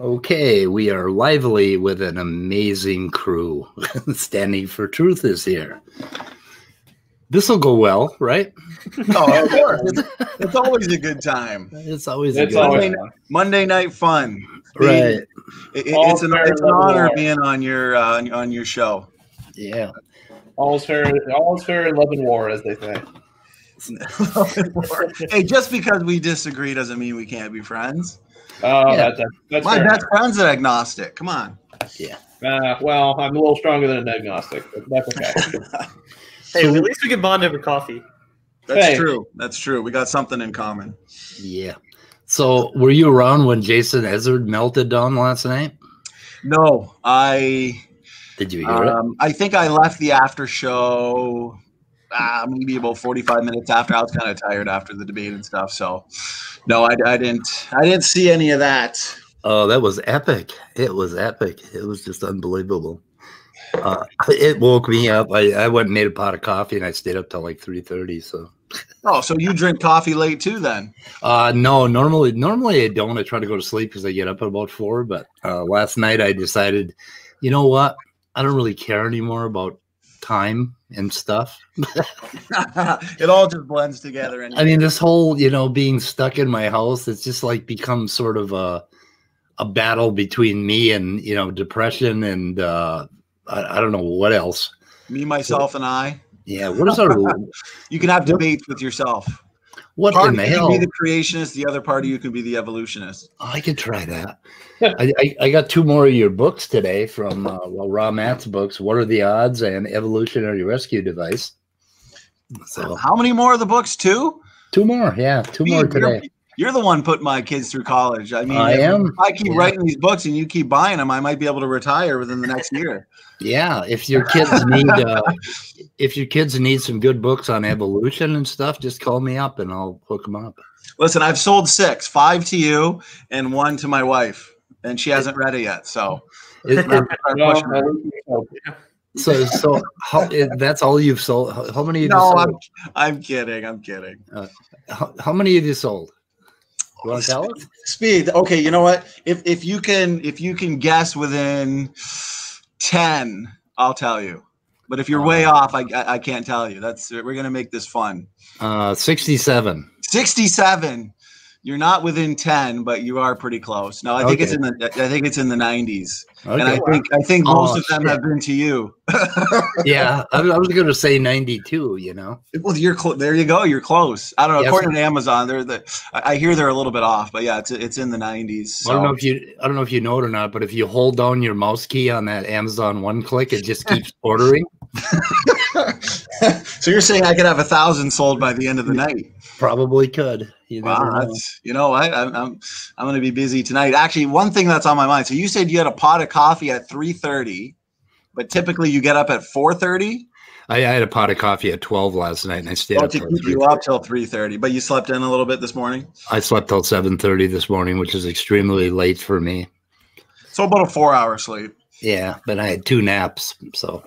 Okay, we are lively with an amazing crew. Standing for Truth is here. This will go well, right? Oh, of course. It's, it's always a good time. It's always It's a good always Monday, Monday night fun. right. It- it- it's an, it's an honor being on your uh, on- on your show. Yeah. All's fair, all's fair in love and war, as they say. hey, just because we disagree doesn't mean we can't be friends. Oh, Yeah. that, that, that's My fair. best friend's an agnostic. Come on. Uh, well, I'm a little stronger than an agnostic, but that's okay. Hey, at least we can bond over coffee. That's Hey. true. That's true. We got something in common. Yeah. So, were you around when Jason Ezard melted down last night? No, I Did you hear it? um, I think I left the after show uh, maybe about 45 minutes after. I was kind of tired after the debate and stuff. So no, I, I didn't I didn't see any of that. Oh, that was epic. It was epic. It was just unbelievable. Uh, it woke me up. I, I went and made a pot of coffee and I stayed up till like 3.30. So, Oh, so you drink coffee late too then? uh, no, normally, normally I don't. I try to go to sleep because I get up at about four. But uh, last night I decided, you know what? I don't really care anymore about time and stuff. it all just blends together. And I mean, this whole, you know, being stuck in my house, it's just like become sort of a a battle between me and you know depression and uh, I, I don't know what else. me, myself, and I. Yeah, what is our You can have debates with yourself. What Part in of the you can hell? be the creationist, the other part of you can be the evolutionist. Oh, I could try that. I, I, I got two more of your books today from uh, well, Raw Matt's books. What are the odds and evolutionary rescue device? So How many more of the books? Two? two more, yeah, two more You're- today. You're the one putting my kids through college. I mean, I if am, I keep yeah. writing these books and you keep buying them, I might be able to retire within the next year. Yeah, if your kids need uh, if your kids need some good books on evolution and stuff, just call me up and I'll hook them up. Listen, I've sold six, five to you and one to my wife, and she hasn't read it yet. So It- it- I'm Well, pushing her. at least we hope. so so how, that's all you've sold. How, how many? Have no, you I'm. I'm kidding. I'm kidding. How, how many have you sold? You want to tell us? Speed. Okay, you know what? If if you can if you can guess within ten, I'll tell you. But if you're way off, I, I I can't tell you. That's we're gonna make this fun. Uh, sixty-seven. Sixty-seven. You're not within ten, but you are pretty close. No, I think it's in the I think it's in the nineties, and I think I think oh, most Oh, of them shit. have been to you. yeah, I, was- going to say ninety-two. You know. Well, you're cl- there. You go. You're close. I don't know. According to Amazon, they're the. I hear they're a little bit off, but yeah, it's it's in the 90s. I don't know if you I don't know if you know it or not, but if you hold down your mouse key on that Amazon one click, it just keeps ordering. so you're saying I could have a thousand sold by the end of the night? Probably could. You Wow, know. that's you know what? I'm I'm, I'm going to be busy tonight. Actually, one thing that's on my mind. So you said you had a pot of coffee at 3:30, but typically you get up at 4:30. I, I had a pot of coffee at twelve last night, and I stayed Oh, up to till keep you up till 3:30, but you slept in a little bit this morning. I slept till seven thirty this morning, which is extremely late for me. So about a four-hour sleep. Yeah, but I had two naps, so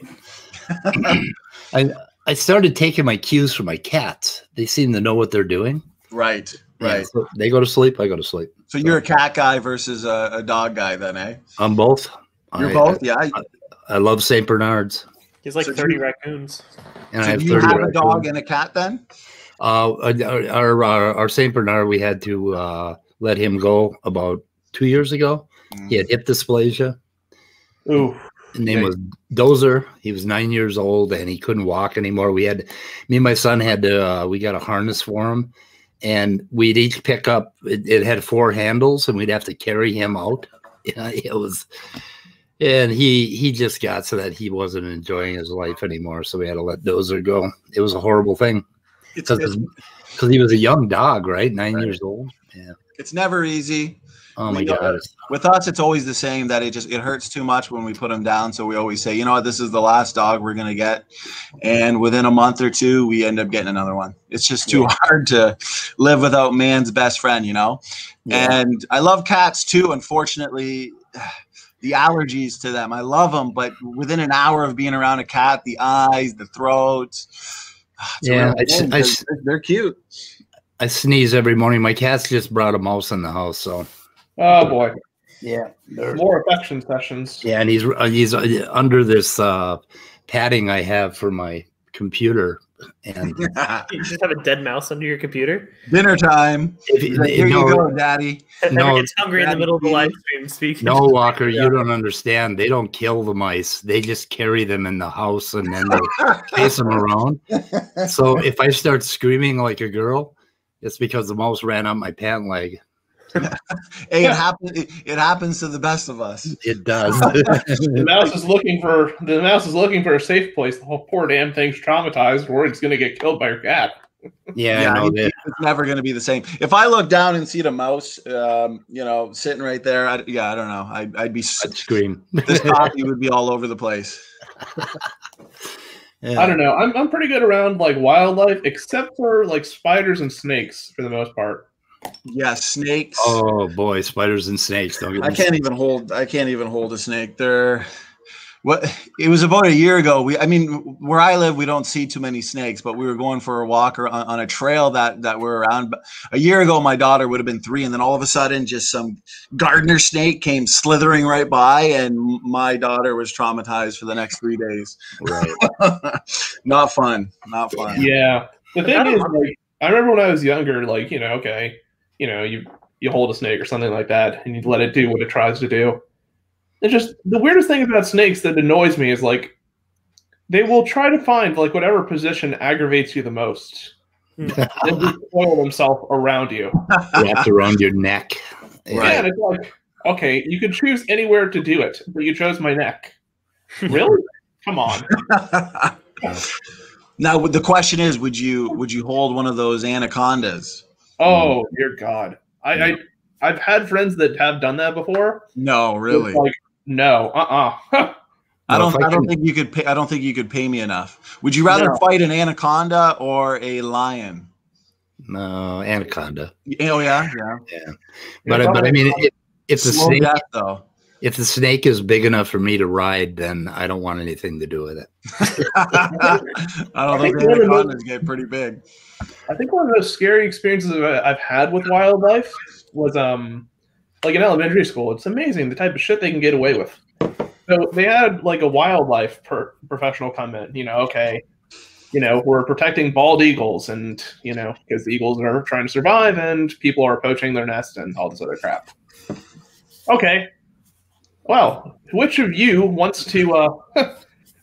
I I started taking my cues from my cats. They seem to know what they're doing. Right. Yeah, Right. so they go to sleep. I go to sleep. So you're a cat guy versus a, a dog guy, then, eh? I'm both. You're I, both. Yeah. I- I love Saint Bernards, He's like So 30 you- raccoons. and I have you thirty. have a dog and a cat then? Uh, our, our our our Saint Bernard, we had to uh, let him go about two years ago. He had hip dysplasia. Ooh, His name was Dozer. He was nine years old and he couldn't walk anymore. We had me and my son had to uh, we got a harness for him, and we'd each pick up. It, it had four handles, and we'd have to carry him out. Yeah, it was, and he he just got so that he wasn't enjoying his life anymore. So we had to let Dozer go. It was a horrible thing because he was a young dog, right? Nine years old. Yeah. it's never easy. Oh my god. With us, it's always the same that it just it hurts too much when we put them down. So we always say, you know what, this is the last dog we're gonna get, and within a month or two, we end up getting another one. It's just too hard to live without man's best friend, you know. Yeah. And I love cats too. Unfortunately, the allergies to them. I love them, but within an hour of being around a cat, the eyes, the throat. Yeah, real I s- thing, I 'cause s- they're- they're cute. I sneeze every morning. My cat's just brought a mouse in the house, so oh boy. Yeah, they're- More affection sessions. yeah, and he's uh, he's uh, under this uh, padding I have for my computer, and You just have a dead mouse under your computer. Dinner time. if, Here no, you go, Daddy. No, never gets hungry in the middle of the live stream. Speaking. No, Walker, Yeah. you don't understand. They don't kill the mice. They just carry them in the house and then they chase them around. So if I start screaming like a girl, it's because the mouse ran up my pant leg. Hey, it happens. It, it happens to the best of us. It does. The mouse is looking for the mouse is looking for a safe place. The whole poor damn thing's traumatized, worried it's gonna get killed by your cat. yeah, I know it- it's never going to be the same. If I look down and see the mouse, um, you know, sitting right there, I, yeah, I don't know. I, I'd be s- I'd scream. this coffee would be all over the place. Yeah. I don't know. I'm I'm pretty good around like wildlife, except for like spiders and snakes for the most part. Yeah, snakes. Oh boy, spiders and snakes. Don't get I can't even hold. I can't even hold a snake. They're what? It was about a year ago. We, I mean, where I live, we don't see too many snakes, but we were going for a walk or on, on a trail that that we're around. But a year ago, my daughter would have been three, and then all of a sudden, just some gardener snake came slithering right by, and my daughter was traumatized for the next three days. right. Not fun. Not fun. Yeah. The thing is, like, I remember when I was younger, like you know, okay, you know, you you hold a snake or something like that, and you let it do what it tries to do. It's just the weirdest thing about snakes that annoys me is like they will try to find like whatever position aggravates you the most. Hmm. and just coil themselves around you. Wrapped around your neck. Yeah, Right. and it's like, okay, you could choose anywhere to do it, but you chose my neck. Really? Come on. now, the question is: Would you would you hold one of those anacondas? Oh dear God. I, I I've had friends that have done that before. No, really. Like, no, uh uh I don't. I I, don't think you could. Pay, I don't think you could pay me enough. Would you rather No. fight an anaconda or a lion? No, anaconda. Oh yeah, yeah. yeah. But but I mean, if, if the snake death, though. if the snake is big enough for me to ride, then I don't want anything to do with it. I don't think think one of the anacondas get pretty big. I think one of the scary experiences I've had with wildlife was um like in elementary school. It's amazing the type of shit they can get away with. So they had like a wildlife per- professional come in. You know, okay, you know we're protecting bald eagles, and you know because the eagles are trying to survive, and people are poaching their nest and all this other crap. Okay, well, which of you wants to uh,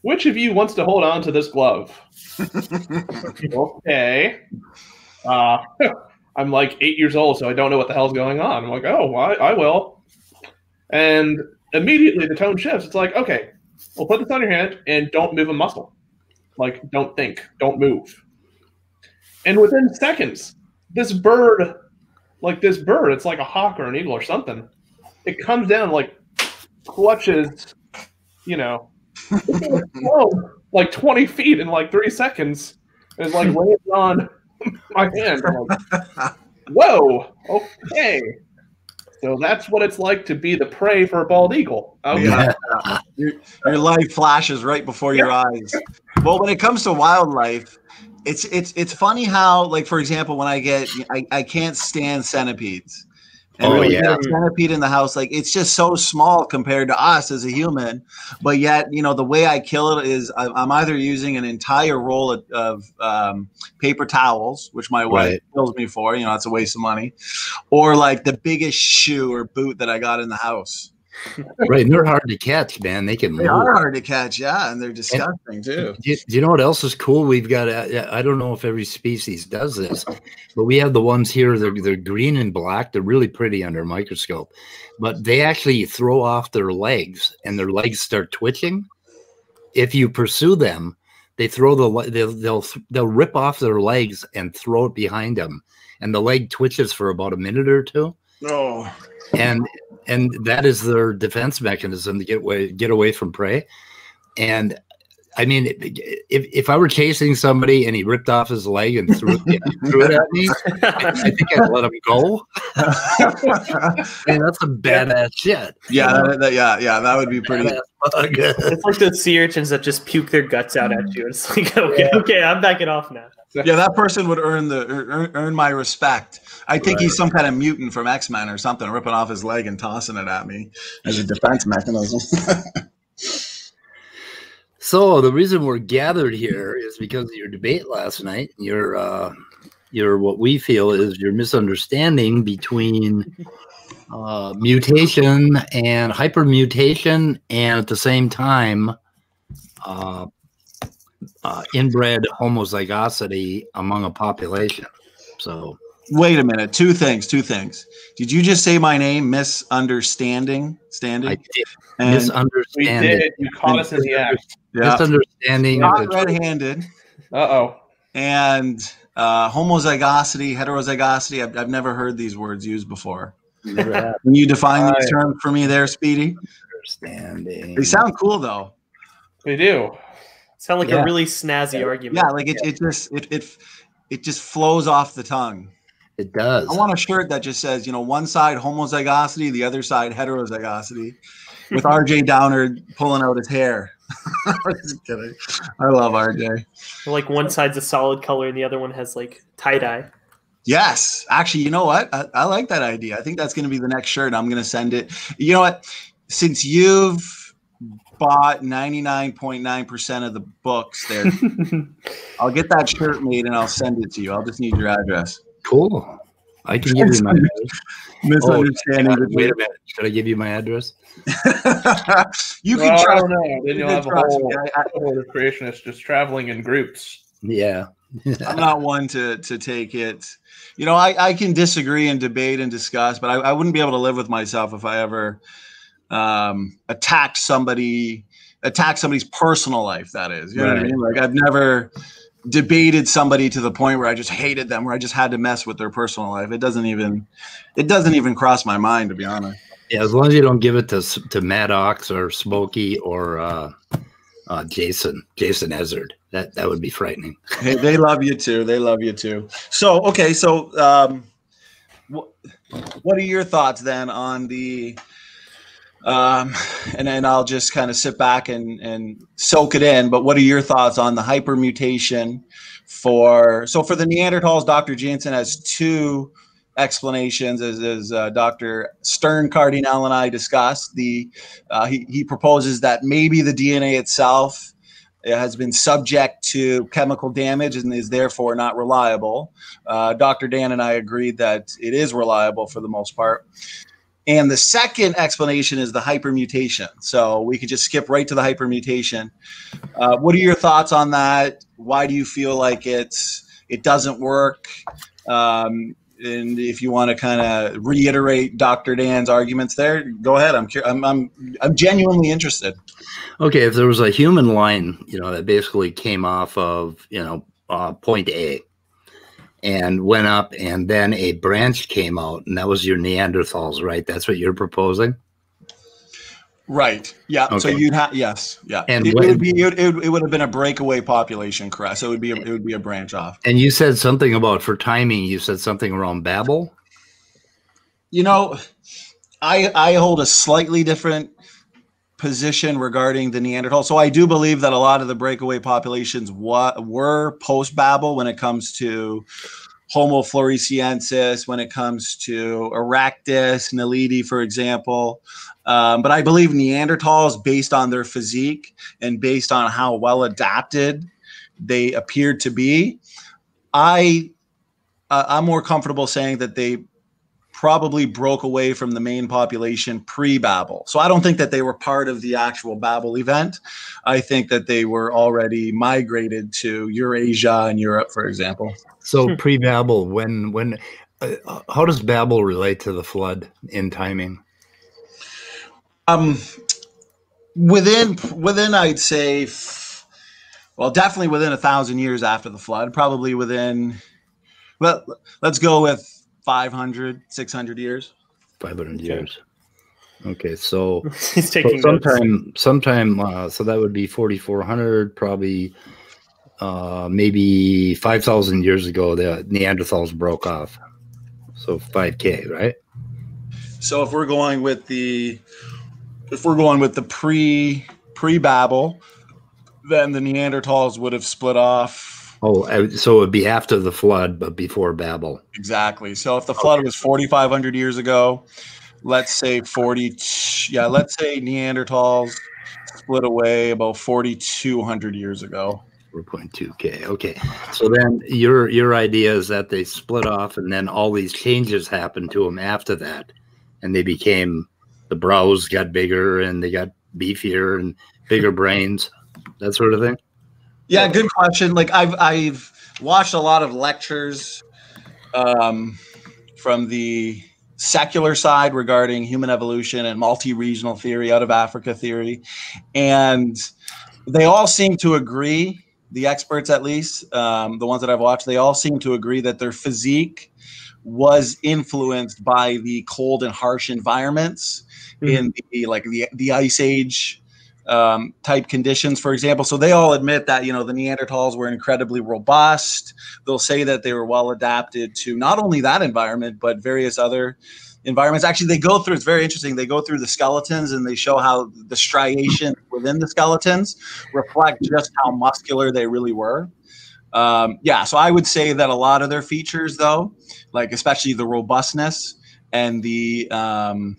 which of you wants to hold on to this glove? okay. Uh, I'm like eight years old, so I don't know what the hell's going on. I'm like, oh, I, I will. And immediately the tone shifts. It's like, okay, well, put this on your hand and don't move a muscle. Like, don't think, don't move. And within seconds, this bird, like this bird, it's like a hawk or an eagle or something. It comes down, like, clutches, you know, whoa, like 20 feet in like three seconds. And it's like lands on my hand. Like, Whoa, okay. So that's what it's like to be the prey for a bald eagle. Okay. Yeah. your, your life flashes right before your eyes. Well, when it comes to wildlife, it's it's it's funny how, like for example, when I get I, I can't stand centipedes. And Oh, when yeah. a centipede in the house, like it's just so small compared to us as a human. But yet, you know, the way I kill it is I, I'm either using an entire roll of, of um, paper towels, which my wife Right. kills me for. You know, it's a waste of money, or like the biggest shoe or boot that I got in the house. Right, and they're hard to catch, man. They can They move. are hard to catch, yeah, and they're disgusting too. Do you, do you know what else is cool? We've got. uh, I don't know if every species does this, but we have the ones here. They're they're green and black. They're really pretty under a microscope, but they actually throw off their legs, and their legs start twitching. If you pursue them, they throw the they'll they'll they'll rip off their legs and throw it behind them, and the leg twitches for about a minute or two, Oh, and and that is their defense mechanism to get away get away from prey. And I mean, if, if I were chasing somebody and he ripped off his leg and threw it, threw it at me, I think I'd let him go. Man, that's some badass shit. yeah, that, that- yeah, yeah. That would be pretty. Badass. It's like those sea urchins that just puke their guts out at you. It's like, okay, okay, I'm backing off now. Yeah, that person would earn the earn, earn my respect. I think he's some kind of mutant from X Men or something, ripping off his leg and tossing it at me as a defense mechanism. So the reason we're gathered here is because of your debate last night. Your uh, your what we feel is your misunderstanding between uh, mutation and hypermutation, and at the same time, uh, uh, inbred homozygosity among a population. So Wait a minute. Two things. Two things. Did you just say my name? Misunderstanding. Standing. I did and We did. You caught us in the act. yeah, Misunderstanding. not the- red-handed. Uh oh. And uh, homozygosity, heterozygosity. I've, I've never heard these words used before. never Can you define these Right. terms for me, there, Speedy? understanding. They sound cool though. They do. Sound like Yeah. a really snazzy argument. Yeah, like it, it just it, it it just flows off the tongue. It does. I want a shirt that just says, you know, one side homozygosity, the other side heterozygosity, with RJ Downer pulling out his hair. I'm just kidding. I love RJ. Like one side's a solid color and the other one has like tie dye. Yes, actually, you know what? I, I like that idea. I think that's going to be the next shirt. I'm going to send it. You know what? Since you've bought 99.9% of the books there, I'll get that shirt made and I'll send it to you. I'll just need your address. Cool. I can give you my Misunderstanding. Oh, wait a minute. Should I give you my address? you can I trust don't. Then you you'll have a trust whole. I- I- cohort of creationists just traveling in groups. Yeah. I'm not one to to take it. You know, I, I can disagree and debate and discuss, but I, I wouldn't be able to live with myself if I ever um, attacked somebody, attack somebody's personal life. That is, you know what I mean? Like I've never debated somebody to the point where I just hated them, where I just had to mess with their personal life. It doesn't even, it doesn't even cross my mind to be honest. Yeah, as long as you don't give it to to Maddox or Smokey or uh, uh, Jason, Jason Ezard. That that would be frightening. Hey, they love you too. They love you too. So, okay, so um, what what are your thoughts then on the? Um, and then I'll just kind of sit back and and soak it in. But what are your thoughts on the hypermutation for? So for the Neanderthals, Dr. Jeanson has two explanations, as, as uh, Dr. Stern Cardinale and I discussed. The uh, he he proposes that maybe the DNA itself it has been subject to chemical damage and is therefore not reliable. Uh, Dr. Dan and I agreed that it is reliable for the most part. And the second explanation is the hypermutation. So we could just skip right to the hypermutation. Uh, what are your thoughts on that? Why do you feel like it's it doesn't work? Um, and if you want to kind of reiterate Dr. Dan's arguments there, go ahead. I'm I'm, I'm I'm genuinely interested. Okay, if there was a human line, you know, that basically came off of you know uh, point A and went up, and then a branch came out, and that was your Neanderthals, right? That's what you're proposing. Right. Yeah. So you'd have yes. Yeah. And it, when- would be it, it, it would have been a breakaway population, correct? So it would be a, it would be a branch off. And you said something about for timing. You said something around Babel. You know, I I hold a slightly different position regarding the Neanderthal. So I do believe that a lot of the breakaway populations wa- were post Babel when it comes to Homo floresiensis, when it comes to Erectus, Naledi, for example. Um, but I believe Neanderthals, based on their physique and based on how well adapted they appeared to be, I uh, I'm more comfortable saying that they probably broke away from the main population pre-Babel. So I don't think that they were part of the actual Babel event. I think that they were already migrated to Eurasia and Europe, for example. So pre Babel, when when uh, how does Babel relate to the flood in timing? Um, within within I'd say, f- well, definitely within a thousand years after the flood, probably within. Well, let's go with 500, 600 years. Five hundred Okay. years. Okay, so, He's so taking notes. sometime, sometime, uh, so that would be 4,400, probably, uh, maybe 5,000 years ago, the Neanderthals broke off. So 5K, right? So if we're going with the if we're going with the pre pre Babel, then the Neanderthals would have split off Oh, so it would be after the flood, but before Babel. exactly. So if the flood was 4500 years ago, let's say 40 yeah, let's say Neanderthals split away about 4200 years ago. 4.2K. Okay. So then your your idea is that they split off and then all these changes happened to them after that. And they became the brows got bigger and they got beefier and bigger brains, that sort of thing. Yeah, good question. Like I've I've watched a lot of lectures um, from the secular side regarding human evolution and multi-regional theory out of Africa theory, and they all seem to agree. The experts, at least um, the ones that I've watched, they all seem to agree that their physique was influenced by the cold and harsh environments in the like the the ice age um, type conditions, for example. So they all admit that you know the Neanderthals were incredibly robust. They'll say that they were well adapted to not only that environment but various other environments. Actually, they go through. It's very interesting. They go through the skeletons and they show how the striation within the skeletons reflect just how muscular they really were. Um, yeah, so I would say that a lot of their features, though, like especially the robustness and the um,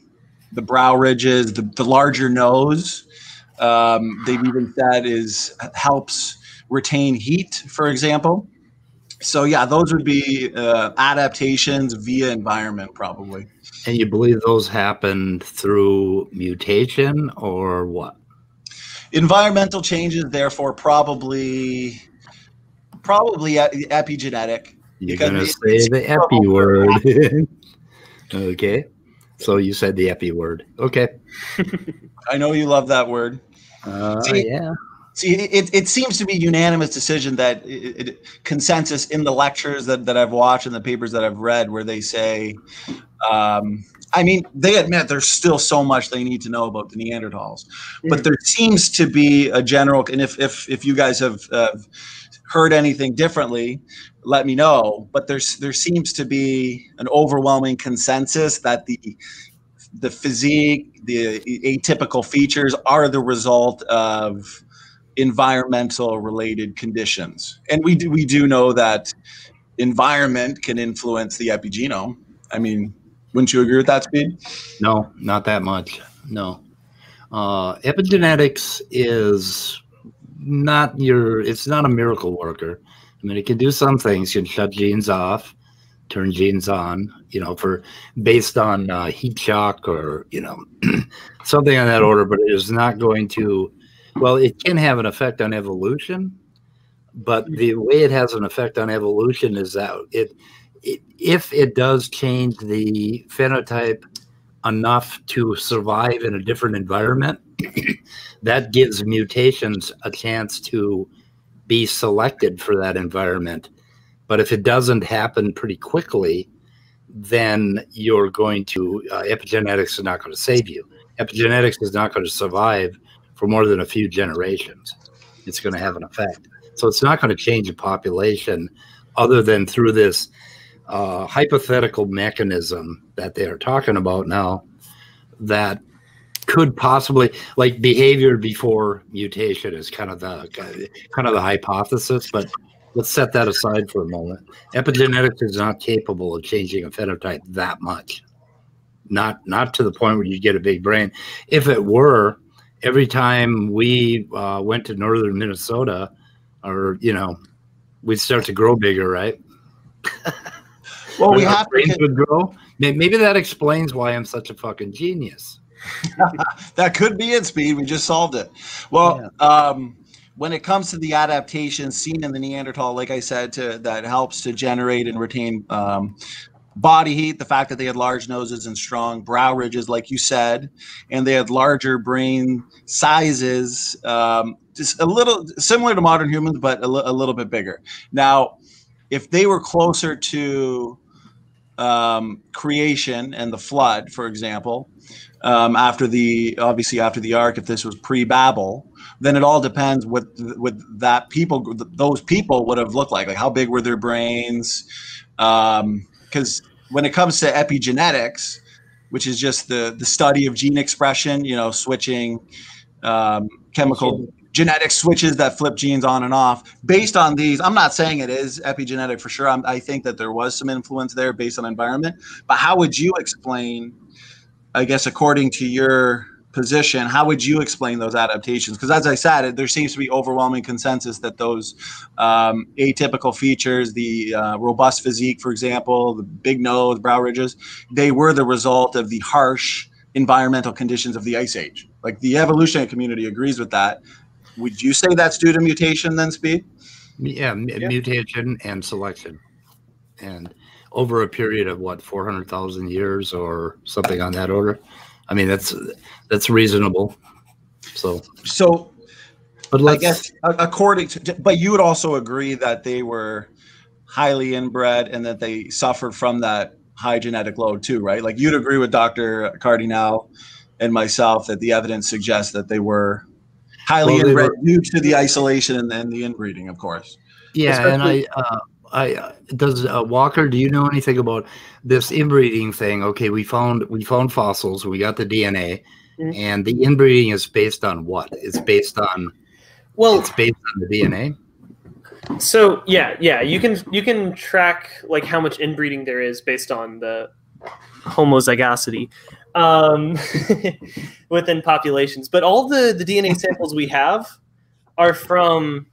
the brow ridges, the, the larger nose, um, they've even said is helps retain heat, for example. So yeah, those would be uh, adaptations via environment, probably. And you believe those happened through mutation or what? Environmental changes, therefore, probably probably epigenetic. You're gonna say the epi word. okay. So you said the epi word. Okay. I know you love that word. Uh, See, yeah. See, it, it seems to be unanimous decision that it, it, consensus in the lectures that, that I've watched and the papers that I've read where they say, um, I mean, they admit there's still so much they need to know about the Neanderthals, but there seems to be a general, and if, if, if you guys have uh, heard anything differently, let me know. But there's, there seems to be an overwhelming consensus that the, the physique, the atypical features are the result of environmental related conditions. And we do, we do know that environment can influence the epigenome. I mean, wouldn't you agree with that, Speed? No, not that much. No. Uh, epigenetics is not your, it's not a miracle worker. I mean, it can do some things, You can shut genes off, turn genes on, you know, for based on uh, heat shock or, you know, something on that order, but it is not going to, well, it can have an effect on evolution, but the way it has an effect on evolution is that it, it if it does change the phenotype enough to survive in a different environment, that gives mutations a chance to be selected for that environment. But if it doesn't happen pretty quickly, then you're going to, uh, epigenetics is not going to save you. Epigenetics is not going to survive for more than a few generations. It's going to have an effect. So it's not going to change a population other than through this uh, hypothetical mechanism that they are talking about now that could possibly like behavior before mutation is kind of the kind of the hypothesis but let's set that aside for a moment epigenetics is not capable of changing a phenotype that much not not to the point where you get a big brain if it were every time we uh, went to northern minnesota or you know we'd start to grow bigger right Well, we have to. brains would grow maybe that explains why i'm such a fucking genius That could be it, Speed. We just solved it. Well, um, when it comes to the adaptations seen in the Neanderthal, like I said, to, that helps to generate and retain um, body heat, the fact that they had large noses and strong brow ridges, like you said, and they had larger brain sizes, um, just a little similar to modern humans, but a, little bit bigger. Now, if they were closer to um, creation and the flood, for example, um, after the obviously after the ark, if this was pre-Babel, then it all depends what what that people those people would have looked like. Like how big were their brains? Because um, when it comes to epigenetics, which is just the the study of gene expression, you know, switching um, chemical genetic switches that flip genes on and off. Based on these, I'm not saying it is epigenetic for sure. I'm, i think that there was some influence there based on environment. But how would you explain? I guess according to your position, how would you explain those adaptations? Because as I said, there seems to be overwhelming consensus that those um, atypical features, the uh, robust physique, for example, the big nose, brow ridges, they were the result of the harsh environmental conditions of the ice age. Like the evolutionary community agrees with that. Would you say that's due to mutation then, Speed? Yeah, yeah. mutation and selection. And over a period of what, 400,000 years or something on that order? I mean, that's that's reasonable. So, so, but I guess according to, but you would also agree that they were highly inbred and that they suffered from that high genetic load too, right? Like you'd agree with Dr. Cardinale and myself that the evidence suggests that they were highly well, inbred were, due to the isolation and, and the inbreeding, of course. Yeah, Especially, and I, uh, I does uh, Walker. Do you know anything about this inbreeding thing? Okay, we found we found fossils. We got the DNA, mm-hmm. and the inbreeding is based on what? It's based on. Well, it's based on the DNA. So yeah, yeah, you can you can track like how much inbreeding there is based on the homozygosity um, within populations. But all the the DNA samples we have are from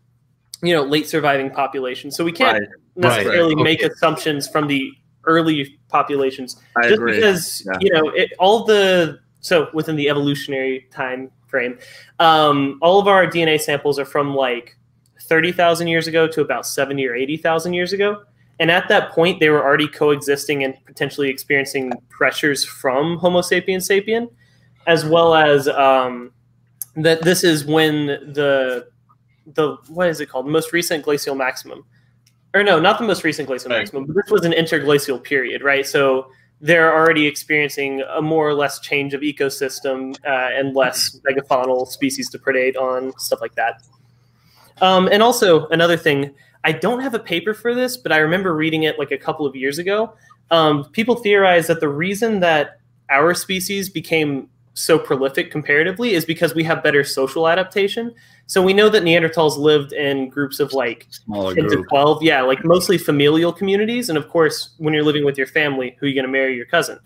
you know late surviving populations, so we can't right. Necessarily right. make okay. assumptions from the early populations I just agree. because yeah. you know it, all the so within the evolutionary time frame, um, all of our DNA samples are from like 30,000 years ago to about 70 or 80,000 years ago. And at that point, they were already coexisting and potentially experiencing pressures from Homo sapiens sapien, as well as um, that this is when the the what is it called? The most recent glacial maximum, or no, not the most recent glacial right. maximum, but this was an interglacial period, right? So they're already experiencing a more or less change of ecosystem uh, and less megafaunal species to predate on stuff like that. Um, and also another thing, I don't have a paper for this, but I remember reading it like a couple of years ago. Um, people theorize that the reason that our species became so prolific comparatively is because we have better social adaptation. So we know that Neanderthals lived in groups of like Smaller 10 group. to 12. Yeah, like mostly familial communities. And of course, when you're living with your family, who are you going to marry? Your cousin.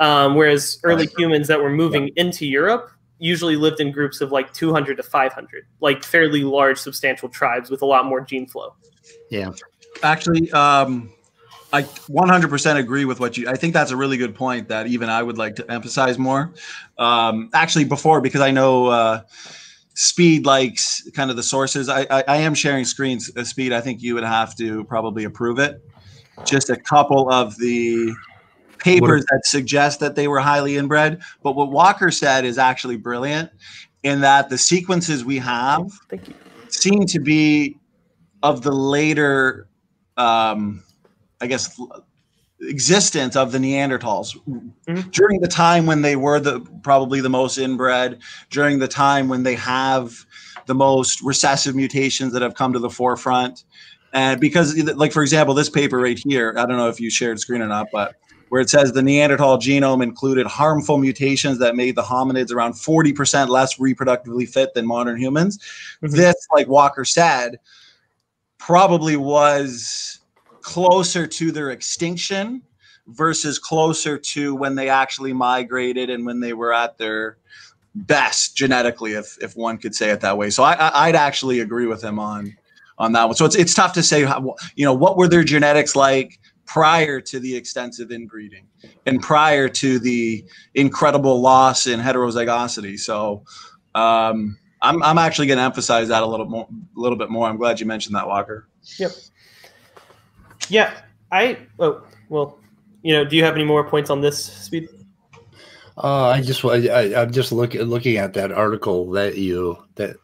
Um, whereas early humans that were moving into Europe usually lived in groups of like 200 to 500, like fairly large, substantial tribes with a lot more gene flow. Yeah. Actually, um, I 100% agree with what you. I think that's a really good point that even I would like to emphasize more. Um, actually, before because I know uh, Speed likes kind of the sources. I, I, I am sharing screens. Uh, Speed, I think you would have to probably approve it. Just a couple of the papers that suggest that they were highly inbred. But what Walker said is actually brilliant in that the sequences we have seem to be of the later, um, I guess, existence of the Neanderthals mm-hmm. during the time when they were the probably the most inbred, during the time when they have the most recessive mutations that have come to the forefront. And because, like for example, this paper right here, I don't know if you shared screen or not, but where it says the Neanderthal genome included harmful mutations that made the hominids around 40% less reproductively fit than modern humans. Mm-hmm. This, like Walker said, probably was closer to their extinction versus closer to when they actually migrated and when they were at their best genetically, if if one could say it that way. So I, I'd actually agree with him on on that one. So it's it's tough to say, how, you know, what were their genetics like prior to the extensive inbreeding and prior to the incredible loss in heterozygosity. So um, I'm, I'm actually going to emphasize that a little more, a little bit more. I'm glad you mentioned that, Walker. Yep. Yeah, I oh, well, you know, do you have any more points on this speed? Uh, I just I, I'm just looking looking at that article that you that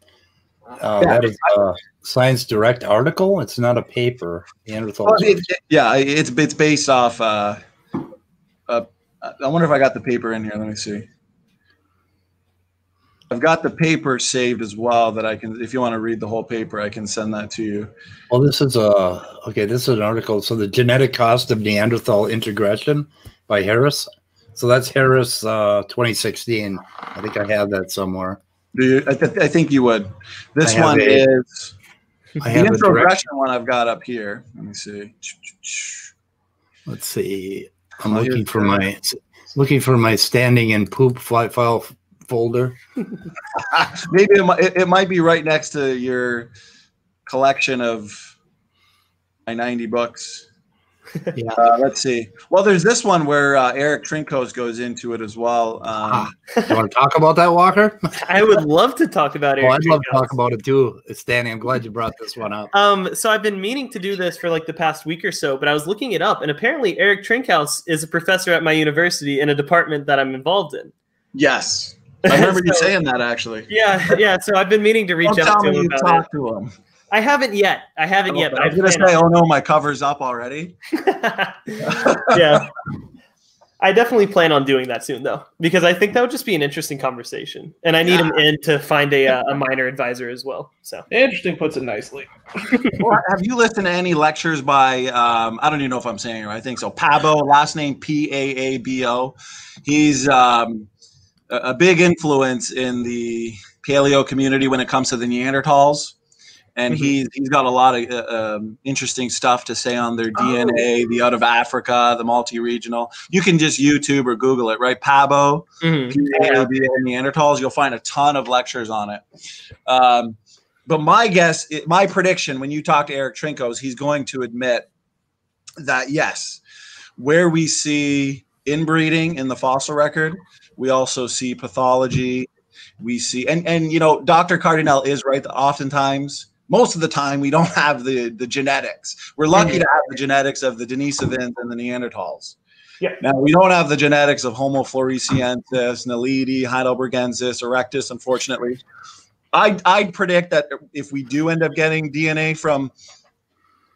uh, yeah, that is a Science Direct article. It's not a paper. Neanderthal. Well, it, yeah, it's it's based off uh, uh, I wonder if I got the paper in here. Let me see. I've got the paper saved as well that I can, if you want to read the whole paper, I can send that to you. Well, this is a okay. This is an article. So the genetic cost of Neanderthal introgression by Harris. So that's Harris, uh, 2016. I think I have that somewhere. Do you? I, th- I think you would. This one a- is I the introgression one I've got up here. Let me see. Let's see. I'm Oh, looking for my looking for my standing and poop flight file folder. Maybe it might, it, it might be right next to your collection of my 90 books. Yeah. Uh, let's see. Well, there's this one where uh, Erik Trinkaus goes into it as well. Um, Ah. You want to talk about that, Walker? I would love to talk about it. Well, I'd love to talk about it too, Stanley. I'm glad you brought this one up. Um, so I've been meaning to do this for like the past week or so, but I was looking it up, and apparently Erik Trinkaus is a professor at my university in a department that I'm involved in. yes. I remember you saying that actually. Yeah, yeah. So I've been meaning to reach Don't out tell to me him you about it. to him. I haven't yet. I haven't yet. I was going to say, oh no, my cover's up already. yeah. I definitely plan on doing that soon, though, because I think that would just be an interesting conversation, and I need him in to find a uh, a minor advisor as well. So Interesting puts it nicely. Well, have you listened to any lectures by um, I don't even know if I'm saying it right. I think so. Pääbo, last name P A A B O. He's um, a, big influence in the paleo community when it comes to the Neanderthals, and Mhm. he's he's got a lot of uh, um, interesting stuff to say on their DNA, the out of Africa, the multi-regional. You can just YouTube or Google it, right? Pääbo. mhm. PABO Neanderthals. You'll find a ton of lectures on it. Um, but my guess, my prediction, when you talk to Erik Trinkaus, he's going to admit that yes, where we see inbreeding in the fossil record, we also see pathology. We see, and and you know, Dr. Cardinale is right. That oftentimes, most of the time, we don't have the the genetics. We're lucky Mhm. to have the genetics of the Denisovans and the Neanderthals. Yeah. Now we don't have the genetics of Homo floresiensis, Naledi, Heidelbergensis, Erectus, unfortunately. I I'd predict that if we do end up getting DNA from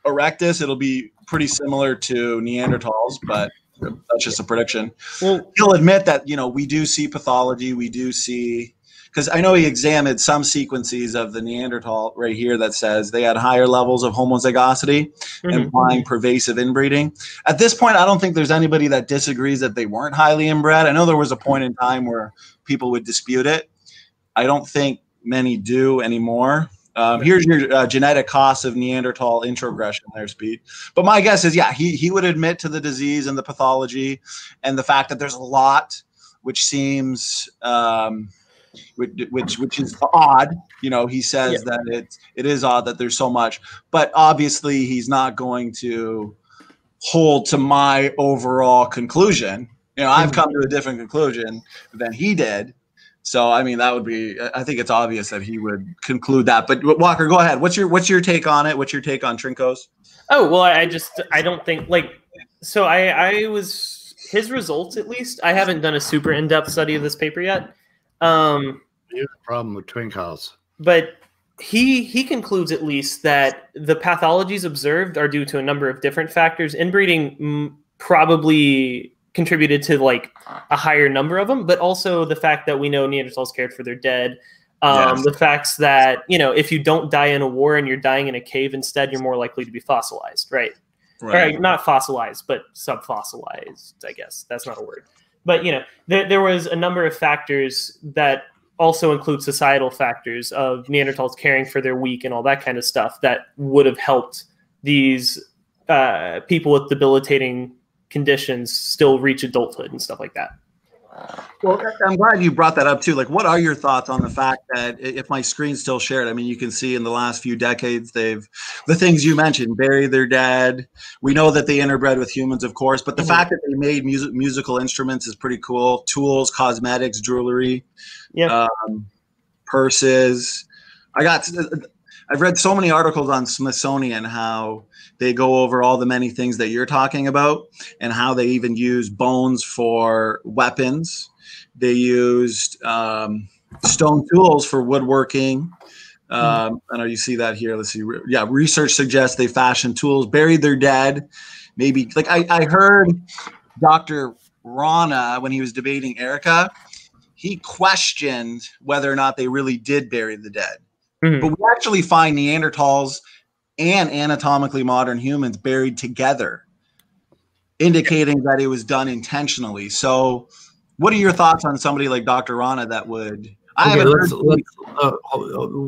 Erectus, it'll be pretty similar to Neanderthals, but that's just a prediction. Well, He'll admit that you know we do see pathology, we do see because I know he examined some sequences of the Neanderthal right here that says they had higher levels of homozygosity mhm. implying pervasive inbreeding. At this point, I don't think there's anybody that disagrees that they weren't highly inbred. I know there was a point in time where people would dispute it. I don't think many do anymore. Um, here's your uh, genetic cost of Neanderthal introgression there, Speed. But my guess is, yeah, he, he would admit to the disease and the pathology and the fact that there's a lot, which seems, um, which, which, which is odd. You know, he says that it, it is odd that there's so much, but obviously he's not going to hold to my overall conclusion. You know, I've come to a different conclusion than he did. So, I mean, that would be. I think it's obvious that he would conclude that. But Walker, go ahead. What's your What's your take on it? What's your take on Trinkaus? Oh well, I just I don't think like so. I I was his results at least. I haven't done a super in depth study of this paper yet, um, Here's the problem with Trinkaus. but he he concludes at least that the pathologies observed are due to a number of different factors. Inbreeding probably contributed to like a higher number of them, but also the fact that we know Neanderthals cared for their dead. Um, Yes. The facts that you know if you don't die in a war and you're dying in a cave instead, you're more likely to be fossilized, right? Or not fossilized, but subfossilized. I guess that's not a word. But you know, there, there was a number of factors that also include societal factors of Neanderthals caring for their weak and all that kind of stuff that would have helped these uh, people with debilitating conditions still reach adulthood and stuff like that. Well, I'm glad you brought that up too. Like, what are your thoughts on the fact that if my screen's still shared, I mean, you can see in the last few decades, they've the things you mentioned, bury their dead. We know that they interbred with humans, of course, but the Mhm. fact that they made music musical instruments is pretty cool. Tools, cosmetics, jewelry, Yeah. um, purses. I got. I've read so many articles on Smithsonian how they go over all the many things that you're talking about and how they even use bones for weapons. They used um, stone tools for woodworking. Um, I know you see that here. Let's see. Yeah, research suggests they fashioned tools, buried their dead. Maybe like I, I heard Dr. Rana, when he was debating Erika, he questioned whether or not they really did bury the dead. Mhm. But we actually find Neanderthals and anatomically modern humans buried together, indicating that it was done intentionally. So, what are your thoughts on somebody like Dr. Rana that would? I Okay, haven't let's heard. let's, uh, uh,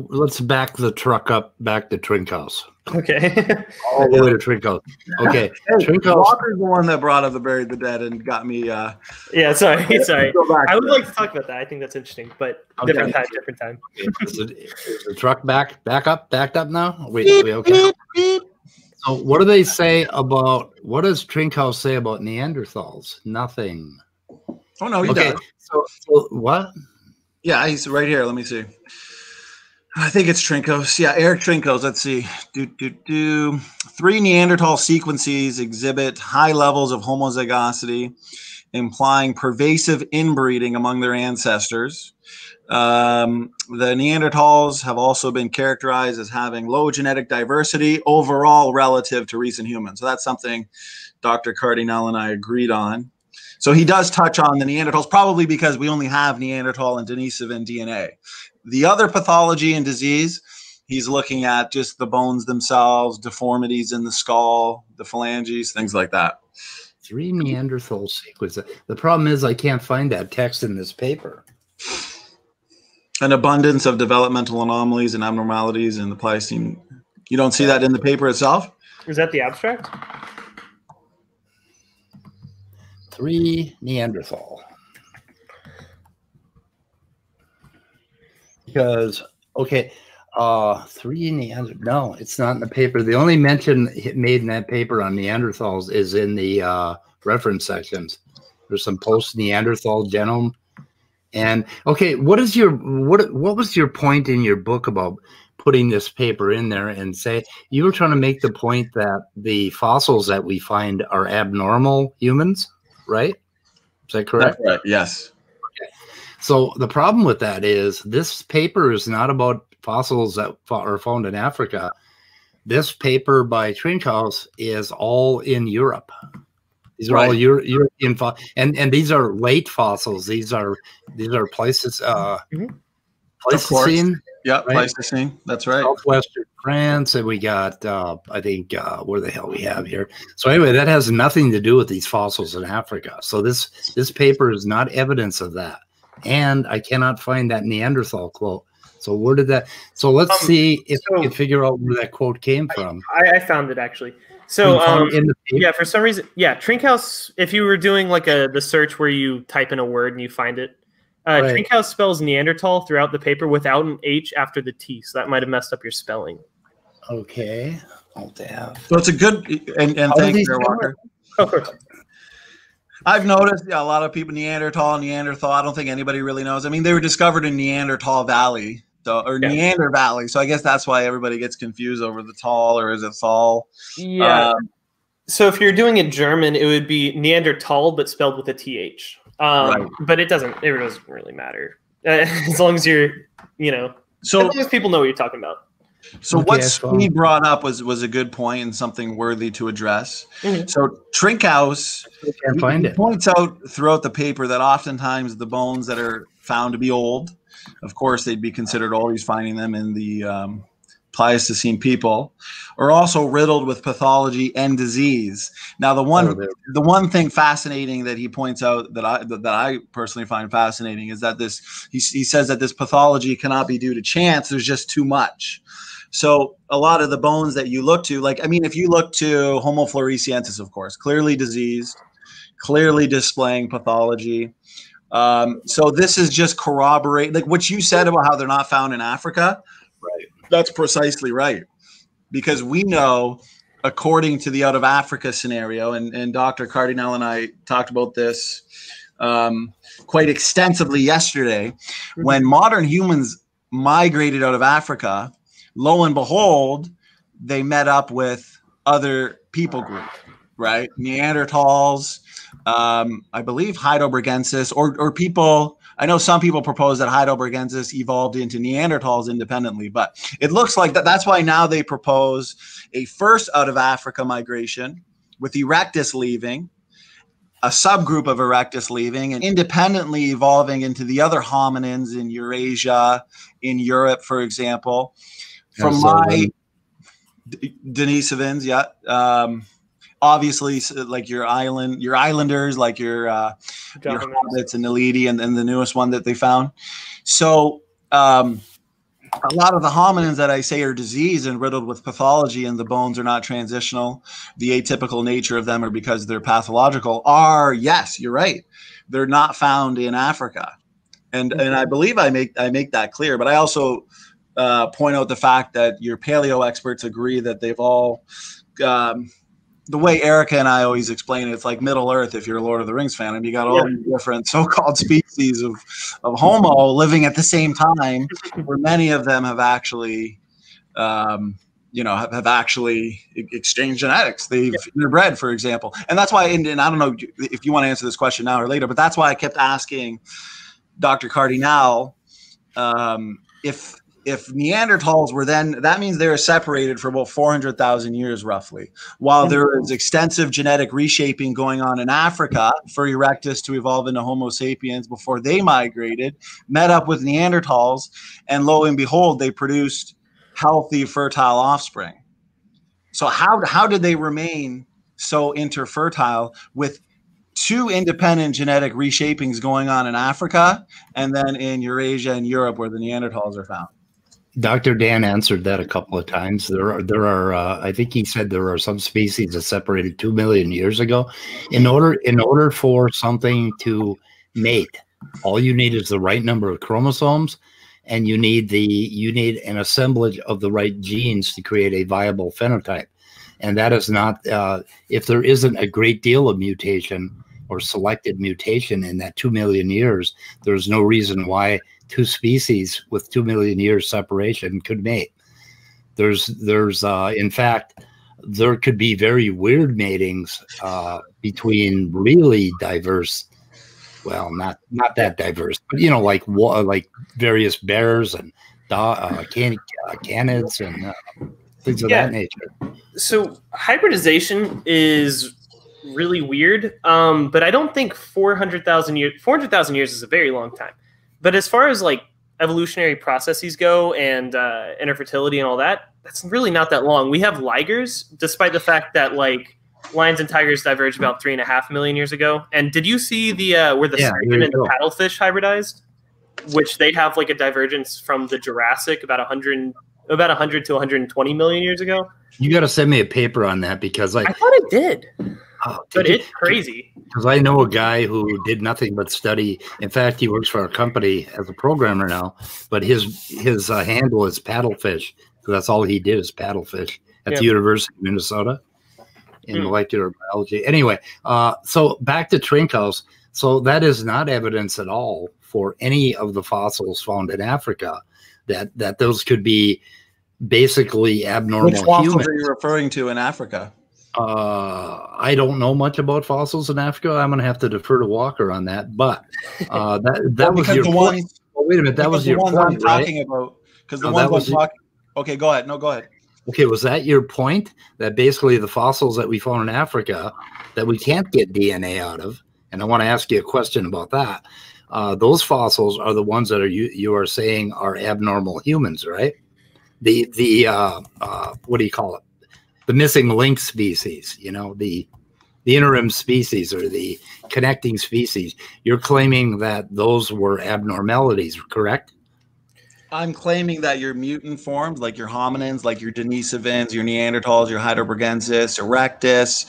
let's back the truck up back to Trinkaus. Okay. All the way to Trinkaus. Okay, Hey, Trinkaus. Walker's the one that brought up the buried the dead and got me. Uh, yeah. Sorry. Sorry. I would like to talk about that. I think that's interesting, but Okay. different time. Different time. Is, it, is the truck back back up backed up now? We, we okay? So what do they say about what does Trinkaus say about Neanderthals? Nothing. Oh no, he okay, does. so, so what? Yeah, he's right here. Let me see. I think it's Trinkaus. Yeah, Erik Trinkaus. Let's see. Do, do, do. Three Neanderthal sequences exhibit high levels of homozygosity, implying pervasive inbreeding among their ancestors. Um, the Neanderthals have also been characterized as having low genetic diversity overall relative to recent humans. So that's something Dr. Cardinale and I agreed on. So he does touch on the Neanderthals, probably because we only have Neanderthal and Denisovan DNA. The other pathology and disease, he's looking at just the bones themselves, deformities in the skull, the phalanges, things like that. Three Neanderthal sequences. The problem is I can't find that text in this paper. An abundance of developmental anomalies and abnormalities in the Pleistocene. You don't see that in the paper itself? Is that the abstract? Three Neanderthal. Because okay, uh three Neander no, it's not in the paper. The only mention made in that paper on Neanderthals is in the uh reference sections. There's some post Neanderthal genome. And okay, what is your what what was your point in your book about putting this paper in there and say you were trying to make the point that the fossils that we find are abnormal humans? right? Is that correct? right. Yes. So the problem with that is this paper is not about fossils that are found in Africa. This paper by Trinkaus is all in Europe. These are all Right. Euro- European fo- and and these are late fossils. These are these are places uh Mhm. Pleistocene, Yep. Right. Pleistocene. That's right. southwestern France, and we got uh I think uh where the hell we have here. So anyway, that has nothing to do with these fossils in Africa. So this this paper is not evidence of that. And I cannot find that Neanderthal quote. So where did that so let's Um, see if we can figure out where that quote came from. I, I found it actually. So um, in the yeah, for some reason, yeah, Trinkaus. If you were doing like a the search where you type in a word and you find it, uh, Right. Trinkaus spells Neanderthal throughout the paper without an H after the T, so that might have messed up your spelling. Okay. Alt tab. So it's a good and, and How thank you, he spell Walker. Of course. I've noticed yeah, a lot of people Neanderthal, Neanderthal. I don't think anybody really knows. I mean, they were discovered in Neanderthal Valley, so or Yeah. Neander Valley. So I guess that's why everybody gets confused over the tall or is it Thal? Yeah. Um, so if you're doing it German, it would be Neanderthal, but spelled with a th. Um, Right. But it doesn't. It doesn't really matter as long as you're, you know, so as long as people know what you're talking about. So Okay, what. Sweeney brought up was was a good point and something worthy to address. Mhm. So Trinkaus Can't find he it. points out throughout the paper that oftentimes the bones that are found to be old, of course they'd be considered old. He's finding them in the um, Pleistocene people, are also riddled with pathology and disease. Now the one Oh, the one thing fascinating that he points out that I that, that I personally find fascinating is that this he, he says that this pathology cannot be due to chance. There's just too much. So a lot of the bones that you look to, like I mean, if you look to Homo floresiensis, of course, clearly diseased, clearly displaying pathology. Um, so this is just corroborate like what you said about how they're not found in Africa. Right. That's precisely right, because we know according to the out of Africa scenario, and, and Dr. Cardinale and I talked about this um, quite extensively yesterday. When modern humans migrated out of Africa, lo and behold, they met up with other people group, right? Neanderthals, um, I believe Heidelbergensis, or, or people. I know some people propose that Heidelbergensis evolved into Neanderthals independently, but it looks like that. That's why now they propose a first out of Africa migration with Erectus leaving, a subgroup of erectus leaving and independently evolving into the other hominins in Eurasia, in Europe, for example. From my D- Denisovans, yeah. Um, obviously, like your island, your islanders, like your uh, your hobbits and Naledi, and then the newest one that they found. So um, a lot of the hominins that I say are diseased and riddled with pathology and the bones are not transitional, the atypical nature of them are because they're pathological, are yes, you're right. They're not found in Africa. And and I believe I make I make that clear, but I also uh, point out the fact that your paleo experts agree that they've all um, the way Erika and I always explain it, it's like Middle Earth if you're a Lord of the Rings fan, and you got all yeah. these different so-called species of, of Homo living at the same time, where many of them have actually, um, you know, have, have actually exchanged genetics. They've yeah. interbred, for example, and that's why. And, and I don't know if you want to answer this question now or later, but that's why I kept asking Dr. Cardinale um, if if Neanderthals were then, that means they were separated for about 400,000 years roughly. While there is extensive genetic reshaping going on in Africa for Erectus to evolve into Homo sapiens before they migrated, met up with Neanderthals, and lo and behold, they produced healthy, fertile offspring. So, how, how did they remain so interfertile with two independent genetic reshapings going on in Africa and then in Eurasia and Europe where the Neanderthals are found? Dr. Dan answered that a couple of times. There are, there are, uh, I think he said there are some species that separated two million years ago. In order, in order for something to mate, all you need is the right number of chromosomes, and you need the, you need an assemblage of the right genes to create a viable phenotype. And that is not, uh, if there isn't a great deal of mutation or selected mutation in that two million years, there's no reason why two species with two million years separation could mate. There's there's uh, in fact there could be very weird matings uh, between really diverse well not not that diverse but you know like like various bears and uh, can, uh, canids and uh, things of yeah. that nature so hybridization is really weird um, but i don't think 400000 years 400000 years is a very long time but as far as like evolutionary processes go and uh, interfertility and all that, that's really not that long. We have ligers, despite the fact that like lions and tigers diverged about three and a half million years ago. And did you see the uh, where the yeah, sturgeon and the paddlefish hybridized? Which they have like a divergence from the Jurassic about a 100 about 100 to 120 million years ago. You got to send me a paper on that because like I thought I did. Oh, but it's crazy. Because I know a guy who did nothing but study. In fact, he works for our company as a programmer now. But his his uh, handle is paddlefish. So that's all he did is paddlefish at yep. the University of Minnesota in mm. molecular biology. Anyway, uh, so back to Trinkaus. So that is not evidence at all for any of the fossils found in Africa that that those could be basically abnormal. Which fossils humans. are you referring to in Africa? Uh, I don't know much about fossils in Africa. I'm going to have to defer to Walker on that. But uh, that that well, was your point. oh, wait a minute, that was your point, I'm right? talking about because the no, ones I'm talking. Okay, go ahead. No, go ahead. Okay, was that your point? That basically the fossils that we found in Africa that we can't get DNA out of, and I want to ask you a question about that. Uh, those fossils are the ones that are you you are saying are abnormal humans, right? The the uh, uh, what do you call it? The missing link species, you know, the the interim species or the connecting species. You're claiming that those were abnormalities, correct? I'm claiming that your mutant forms, like your hominins, like your Denisovans, your Neanderthals, your Heidelbergensis, Erectus,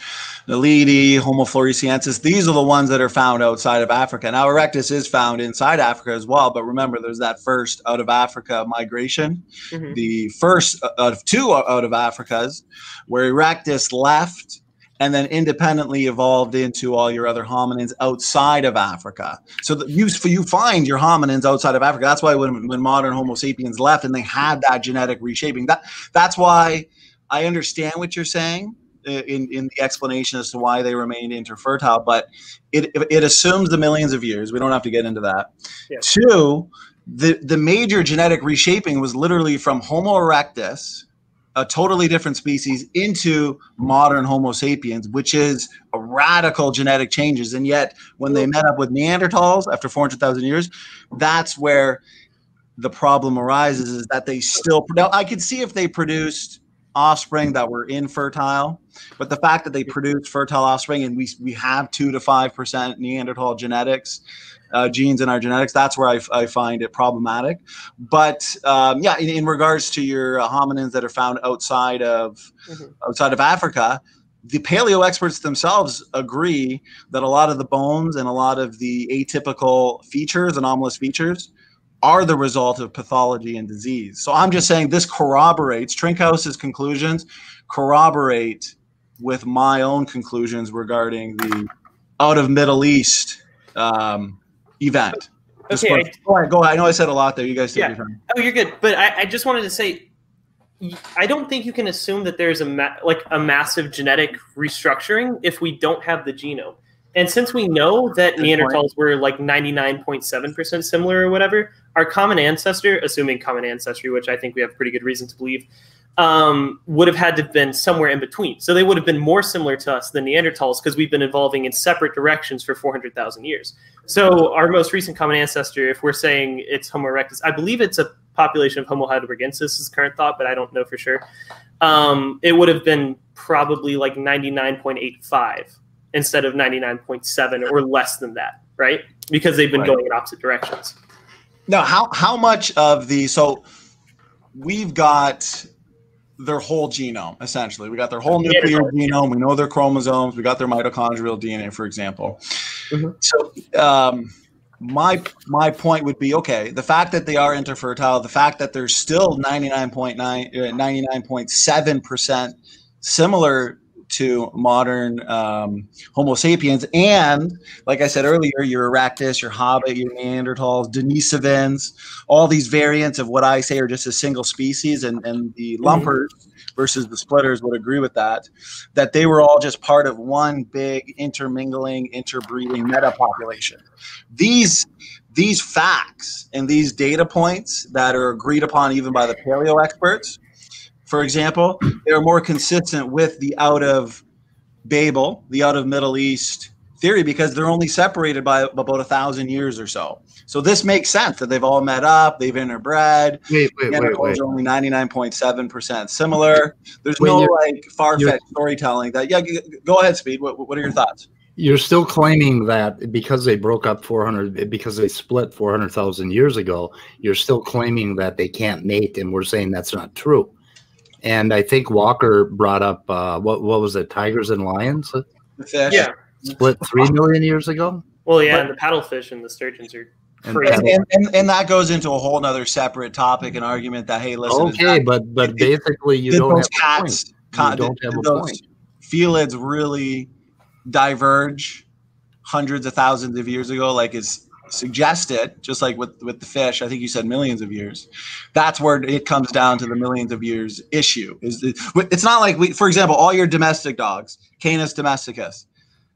Naledi, Homo floresiensis, these are the ones that are found outside of Africa. Now, Erectus is found inside Africa as well, but remember, there's that first out of Africa migration, mm-hmm. the first out of two out of Africas, where Erectus left and then independently evolved into all your other hominins outside of Africa. So you you find your hominins outside of Africa. That's why when, when modern Homo sapiens left and they had that genetic reshaping, that that's why I understand what you're saying uh, in, in the explanation as to why they remained interfertile, but it, it assumes the millions of years. We don't have to get into that. Yeah. Two, the, the major genetic reshaping was literally from Homo erectus a totally different species into modern Homo sapiens, which is a radical genetic changes. And yet, when they met up with Neanderthals after 400,000 years, that's where the problem arises is that they still now I could see if they produced offspring that were infertile, but the fact that they produced fertile offspring and we we have two to five percent Neanderthal genetics. Uh, genes in our genetics. That's where I, I find it problematic. But um, yeah, in, in, regards to your uh, hominins that are found outside of mm-hmm. outside of Africa, the paleo experts themselves agree that a lot of the bones and a lot of the atypical features, anomalous features, are the result of pathology and disease. So I'm just saying this corroborates Trinkaus's conclusions corroborate with my own conclusions regarding the out of Middle East um, event. Okay, I, go, ahead, go ahead. I know I said a lot there. You guys yeah. Oh, you're good. But I, I, just wanted to say, I don't think you can assume that there's a ma- like a massive genetic restructuring if we don't have the genome. And since we know that Good Neanderthals point. were like 99.7% similar or whatever, our common ancestor, assuming common ancestry, which I think we have pretty good reason to believe, um, would have had to have been somewhere in between. So they would have been more similar to us than Neanderthals because we've been evolving in separate directions for 400,000 years. So our most recent common ancestor, if we're saying it's Homo erectus, I believe it's a population of Homo heidelbergensis is current thought, but I don't know for sure. Um, it would have been probably like 99.85 instead of 99.7 or less than that, right? Because they've been right. going in opposite directions. Now, how how much of the so we've got their whole genome essentially. We got their whole nuclear yeah. genome. We know their chromosomes. We got their mitochondrial DNA, for example. Mm-hmm. So um, my my point would be okay. The fact that they are interfertile, the fact that they're still 99.9 99.7 percent similar to modern um, Homo sapiens. And like I said earlier, your Erectus, your Hobbit, your Neanderthals, Denisovans, all these variants of what I say are just a single species, and, and the mm-hmm. lumpers mm-hmm. versus the splitters would agree with that, that they were all just part of one big intermingling, interbreeding meta population. These these facts and these data points that are agreed upon even by the paleo experts for example, they are more consistent with the out of Babel, the out of Middle East theory, because they're only separated by about a thousand years or so. So this makes sense that they've all met up, they've interbred. Wait, wait, wait, wait. only ninety nine point seven percent similar. There's wait, no like far fetched storytelling. That yeah, go ahead, Speed. What, what are your thoughts? You're still claiming that because they broke up 400, because they split 400,000 years ago, you're still claiming that they can't mate, and we're saying that's not true. And I think Walker brought up uh, what what was it? Tigers and lions. Yeah, split three million years ago. Well, yeah, but, and the paddlefish and the sturgeons are. And, and, and, and, that goes into a whole other separate topic and argument that hey, listen. Okay, but but it, basically you don't have cats, con- you don't have a point. Felids really diverge hundreds of thousands of years ago, like is suggested, just like with with the fish, I think you said millions of years. That's where it comes down to the millions of years issue. Is the, it's not like we, for example, all your domestic dogs, Canis domesticus,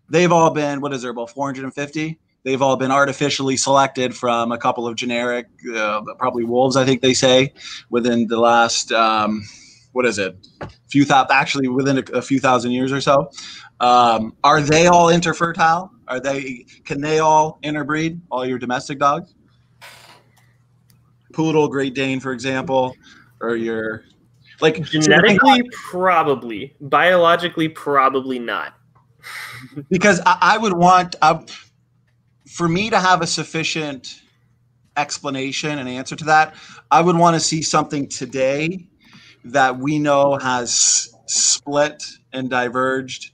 they've all been what is there about 450? They've all been artificially selected from a couple of generic, uh, probably wolves, I think they say, within the last um, what is it, few thousand, actually within a, a few thousand years or so. Um, are they all interfertile? Are they? Can they all interbreed? All your domestic dogs? Poodle, Great Dane, for example, or your like genetically probably, biologically probably not. because I, I would want uh, for me to have a sufficient explanation and answer to that. I would want to see something today that we know has split and diverged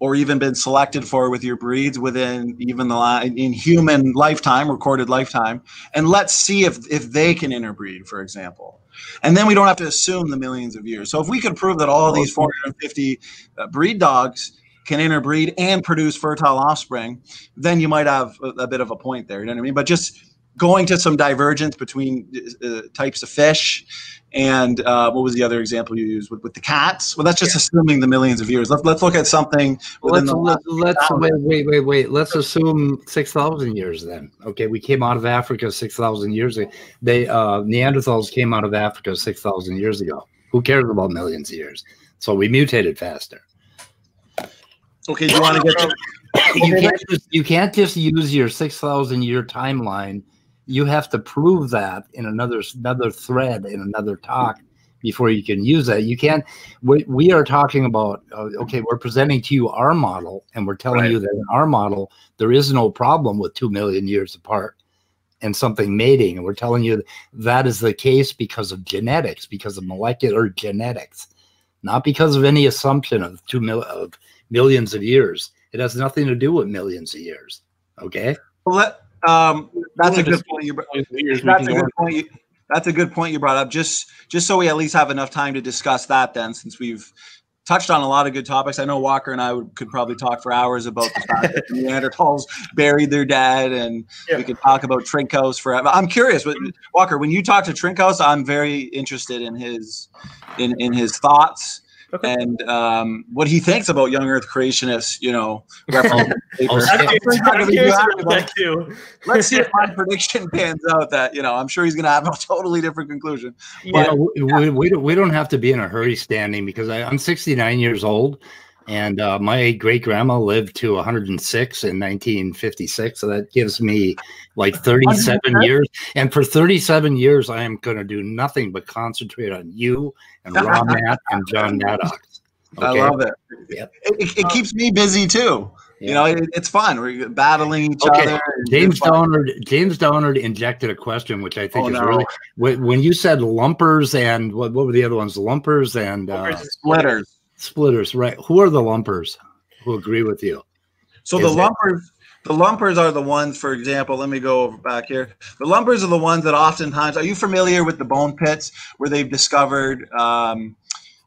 or even been selected for with your breeds within even the in human lifetime recorded lifetime. And let's see if if they can interbreed for example. And then we don't have to assume the millions of years. So if we could prove that all these 450 uh, breed dogs can interbreed and produce fertile offspring then you might have a, a, bit of a point there. You know what i mean? But just going to some divergence between uh, types of fish and uh, what was the other example you used with, with the cats? Well, that's just yeah. assuming the millions of years. Let's, let's look at something let's, let's, let's wait, wait, wait, wait. Let's assume six thousand years then. Okay, we came out of Africa six thousand years ago. They uh, Neanderthals came out of Africa six thousand years ago. Who cares about millions of years? So we mutated faster. Okay, do you want to get to you can't just you can't just use your six thousand year timeline. You have to prove that in another another thread in another talk before you can use that. You can't. We, we are talking about uh, okay. We're presenting to you our model, and we're telling Right. you that in our model there is no problem with two million years apart and something mating, and we're telling you that is the case because of genetics, because of molecular genetics, not because of any assumption of two mil of millions of years. It has nothing to do with millions of years. Okay. Let, um, that's a good point. You, br- Millions of years we that's a good point. You, that's a good point you brought up. Just just so we at least have enough time to discuss that, then, since we've touched on a lot of good topics. I know Walker and I would, could probably talk for hours about the fact that Neanderthals buried their dead, and Yeah. we could talk about Trinkaus forever. I'm curious, but Walker, when you talk to Trinkaus, I'm very interested in his in in his thoughts. Okay. And um, what he thinks about young Earth creationists, you know, reference paper. I'll say- I'm curious, Not gonna I'm be curious happy about about that too. Let's see if my prediction pans out. That you know, I'm sure he's going to have a totally different conclusion. Yeah. Well, we, we, we don't, we don't have to be in a hurry standing because I, I'm 69 years old and uh, my great grandma lived to 106 in 1956. So that gives me like 37 years. And for 37 years, I am going to do nothing but concentrate on you and Rob Matt and John Maddox. I love it. Yep. It, it, keeps me busy too. You know, it, it's fun. We're battling each Okay, other. James. Downard, James Downard injected a question, which I think Oh, is no. really when, you said lumpers and what, what were the other ones? Lumpers and uh, splitters. Splitters, right? Who are the lumpers who agree with you? So Is the lumpers, the lumpers are the ones. For example, let me go over back here. The lumpers are the ones that oftentimes. Are you familiar with the bone pits where they've discovered? Um,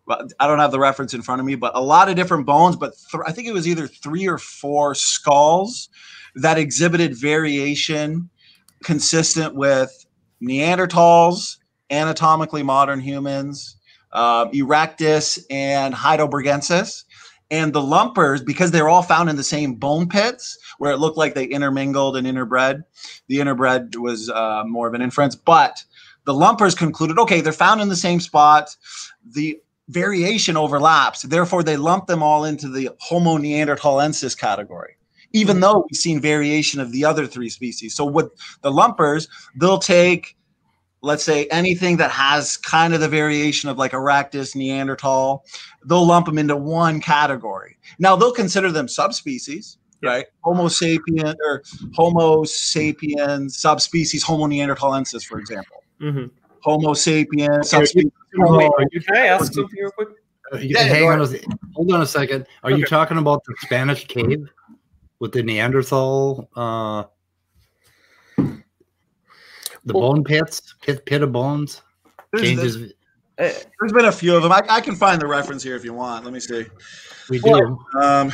I don't have the reference in front of me, but a lot of different bones. But th- I think it was either three or four skulls that exhibited variation consistent with Neanderthals, anatomically modern humans, uh, Erectus, and Heidelbergensis. And the lumpers, because they're all found in the same bone pits, where it looked like they intermingled and interbred, the interbred was uh, more of an inference. But the lumpers concluded, okay, they're found in the same spot. The variation overlaps. Therefore, they lump them all into the Homo neanderthalensis category, even though we've seen variation of the other three species. So, with the lumpers, they'll take, let's say, anything that has kind of the variation of like Erectus, Neanderthal, they'll lump them into one category. Now, they'll consider them subspecies. Right, Homo sapien or Homo sapiens subspecies Homo neanderthalensis, for example. Mhm. Homo sapiens Okay, subspecies. Wait, Homo- are you- Can I ask something real quick? Uh, Yeah, yeah, hang on a, hold on a second. Are you talking about the Spanish cave with the Neanderthal, uh, the Well- bone pits, pit, pit of bones? There's, Changes. Uh, there's been a few of them. I, I can find the reference here if you want. Let me see. We do. Um,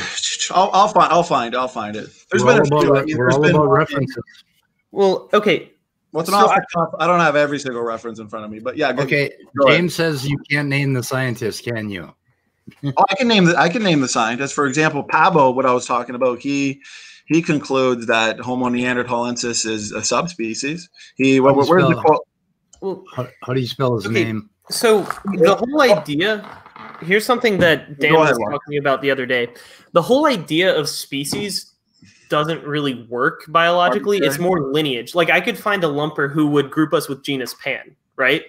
I'll, I'll find. I'll find. I'll find it. There's we're been a few. about, I mean, we're all been about one- references. well, okay. What's an So off I- I don't have every single reference in front of me, but yeah. go- Okay, go ahead. James says you can't name the scientist, can you? Oh, I can name the I can name the scientist. For example, Pääbo, what I was talking about, he he concludes that Homo neanderthalensis is a subspecies. He what, How do you where's the spell quote? Well, How, how do you spell his Okay. name? So the whole idea here's something that Dan Go was ahead, Mark. talking about the other day. The whole idea of species doesn't really work biologically. It's more lineage. Like I could find a lumper who would group us with genus Pan, right?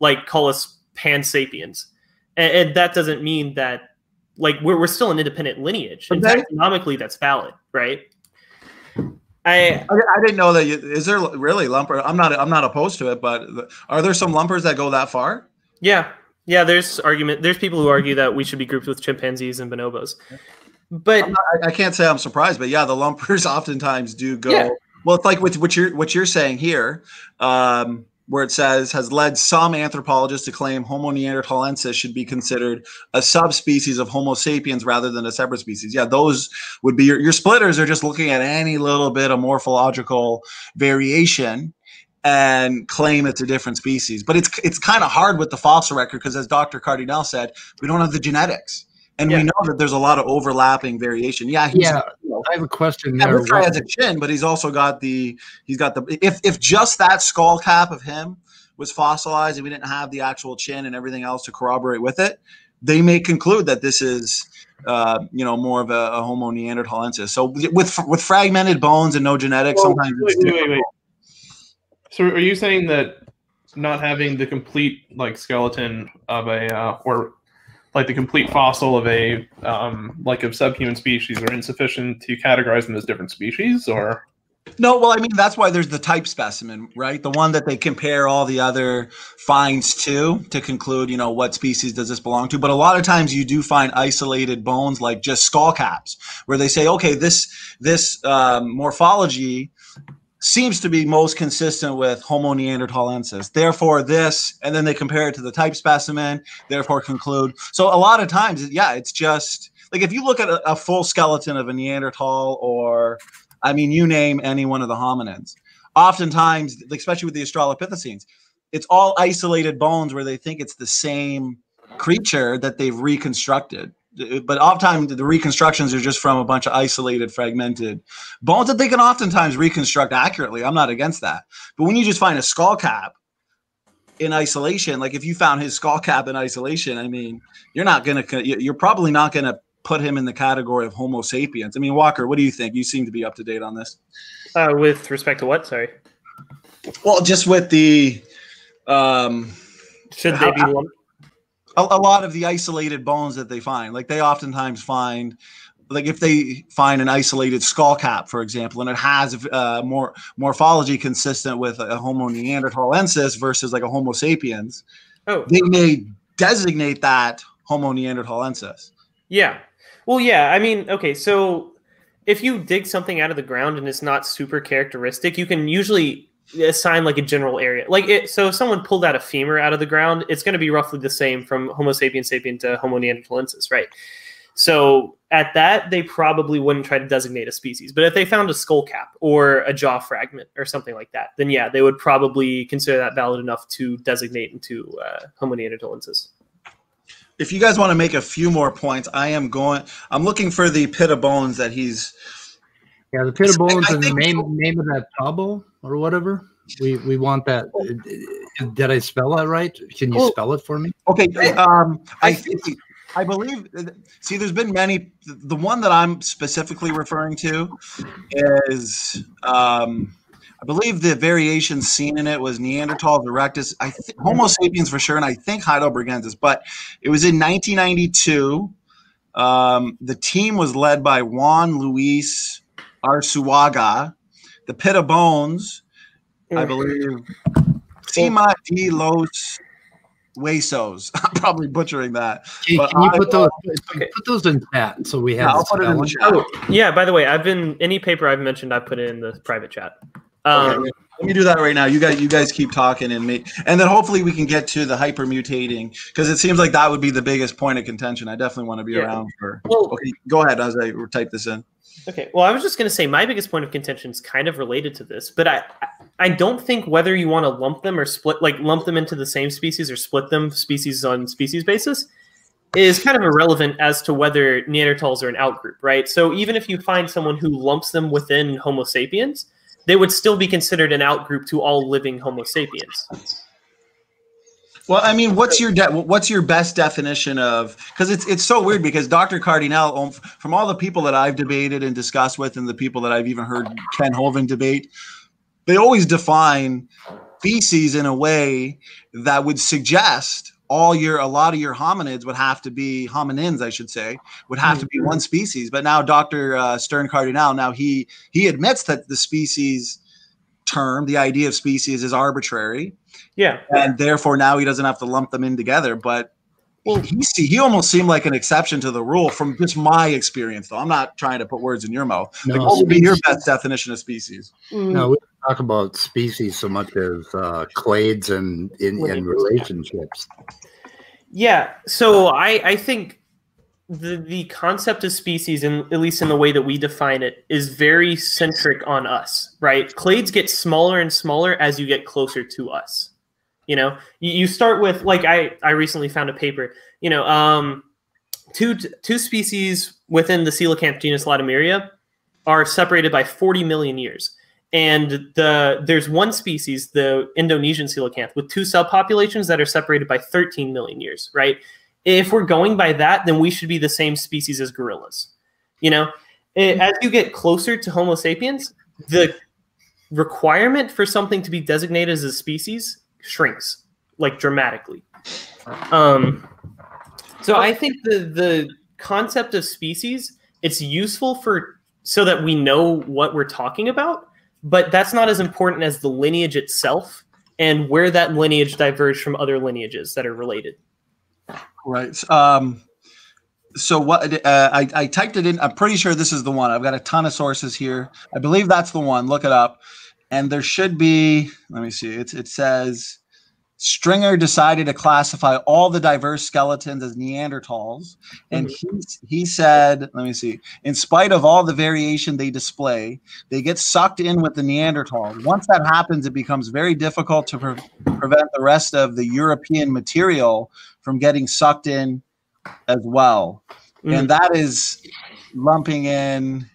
Like call us Pan sapiens. And, and that doesn't mean that like we're, we're still an independent lineage. And Okay. taxonomically that's valid, right? I I, I didn't know that. You, is there really lumper? I'm not. I'm not opposed to it, but are there some lumpers that go that far? Yeah, yeah. There's argument. There's people who argue that we should be grouped with chimpanzees and bonobos, but not, I, can't say I'm surprised, but yeah, the lumpers oftentimes do go. Yeah. Well, it's like what, what you're what you're saying here, um, where it says has led some anthropologists to claim Homo neanderthalensis should be considered a subspecies of Homo sapiens rather than a separate species. Yeah, those would be your, your splitters are just looking at any little bit of morphological variation and claim it's a different species. But it's it's kind of hard with the fossil record because, as Dr. Cardinale said, we don't have the genetics. And Yeah. we know that there's a lot of overlapping variation. Yeah, he's, Yeah, I have a question yeah, there. this guy has a chin, but he's also got the he's got the if if just that skull cap of him was fossilized and we didn't have the actual chin and everything else to corroborate with it, they may conclude that this is uh, you know more of a, a Homo neanderthalensis. So with with fragmented bones and no genetics, Well, sometimes wait, it's wait, wait, wait. So are you saying that not having the complete like skeleton of a uh, or like the complete fossil of a um, like of subhuman species are insufficient to categorize them as different species or No, well, I mean that's why there's the type specimen, right? The one that they compare all the other finds to to conclude, you know, what species does this belong to. But a lot of times you do find isolated bones, like just skull caps, where they say, okay, this this um, morphology seems to be most consistent with Homo neanderthalensis. Therefore, this, and then they compare it to the type specimen. Therefore, conclude. So a lot of times, yeah, it's just like if you look at a, a full skeleton of a Neanderthal or I mean, you name any one of the hominids. Oftentimes, especially with the Australopithecines, it's all isolated bones where they think it's the same creature that they've reconstructed. But oftentimes, the reconstructions are just from a bunch of isolated, fragmented bones that they can oftentimes reconstruct accurately. I'm not against that. But when you just find a skull cap in isolation, like if you found his skull cap in isolation, I mean, you're not gonna, you're probably not gonna put him in the category of Homo sapiens. I mean, Walker, what do you think? You seem to be up to date on this. Uh, with respect to what? Sorry. Well, just with the um, Should they be lumped? A, a lot of the isolated bones that they find, like they oftentimes find, like if they find an isolated skull cap, for example, and it has uh, more morphology consistent with a Homo neanderthalensis versus like a Homo sapiens, Oh, they may designate that Homo neanderthalensis. Yeah. Well, yeah. I mean, okay. So if you dig something out of the ground and it's not super characteristic, you can usually assign like a general area. Like it. So if someone pulled out a femur out of the ground, it's going to be roughly the same from Homo sapiens sapien to Homo neanderthalensis, right? So at that, they probably wouldn't try to designate a species. But if they found a skull cap or a jaw fragment or something like that, then yeah, they would probably consider that valid enough to designate into uh, Homo neanderthalensis. If you guys want to make a few more points, I am going. I'm looking for the pit of bones that he's. Yeah, the pit of I- bones I and the think- name name of that Pääbo or whatever. We we want that. Did I spell that right? Can you Well- spell it for me? Okay, um, I think I believe. See, there's been many. The one that I'm specifically referring to is, um, I believe the variation seen in it was Neanderthal erectus, I think Homo sapiens for sure, and I think Heidelbergensis. But it was in 1992. Um, the team was led by Juan Luis Arsuaga. The pit of bones, I believe, Sima de los Huesos. I'm probably butchering that. Can, But can you I put those Okay. put those in chat so we have? Yeah, I'll put it in the chat. Oh, yeah. By the way, I've been any paper I've mentioned, I've put it in the private chat. Um, Okay, Let me do that right now. You guys, you guys keep talking and me, and then hopefully we can get to the hypermutating because it seems like that would be the biggest point of contention. I definitely want to be Yeah. around for. Well, Okay, go ahead as I type this in. Okay. Well, I was just going to say my biggest point of contention is kind of related to this, but I, I don't think whether you want to lump them or split, like lump them into the same species or split them species on species basis, is kind of irrelevant as to whether Neanderthals are an outgroup, right? So even if you find someone who lumps them within Homo sapiens, they would still be considered an outgroup to all living Homo sapiens. Well, I mean, what's your de- what's your best definition of? Because it's it's so weird because Dr. Cardinale, um, from all the people that I've debated and discussed with, and the people that I've even heard Kent Hovind debate, they always define species in a way that would suggest all your a lot of your hominids would have to be hominins, I should say, would have to be one species. But now Dr. Uh, Stern Cardinale, now he he admits that the species term, the idea of species, is arbitrary Yeah. and therefore now he doesn't have to lump them in together. But Well- he he he almost seemed like an exception to the rule from just my experience, though. I'm not trying to put words in your mouth. Like, No, what would be your best definition of species? No, we don't talk about species so much as uh, clades and in, in relationships. Yeah. So I, I think the the concept of species, and at least in the way that we define it, is very centric on us, right? Clades get smaller and smaller as you get closer to us. You know, you, you start with like I I recently found a paper. You know, um, two two species within the coelacanth genus Latimeria are separated by 40 million years. and the there's one species, the Indonesian coelacanth, with two subpopulations that are separated by 13 million years, right? If we're going by that, then we should be the same species as gorillas. You know, It- as you get closer to Homo sapiens, the requirement for something to be designated as a species shrinks like dramatically. Um, so I think the the concept of species it's useful for so that we know what we're talking about, but that's not as important as the lineage itself and where that lineage diverged from other lineages that are related. Right. Um, so what uh, I, I typed it in. I'm pretty sure this is the one. I've got a ton of sources here. I believe that's the one. Look it up, and there should be. Let me see. It's it says Stringer decided to classify all the diverse skeletons as Neanderthals, and he he said, let me see. In spite of all the variation they display, they get sucked in with the Neanderthal. Once that happens, it becomes very difficult to pre- prevent the rest of the European material from getting sucked in as well. Mm. And that is lumping in,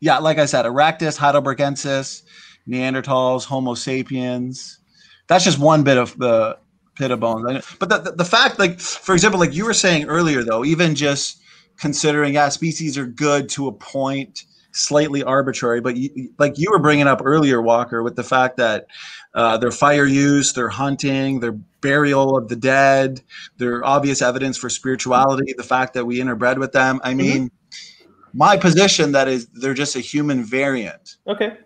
yeah, like I said, Erectus, Heidelbergensis, Neanderthals, Homo sapiens. That's just one bit of the pit of bones. But the, the, the fact, like, for example, like you were saying earlier, though, even just considering, yeah, species are good to a point, slightly arbitrary, but you, like you were bringing up earlier, Walker, with the fact that uh, their fire use, their hunting, their burial of the dead, their obvious evidence for spirituality, the fact that we interbred with them. I mean, my position that is they're just a human variant. Okay.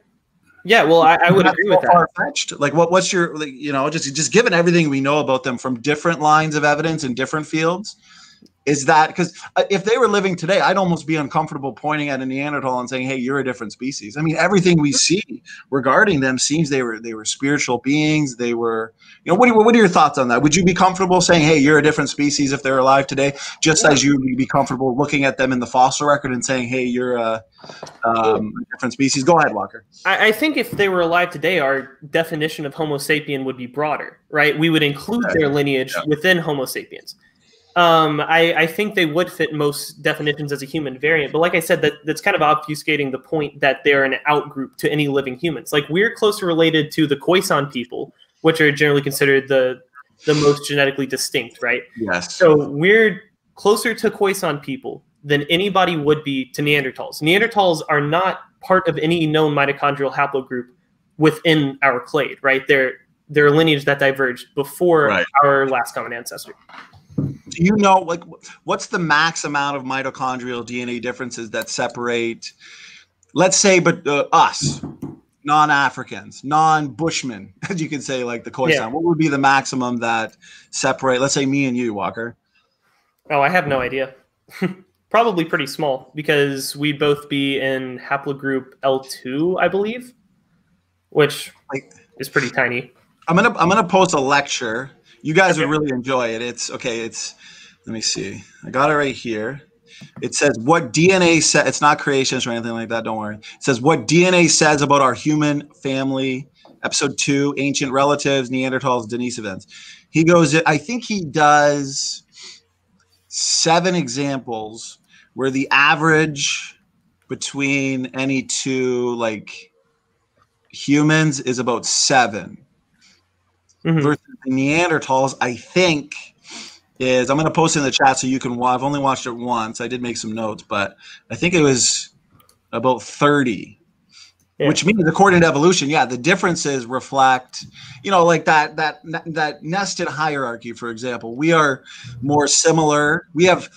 Yeah, well, I, I would agree with that. Far fetched. Like, what? What's your, like, you know, just just given everything we know about them from different lines of evidence in different fields, is that because uh, if they were living today, I'd almost be uncomfortable pointing at a Neanderthal and saying, "Hey, you're a different species." I mean, everything we mm-hmm. see regarding them seems they were they were spiritual beings. They were, you know, what are, what are your thoughts on that? Would you be comfortable saying, "Hey, you're a different species" if they're alive today, just as you would be comfortable looking at them in the fossil record and saying, "Hey, you're uh, a, um, a different species"? Go ahead, Walker. I, I think if they were alive today, our definition of Homo sapien would be broader, right? We would include Okay. their lineage Yeah. within Homo sapiens. Um, I, I think they would fit most definitions as a human variant, but like I said, that that's kind of obfuscating the point that they're an outgroup to any living humans. Like we're closer related to the Khoisan people, which are generally considered the the most genetically distinct, right? Yes. So we're closer to Khoisan people than anybody would be to Neanderthals. Neanderthals are not part of any known mitochondrial haplogroup within our clade, right? They're they're a lineage that diverged before Right. our last common ancestor. Do you know like what's the max amount of mitochondrial DNA differences that separate let's say but uh, us non-Africans non-Bushmen as you could say like the Khoisan Yeah. what would be the maximum that separate let's say me and you Walker Oh, I have no idea. Probably pretty small because we'd both be in haplogroup L2, I believe, which Like- is pretty tiny. I'm gonna I'm gonna post a lecture you guys would really enjoy it it's okay it's let me see. I got it right here. It says what DNA says it's not creationist or anything like that don't worry. It says what DNA says about our human family. Episode two ancient relatives Neanderthals Denisovans he goes I think he does seven examples where the average between any two like humans is about seven. Mhm. versus the Neanderthals, I think is I'm going to post it in the chat so you can. I've only watched it once. I did make some notes, but I think it was about 30. Yeah. Which means, according to evolution, yeah, the differences reflect, you know, like that that that nested hierarchy. For example, we are more similar. We have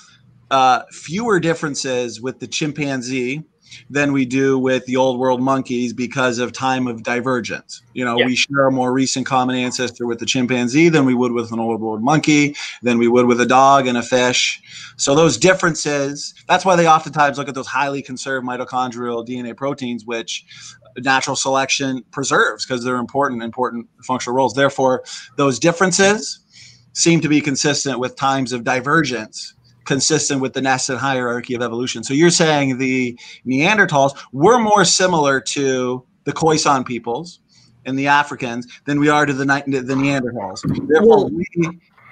uh, fewer differences with the chimpanzee than we do with the old world monkeys because of time of divergence. You know, Yeah. we share a more recent common ancestor with the chimpanzee than we would with an old world monkey, than we would with a dog and a fish. So those differences, that's why they oftentimes look at those highly conserved mitochondrial DNA proteins, which natural selection preserves because they're important, important functional roles. Therefore, those differences seem to be consistent with times of divergence consistent with the nested hierarchy of evolution. So you're saying the Neanderthals were more similar to the Khoisan peoples and the Africans than we are to the, the Neanderthals. Therefore, we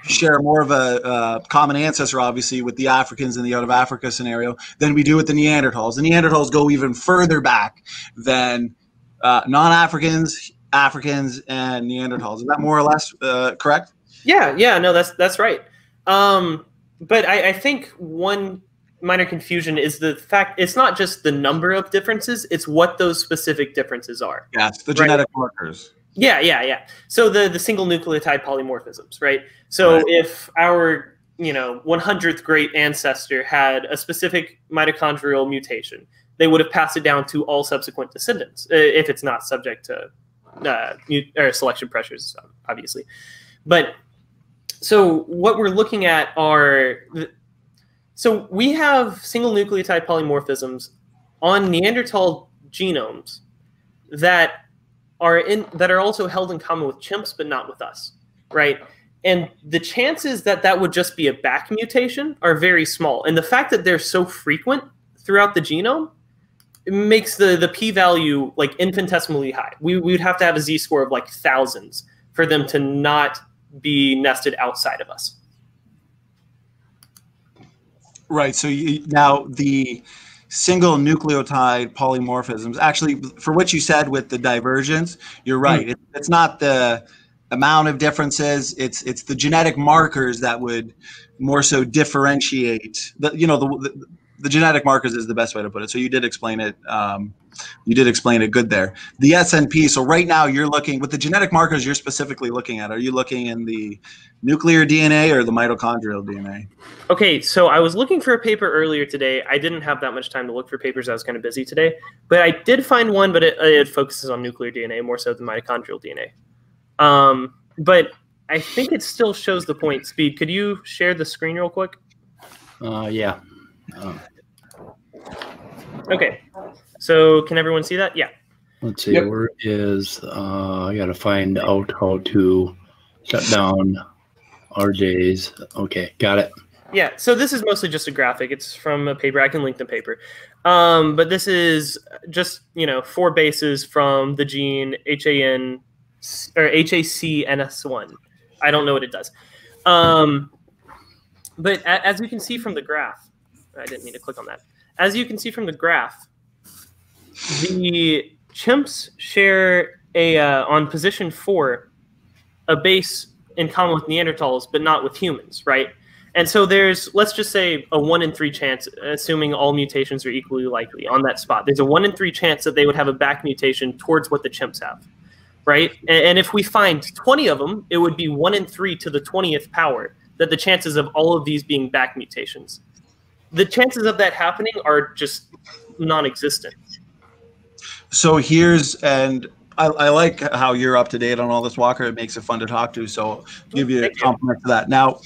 share more of a uh, common ancestor, obviously, with the Africans in the out of Africa scenario than we do with the Neanderthals. The Neanderthals go even further back than uh, non-Africans, Africans, and Neanderthals. Is that more or less uh, correct? Yeah, yeah, no, that's that's right. Um, but I, I think one minor confusion is the fact it's not just the number of differences; it's what those specific differences are. Yes, the Right. genetic markers. Yeah, yeah, yeah. So the the single nucleotide polymorphisms, right? So Right. if our you know 100th great ancestor had a specific mitochondrial mutation, they would have passed it down to all subsequent descendants if it's not subject to uh, or selection pressures, obviously. But so what we're looking at are so we have single nucleotide polymorphisms on Neanderthal genomes that are in that are also held in common with chimps, but not with us, right? And the chances that that would just be a back mutation are very small. And the fact that they're so frequent throughout the genome makes the the p value like infinitesimally high. We we would have to have a z score of like thousands for them to not be nested outside of us. Right. So you, now the single nucleotide polymorphisms, actually, for what you said with the divergence, you're hmm. right. It, it's not the amount of differences; it's it's the genetic markers that would more so differentiate. The you know the, the the genetic markers is the best way to put it. So you did explain it. Um, you did explain it good there. The SNP. So right now you're looking with the genetic markers you're specifically looking at. Are you looking in the nuclear DNA or the mitochondrial DNA? Okay, so I was looking for a paper earlier today. I didn't have that much time to look for papers. I was kind of busy today, but I did find one, but it, it focuses on nuclear DNA more so than mitochondrial DNA. Um, but I think it still shows the point. Speed, could you share the screen real quick? Uh, yeah. Um, Okay, so can everyone see that? Yeah. let's see. Yep. Where is? Uh, I got to find out how to shut down RJ's. Okay, got it. Yeah, so this is mostly just a graphic. It's from a paper. I can link the paper. Um, but this is just, you know, four bases from the gene HAN or HACNS1. I don't know what it does. Um, but a- as you can see from the graph, I didn't mean to click on that. As you can see from the graph, the chimps share a uh, on position four a base in common with Neanderthals, but not with humans, right? And so there's, let's just say, a one in three chance, assuming all mutations are equally likely on that spot. There's a one in three chance that they would have a back mutation towards what the chimps have, right? And, and if we find 20 of them, it would be one in three to the 20th power that the chances of all of these being back mutations. The chances of that happening are just non existent. So here's and I, I like how you're up to date on all this, Walker. It makes it fun to talk to. So give you a Thank you. compliment for that. Now,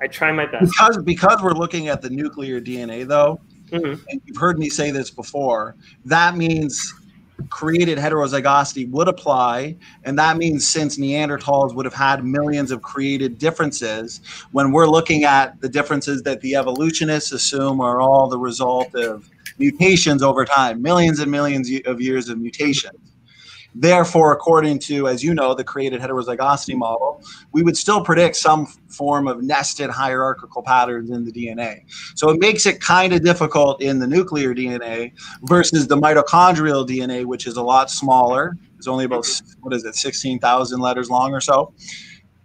I try my best. because because we're looking at the nuclear DNA, though, Mhm. and you've heard me say this before, that means created heterozygosity would apply, and that means since Neanderthals would have had millions of created differences, when we're looking at the differences that the evolutionists assume are all the result of mutations over time, millions and millions of years of mutations. Therefore, according to, as you know, the created heterozygosity model, we would still predict some form of nested hierarchical patterns in the DNA. So it makes it kind of difficult in the nuclear DNA versus the mitochondrial DNA, which is a lot smaller. It's only about, what is it, 16,000 letters long or so.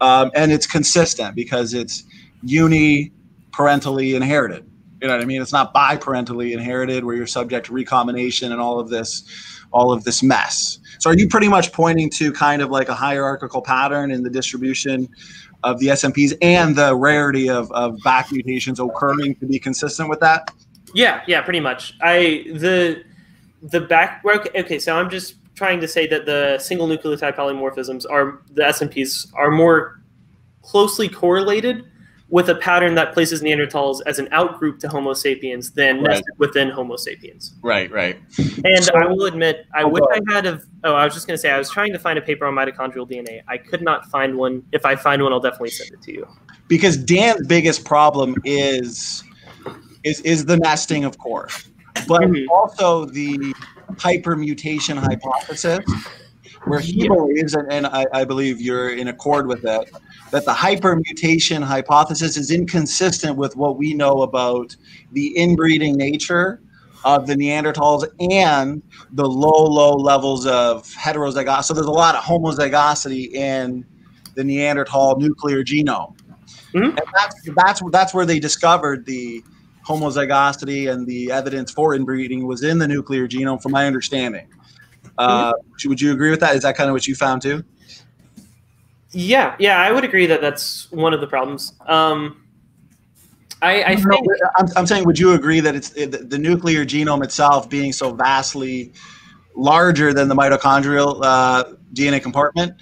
Um, and it's consistent because it's uniparentally inherited. You know what I mean? It's not biparentally inherited where you're subject to recombination and all of this, all of this mess. So are you pretty much pointing to kind of like a hierarchical pattern in the distribution of the SNPs and the rarity of, of back mutations occurring to be consistent with that? Yeah, yeah, pretty much. I the the back okay, so I'm just trying to say that the single nucleotide polymorphisms are the SNPs are more closely correlated with a pattern that places Neanderthals as an outgroup to Homo sapiens than Right. nested within Homo sapiens. Right, right. And So- I will admit, I Oh, wish I had a. Oh, I was just going to say, I was trying to find a paper on mitochondrial DNA. I could not find one. If I find one, I'll definitely send it to you. Because Dan's biggest problem is is is the nesting, of course, but Mhm. also the hypermutation hypothesis, where he Yeah. believes, and, and I, I believe you're in accord with that, that the hypermutation hypothesis is inconsistent with what we know about the inbreeding nature of the Neanderthals and the low, low levels of heterozygosity. So there's a lot of homozygosity in the Neanderthal nuclear genome. Mhm. And that's, that's, that's where they discovered the homozygosity and the evidence for inbreeding was in the nuclear genome, from my understanding. Uh, Would you agree with that? Is that kind of what you found too? Yeah, yeah, I would agree that that's one of the problems. Um, I, I No, think I'm, I'm saying, would you agree that it's it, the nuclear genome itself being so vastly larger than the mitochondrial uh, DNA compartment?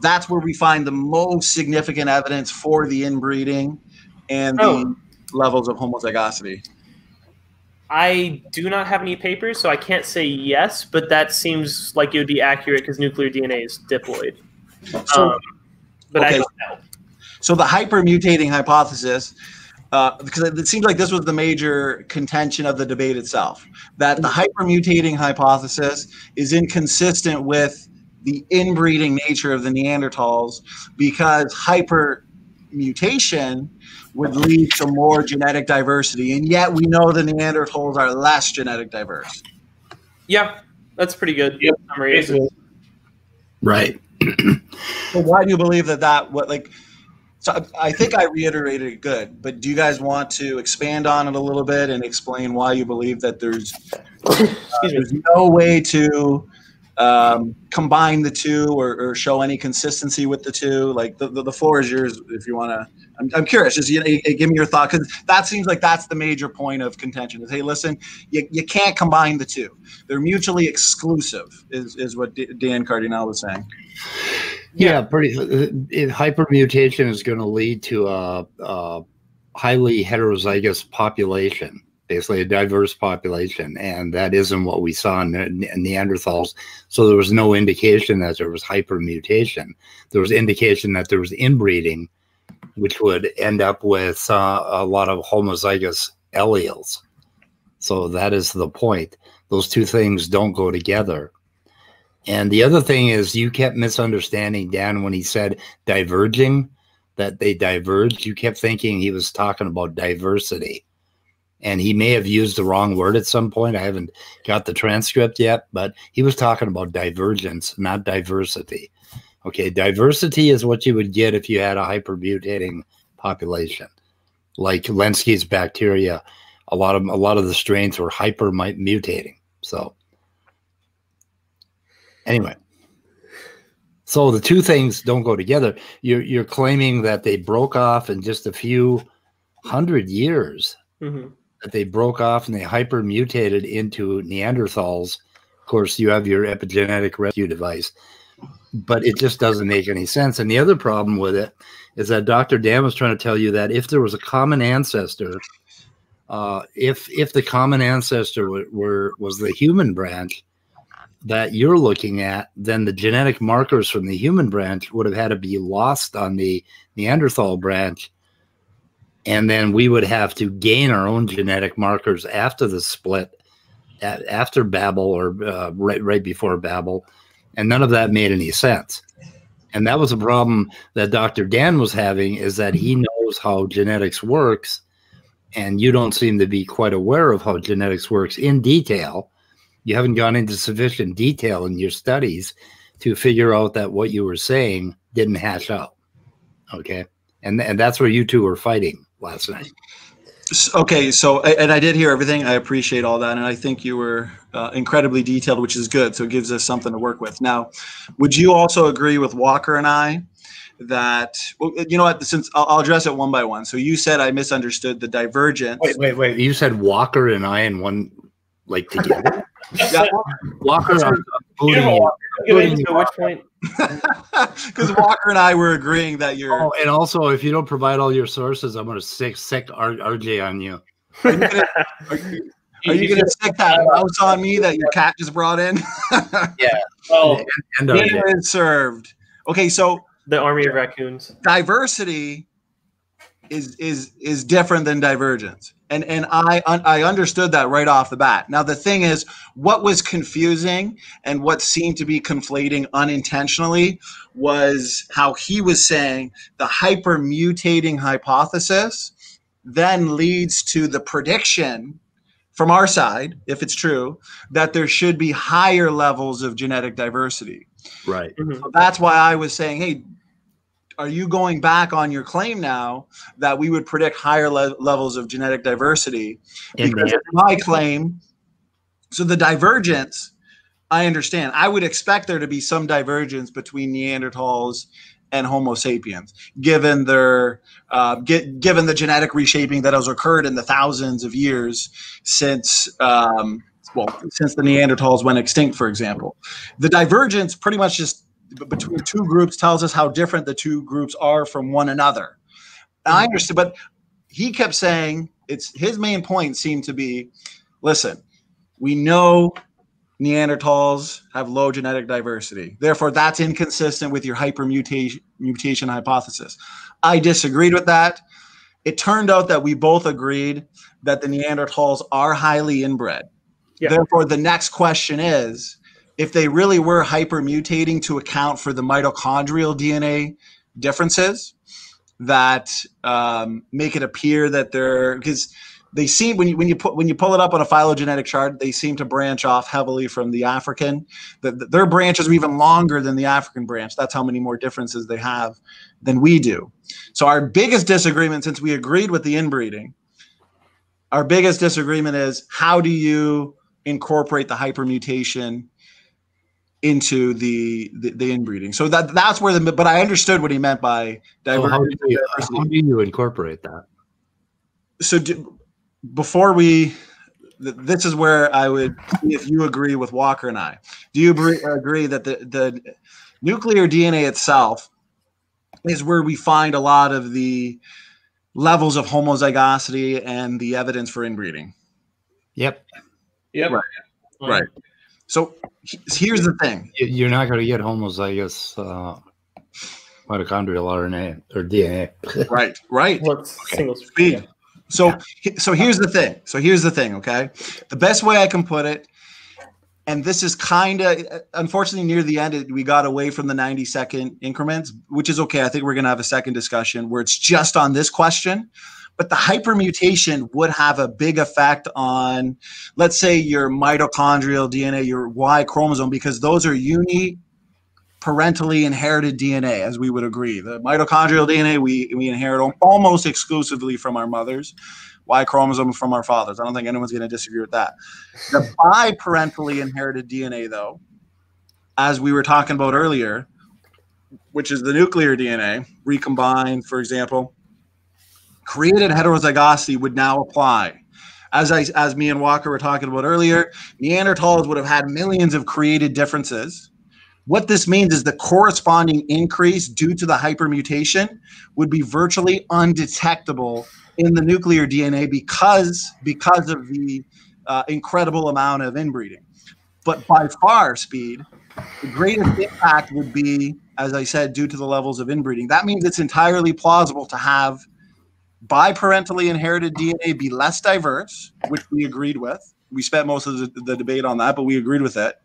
That's where we find the most significant evidence for the inbreeding and the Oh. levels of homozygosity. I do not have any papers, so I can't say yes, but that seems like it would be accurate because nuclear DNA is diploid. So, Um, but I don't know. so the hypermutating hypothesis, uh, because it seems like this was the major contention of the debate itself, that the hypermutating hypothesis is inconsistent with the inbreeding nature of the Neanderthals because hypermutation would lead to more genetic diversity, and yet we know the Neanderthals are less genetic diverse. Yeah, that's pretty good. Yep. Summary. Right. So why do you believe that that what like? So I- I think I reiterated it good, but do you guys want to expand on it a little bit and explain why you believe that there's Excuse me. there's no way to um, combine the two or, or show any consistency with the two? Like the, the, the floor is yours if you want to. I'm, I'm curious. Just you know, give me your thought because that seems like that's the major point of contention. Is hey, listen, you, you can't combine the two. They're mutually exclusive. Is is what D- Dan Cardinale was saying. Yeah, pretty. uh, hypermutation is going to lead to a, a highly heterozygous population, basically a diverse population, and that isn't what we saw in Ne- Neanderthals. So there was no indication that there was hypermutation. There was indication that there was inbreeding, which would end up with uh, a lot of homozygous alleles. So that is the point. Those two things don't go together. And the other thing is, you kept misunderstanding Dan when he said diverging, that they diverged. You kept thinking he was talking about diversity. And he may have used the wrong word at some point. I haven't got the transcript yet, but he was talking about divergence, not diversity. Okay, diversity is what you would get if you had a hypermutating population, like Lenski's bacteria. A lot of a lot of the strains were hyper mutating. So anyway so the two things don't go together you're you're claiming that they broke off in just a few hundred years Mhm. That they broke off and they hyper mutated into neanderthals of course you have your epigenetic rescue device but it just doesn't make any sense and the other problem with it is that dr dan was trying to tell you that if there was a common ancestor uh, if if the common ancestor were, were was the human branch that you're looking at, then the genetic markers from the human branch would have had to be lost on the Neanderthal branch. And then we would have to gain our own genetic markers after the split, after Babel or uh, right, right before Babel. And none of that made any sense. And that was a problem that Dr. Dan was having is that he knows how genetics works. And you don't seem to be quite aware of how genetics works in detail you haven't gone into sufficient detail in your studies to figure out that what you were saying didn't hash out. Okay. And, and that's where you two were fighting last night. Okay, so and I did hear everything. I appreciate all that, and I think you were uh, incredibly detailed, which is good. So it gives us something to work with. Now, would you also agree with Walker and I that well, you know what? Since I'll, I'll address it one by one. So you said I misunderstood the divergence. Wait, wait, wait. You said Walker and I in one, like together? Yeah, Walker, I'm You booting know, you. Get Booting into which point? because Walker and I were agreeing that you're. Oh, and also, if you don't provide all your sources, I'm going to sick, sick RJ on you. Are you gonna, are you, are you gonna stick that mouse on me that your cat just brought in? Yeah. Well, And Dinner is served. Okay, so The army of raccoons. diversity is is is different than divergence and and i un, i understood that right off the bat now the thing is what was confusing and what seemed to be conflating unintentionally was how he was saying the hypermutating hypothesis then leads to the prediction from our side, if it's true, that there should be higher levels of genetic diversity. Right. Mhm. So that's why I was saying, hey, are you going back on your claim now that we would predict higher le- levels of genetic diversity? In Because the- my claim, so the divergence, I understand. I would expect there to be some divergence between Neanderthals and Homo sapiens, given their uh, gi- given the genetic reshaping that has occurred in the thousands of years since. Um, well, since the Neanderthals went extinct, for example, the divergence pretty much just between two groups tells us how different the two groups are from one another. And I mm-hmm. understand, but he kept saying it's his main point seemed to be, listen, we know Neanderthals have low genetic diversity. Therefore, that's inconsistent with your hypermutation mutation hypothesis. I disagreed with that. It turned out that we both agreed that the Neanderthals are highly inbred. Yeah. Therefore, the next question is if they really were hypermutating to account for the mitochondrial DNA differences that um, make it appear that they're because they seem when you when you put when you pull it up on a phylogenetic chart, they seem to branch off heavily from the African. The, the- their branches are even longer than the African branch. That's how many more differences they have than we do. So our biggest disagreement, since we agreed with the inbreeding, our biggest disagreement is how do you incorporate the hypermutation into the, the the inbreeding? So that that's where the but I understood what he meant by So how, do you, how do you incorporate that? so do, before we th- this is where i would see if you agree with walker and i do you agree, agree that the, the nuclear dna itself is where we find a lot of the levels of homozygosity and the evidence for inbreeding Yep. Yep. Right. Right. so he- here's the thing You- You're not going to get homozygous uh, mitochondrial RNA or DNA. right right What's single Speed. So, so here's the thing. So here's the thing. Okay, the best way I can put it, and this is kind of unfortunately near the end, it, we got away from the 90 second increments, which is okay. I think we're gonna have a second discussion where it's just on this question. But the hypermutation would have a big effect on, let's say, your mitochondrial DNA, your Y chromosome, because those are uni parentally inherited DNA, as we would agree. The mitochondrial DNA we, we inherit almost exclusively from our mothers, Y chromosome from our fathers. I don't think anyone's going to disagree with that. The biparentally inherited DNA, though, as we were talking about earlier, which is the nuclear DNA, recombined, for example, created heterozygosity would now apply. As I, as me and Walker were talking about earlier, Neanderthals would have had millions of created differences. What this means is the corresponding increase due to the hypermutation would be virtually undetectable in the nuclear DNA because because of the uh, incredible amount of inbreeding. But by far, speed, the greatest impact would be, as I said, due to the levels of inbreeding. That means it's entirely plausible to have biparentally inherited DNA be less diverse, which we agreed with. We spent most of the, the debate on that, but we agreed with it.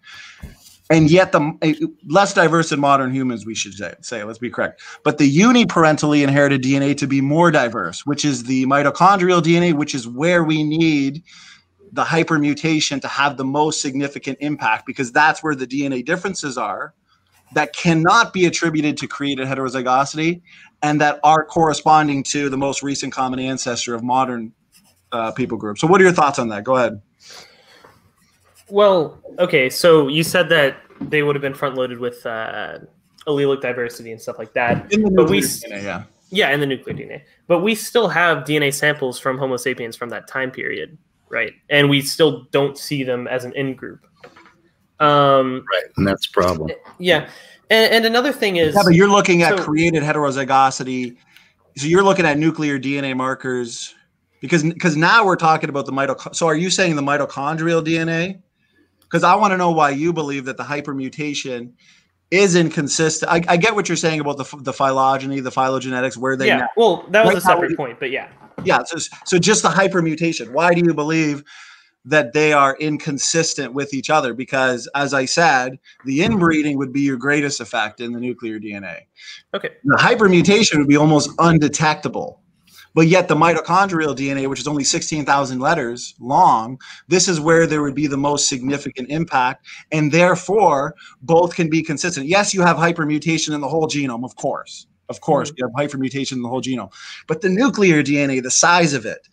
And yet, the less diverse in modern humans, we should say, say, let's be correct. But the uniparentally inherited DNA to be more diverse, which is the mitochondrial DNA, which is where we need the hypermutation to have the most significant impact because that's where the DNA differences are that cannot be attributed to created heterozygosity and that are corresponding to the most recent common ancestor of modern uh, people groups. So, what are your thoughts on that? Go ahead. Well, okay, so you said that they would have been front loaded with uh, allelic diversity and stuff like that. In the But we DNA, yeah. Yeah, in the nuclear DNA. But we still have DNA samples from Homo sapiens from that time period, right? And we still don't see them as an in group. Um, Right. And that's the problem. yeah. And, and another thing is Yeah, but you're looking at So- created heterozygosity. So you're looking at nuclear DNA markers because because now we're talking about the mitochondria. So are you saying the mitochondrial DNA? Because I want to know why you believe that the hypermutation is inconsistent. I, I get what you're saying about the the phylogeny, the phylogenetics, where they yeah, well, that was Right a separate we- point, but yeah. yeah. So so just the hypermutation. Why do you believe that they are inconsistent with each other? Because as I said, the inbreeding would be your greatest effect in the nuclear DNA. Okay. The hypermutation would be almost undetectable. But yet the mitochondrial DNA, which is only 16,000 letters long, this is where there would be the most significant impact. And therefore, both can be consistent. Yes, you have hypermutation in the whole genome, of course. Of course, mm-hmm. you have hypermutation in the whole genome. But the nuclear DNA, the size of it,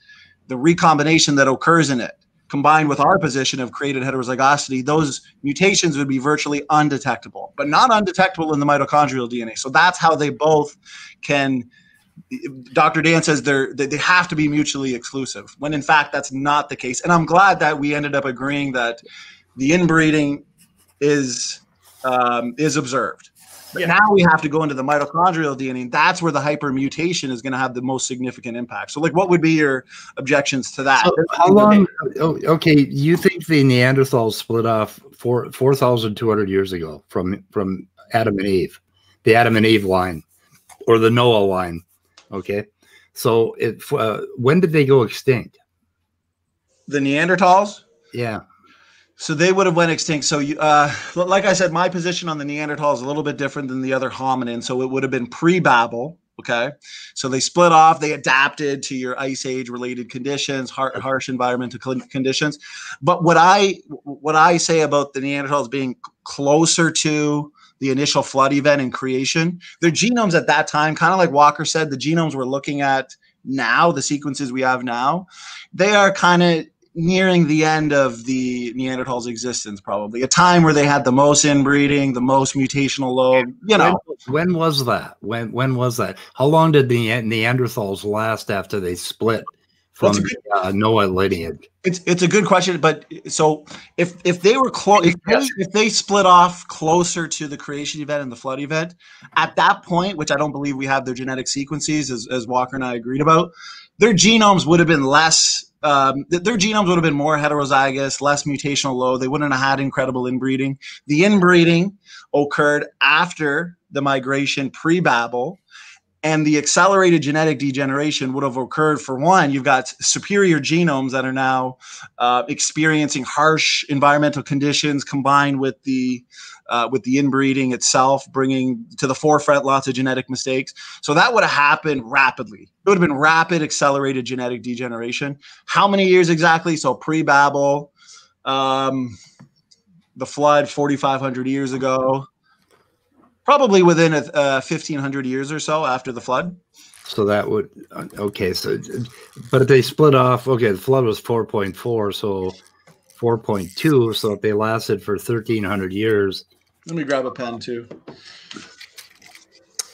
the recombination that occurs in it, combined with our position of created heterozygosity, those mutations would be virtually undetectable, but not undetectable in the mitochondrial DNA. So that's how they both can. Dr. Dan says they're they have to be mutually exclusive, when in fact that's not the case. And I'm glad that we ended up agreeing that the inbreeding is um, is observed. But yeah. now we have to go into the mitochondrial DNA. And that's where the hypermutation is going to have the most significant impact. So, like, what would be your objections to that? So how long? Oh, okay, you think the Neanderthals split off four four thousand two hundred years ago from from Adam and Eve, the Adam and Eve line, or the Noah line? Okay, so it uh, when did they go extinct? The Neanderthals. Yeah. So they would have went extinct. So, you, uh, like I said, my position on the Neanderthal is a little bit different than the other hominin. So it would have been pre-Babel. Okay, so they split off. They adapted to your ice age related conditions, har- harsh environmental conditions. But what I what I say about the Neanderthals being closer to the initial flood event and creation, their genomes at that time, kind of like Walker said, the genomes we're looking at now, the sequences we have now, they are kind of nearing the end of the Neanderthals' existence, probably a time where they had the most inbreeding, the most mutational load. You know, when, when was that? When when was that? How long did the Neanderthals last after they split? From good, uh, Noah lineage. It's it's a good question, but so if if they were close, if, they, if they split off closer to the creation event and the flood event, at that point, which I don't believe we have their genetic sequences, as, as Walker and I agreed about, their genomes would have been less um, their genomes would have been more heterozygous, less mutational load. They wouldn't have had incredible inbreeding. The inbreeding occurred after the migration pre Babel, and the accelerated genetic degeneration would have occurred for one. You've got superior genomes that are now uh, experiencing harsh environmental conditions combined with the uh, with the inbreeding itself, bringing to the forefront lots of genetic mistakes. So that would have happened rapidly. It would have been rapid, accelerated genetic degeneration. How many years exactly? So pre Babel, um, the flood, 4,500 years ago, probably within a, uh, 1,500 years or so after the flood. So that would uh, okay. So, but they split off, okay, the flood was 4.4, so 4.2. So if they lasted for 1,300 years, let me grab a pen too.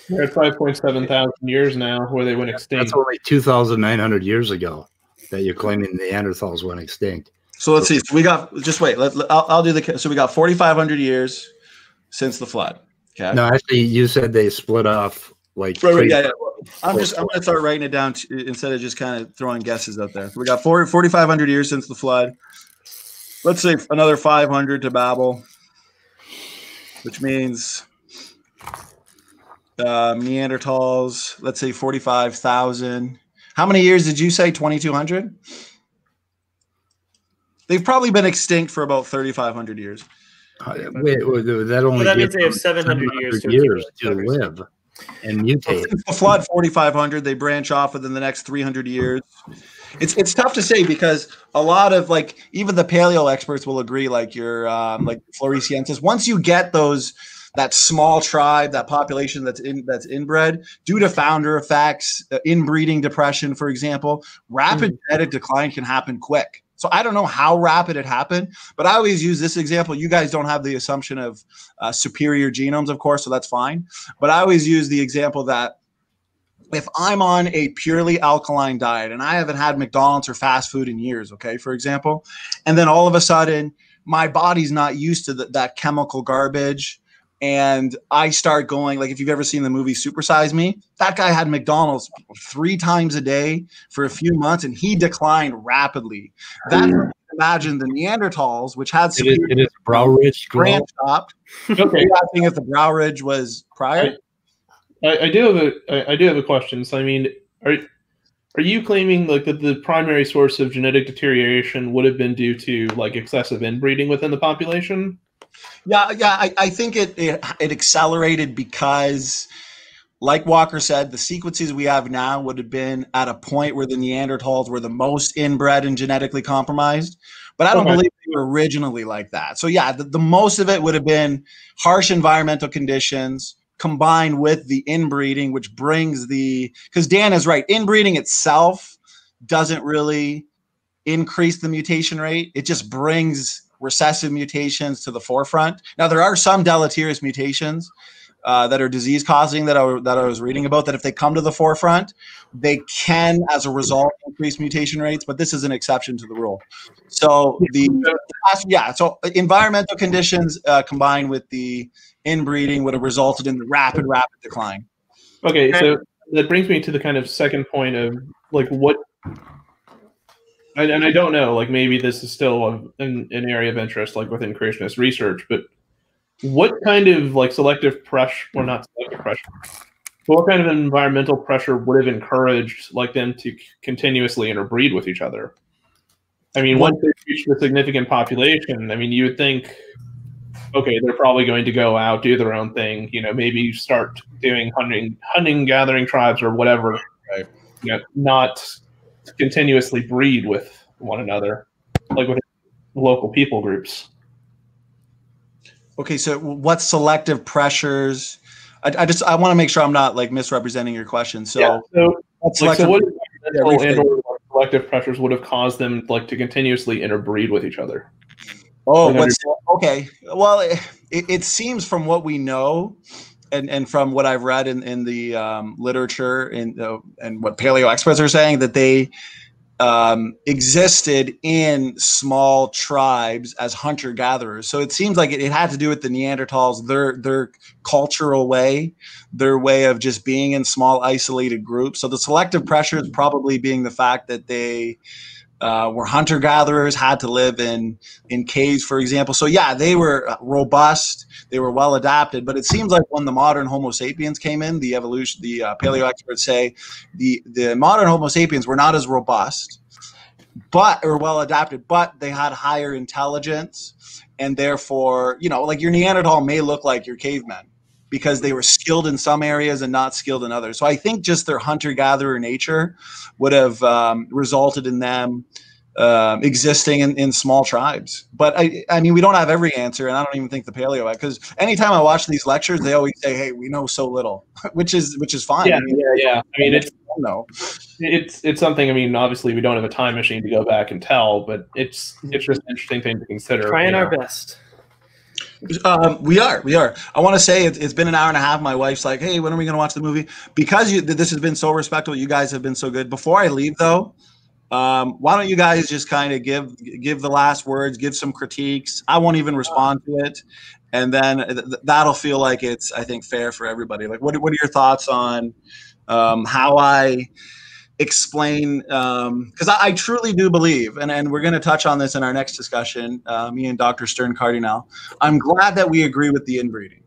We're at 5.7 thousand years now where they went extinct. That's only 2,900 years ago that you're claiming the Neanderthals went extinct. So let's see. So we got, just wait, let, I'll, I'll do the, so we got 4,500 years since the flood. Okay. No, actually, you said they split off like. Right, right, yeah, yeah. I'm just, I'm going to start writing it down to, instead of just kind of throwing guesses out there. So we got 4,500 years since the flood. Let's say another 500 to Babel which means uh, Neanderthals, let's say 45,000. How many years did you say? 2,200? They've probably been extinct for about 3,500 years. Uh, wait, wait, that only that means they have 700, 700 years, to, years to live and mutate. Since the flood, 4,500, they branch off within the next 300 years. It's it's tough to say because a lot of like even the paleo experts will agree, like your um, like Floresiensis. Once you get those that small tribe, that population that's in that's inbred, due to founder effects, uh, inbreeding depression, for example, rapid mm. genetic decline can happen quick. So I don't know how rapid it happened, but I always use this example. You guys don't have the assumption of uh, superior genomes, of course, so that's fine. But I always use the example that if I'm on a purely alkaline diet and I haven't had McDonald's or fast food in years, okay, for example, and then all of a sudden my body's not used to the, that chemical garbage and I start going like if you've ever seen the movie Supersize Me, that guy had McDonald's three times a day for a few months and he declined rapidly. That imagine the Neanderthals, which had it is, it is brow ridge branch stopped. okay, I think if the brow ridge was prior. I, I do have a I do have a question. So I mean, are are you claiming like that the primary source of genetic deterioration would have been due to like excessive inbreeding within the population? Yeah, yeah, I, I think it, it it accelerated because like Walker said, the sequences we have now would have been at a point where the Neanderthals were the most inbred and genetically compromised. But I don't Okay. believe they were originally like that. So yeah, the, the most of it would have been harsh environmental conditions combined with the inbreeding, which brings the because Dan is right, inbreeding itself doesn't really increase the mutation rate. It just brings recessive mutations to the forefront. Now there are some deleterious mutations uh, that are disease causing that I, that I was reading about that if they come to the forefront, they can, as a result, increase mutation rates. But this is an exception to the rule. So the yeah, so environmental conditions uh, combined with the inbreeding would have resulted in the rapid, rapid decline. Okay, so that brings me to the kind of second point of like what, and, and I don't know, like maybe this is still a, an, an area of interest, like within creationist research, but what kind of like selective pressure, or not selective pressure, but what kind of environmental pressure would have encouraged like them to c- continuously interbreed with each other? I mean, once they reach the significant population, I mean, you would think, okay, they're probably going to go out, do their own thing. You know, maybe start doing hunting, hunting, gathering tribes or whatever. Right. You know, not continuously breed with one another, like with local people groups. Okay, so what selective pressures? I, I just I want to make sure I'm not like misrepresenting your question. So, yeah. So, what like, so what Yeah, and or selective pressures would have caused them like to continuously interbreed with each other? Oh, what's okay? Well, it, it seems from what we know, and and from what I've read in in the um, literature and uh, and what paleo experts are saying that they um, existed in small tribes as hunter gatherers. So it seems like it, it had to do with the Neanderthals, their their cultural way, their way of just being in small isolated groups. So the selective pressures probably being the fact that they uh, were hunter gatherers, had to live in in caves, for example. So yeah, they were uh, robust, they were well adapted. But it seems like when the modern Homo sapiens came in, the evolution, the uh, paleo experts say the the modern Homo sapiens were not as robust, but or well adapted, but they had higher intelligence, and therefore, you know, like your Neanderthal may look like your cavemen because they were skilled in some areas and not skilled in others. So I think just their hunter gatherer nature would have um, resulted in them um existing in, in small tribes. But I, I mean, we don't have every answer, and I don't even think the paleo because anytime I watch these lectures, they always say, "Hey, we know so little," which is which is fine. Yeah, I mean, yeah, yeah. I mean, it's no. it's it's something. I mean, obviously, we don't have a time machine to go back and tell, but it's it's just an interesting thing to consider. Trying our know. best. Um, we are, we are. I want to say it, it's been an hour and a half. My wife's like, "Hey, when are we going to watch the movie?" Because you, this has been so respectful. You guys have been so good. Before I leave, though, um, why don't you guys just kind of give give the last words, give some critiques. I won't even respond to it, and then th- th- that'll feel like it's, I think, fair for everybody. Like, what what are your thoughts on um, how I explain because I, I truly do believe and, and we're going to touch on this in our next discussion uh, me and dr stern cardinale i'm glad that we agree with the inbreeding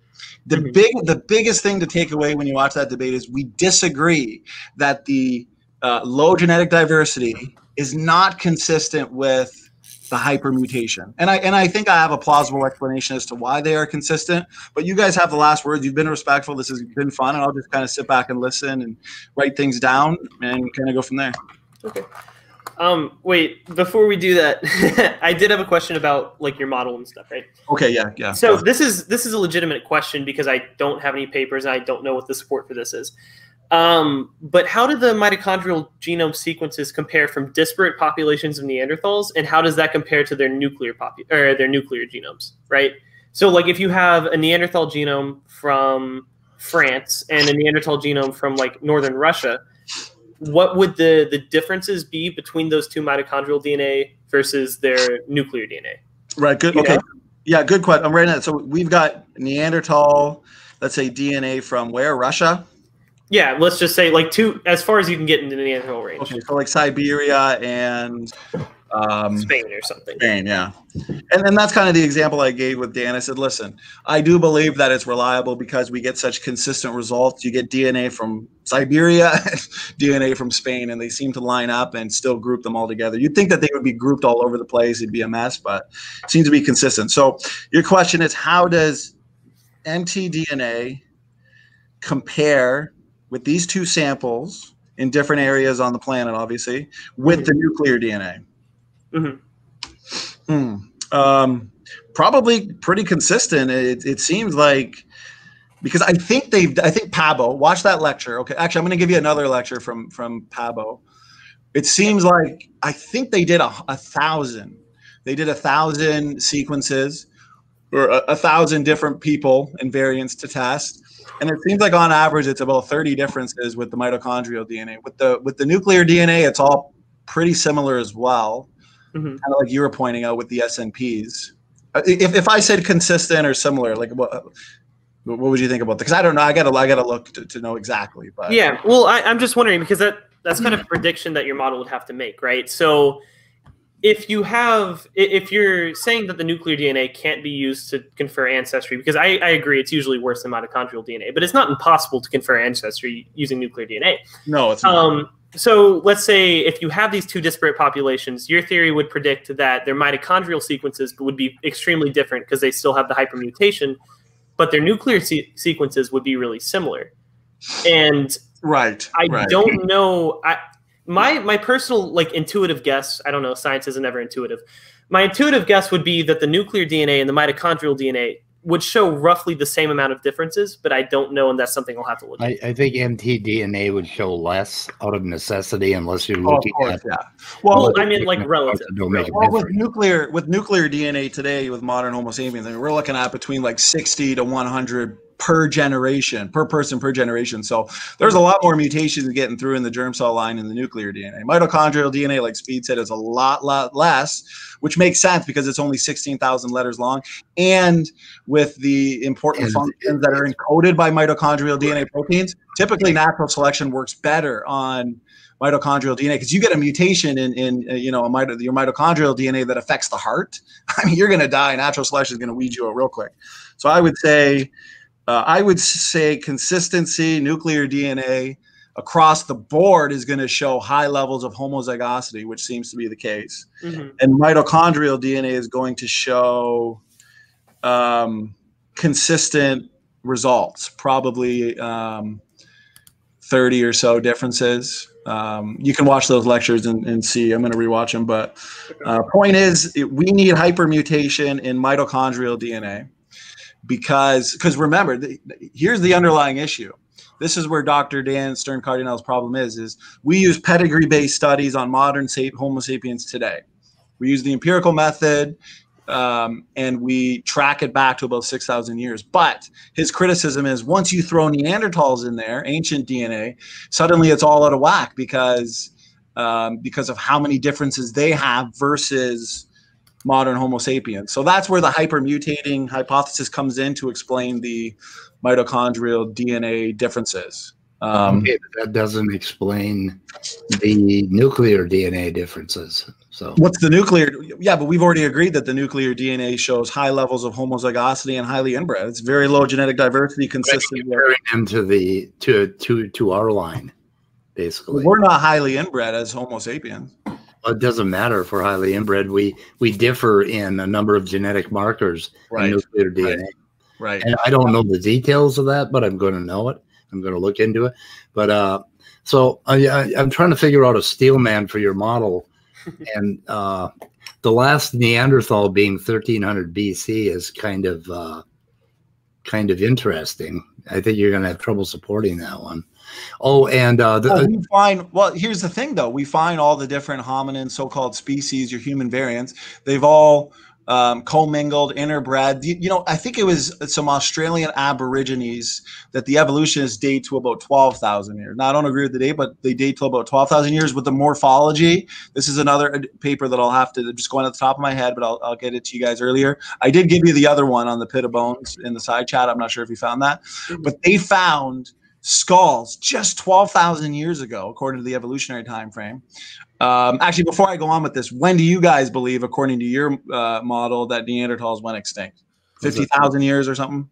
the Mhm. big the biggest thing to take away when you watch that debate is we disagree that the uh, low genetic diversity is not consistent with the hypermutation and i and i think i have a plausible explanation as to why they are consistent but you guys have the last words you've been respectful this has been fun and i'll just kind of sit back and listen and write things down and kind of go from there Okay. Um, wait, before we do that, I did have a question about like your model and stuff, right? okay yeah yeah So this is this is a legitimate question because I don't have any papers and I don't know what the support for this is. Um, but how do the mitochondrial genome sequences compare from disparate populations of Neanderthals, and how does that compare to their nuclear popu- or their nuclear genomes? Right. So, like, if you have a Neanderthal genome from France and a Neanderthal genome from like northern Russia, what would the the differences be between those two mitochondrial DNA versus their nuclear DNA? Right. Good. You Okay. know? Yeah. Good question. I'm writing that. So we've got Neanderthal, let's say DNA from where? Russia. Yeah, let's just say like two as far as you can get into the Neanderthal range, Okay. So like Siberia and um, Spain or something. Spain. Yeah. And and that's kind of the example I gave with Dan. I said, listen, I do believe that it's reliable because we get such consistent results. You get DNA from Siberia, DNA from Spain, and they seem to line up and still group them all together. You'd think that they would be grouped all over the place. It'd be a mess, but it seems to be consistent. So your question is, how does mtDNA compare with these two samples in different areas on the planet, obviously, with the nuclear DNA? Mhm. Hmm. Um, probably pretty consistent. It, it seems like because I think they've I think Pääbo watch that lecture. Okay, actually, I'm going to give you another lecture from from Pääbo. It seems like I think they did a, a thousand. They did a thousand sequences or a, a thousand different people and variants to test. And it seems like on average it's about 30 differences with the mitochondrial DNA. With the with the nuclear DNA, it's all pretty similar as well. Mhm. Kind of like you were pointing out with the SNPs. Uh, If, if I said consistent or similar, like what what would you think about that? Because I don't know. I gotta I gotta look to, to know exactly. But Yeah, well, I, I'm just wondering because that that's kind of a prediction that your model would have to make, right? So, if you have, if you're saying that the nuclear DNA can't be used to confer ancestry, because I, I agree, it's usually worse than mitochondrial DNA, but it's not impossible to confer ancestry using nuclear DNA. no, it's not. Um, so let's say if you have these two disparate populations, your theory would predict that their mitochondrial sequences would be extremely different because they still have the hypermutation, but their nuclear se- sequences would be really similar. And right. I right. don't know. I my my personal like intuitive guess. I don't know. Science isn't ever intuitive. My intuitive guess would be that the nuclear DNA and the mitochondrial DNA would show roughly the same amount of differences, but I don't know, and that's something I'll have to look. at. I, I think mtDNA would show less out of necessity unless you're Oh, of looking course, at. yeah. Well, Well, I mean, like relative. Don't make Well, with nuclear with nuclear DNA today, with modern Homo sapiens, I mean, we're looking at between like sixty to one hundred per generation, per person per generation. So there's a lot more mutations getting through in the germ cell line in the nuclear DNA. Mitochondrial DNA, like Speed said, is a lot, lot less, which makes sense because it's only sixteen thousand letters long, and with the important And- functions that are encoded by mitochondrial DNA proteins, typically natural selection works better on mitochondrial DNA because you get a mutation in in uh, you know a mito- your mitochondrial DNA that affects the heart. I mean, you're going to die. Natural selection is going to weed you out real quick. So I would say, uh, I would say consistency, nuclear DNA across the board is going to show high levels of homozygosity, which seems to be the case. Mhm. And mitochondrial DNA is going to show um, consistent results, probably um, 30 or so differences. Um, you can watch those lectures and, and see. I'm going to rewatch them. But uh, point is, it, we need hypermutation in mitochondrial DNA because, because remember, the, here's the underlying issue. This is where Dr. Dan Stern Cardinale's problem is: is we use pedigree-based studies on modern Homo sapiens today. We use the empirical method um, and we track it back to about 6,000 years. But his criticism is once you throw Neanderthals in there, ancient DNA, suddenly it's all out of whack because um, because of how many differences they have versus modern Homo sapiens. So that's where the hypermutating hypothesis comes in to explain the mitochondrial DNA differences. Um, okay, that doesn't explain the nuclear DNA differences. So What's the nuclear? Yeah, but we've already agreed that the nuclear DNA shows high levels of homozygosity and highly inbred. It's very low genetic diversity, consistent. with- comparing them to the to to to our line, basically. We're not highly inbred as Homo sapiens. Well, it doesn't matter if we're highly inbred. We we differ in a number of genetic markers Right. in nuclear DNA. Right. And I don't know the details of that, but I'm going to know it. I'm going to look into it. But uh, so I, I, I'm trying to figure out a steel man for your model, and uh, the last Neanderthal being 1300 BC is kind of uh, kind of interesting. I think you're going to have trouble supporting that one. Oh, and uh, the, Well, we find well. Here's the thing, though. We find all the different hominin, so-called species, your human variants. They've all um, commingled, interbred. You, you know, I think it was some Australian Aborigines that the evolutionists date to about twelve thousand years. Now, I don't agree with the date, but they date to about twelve thousand years. With the morphology, this is another paper that I'll have to just go on at the top of my head, but I'll, I'll get it to you guys earlier. I did give you the other one on the pit of bones in the side chat. I'm not sure if you found that, but they found skulls just 12,000 years ago, according to the evolutionary time frame. Um, actually, before I go on with this, when do you guys believe, according to your uh, model, that Neanderthals went extinct? 50,000 years or something?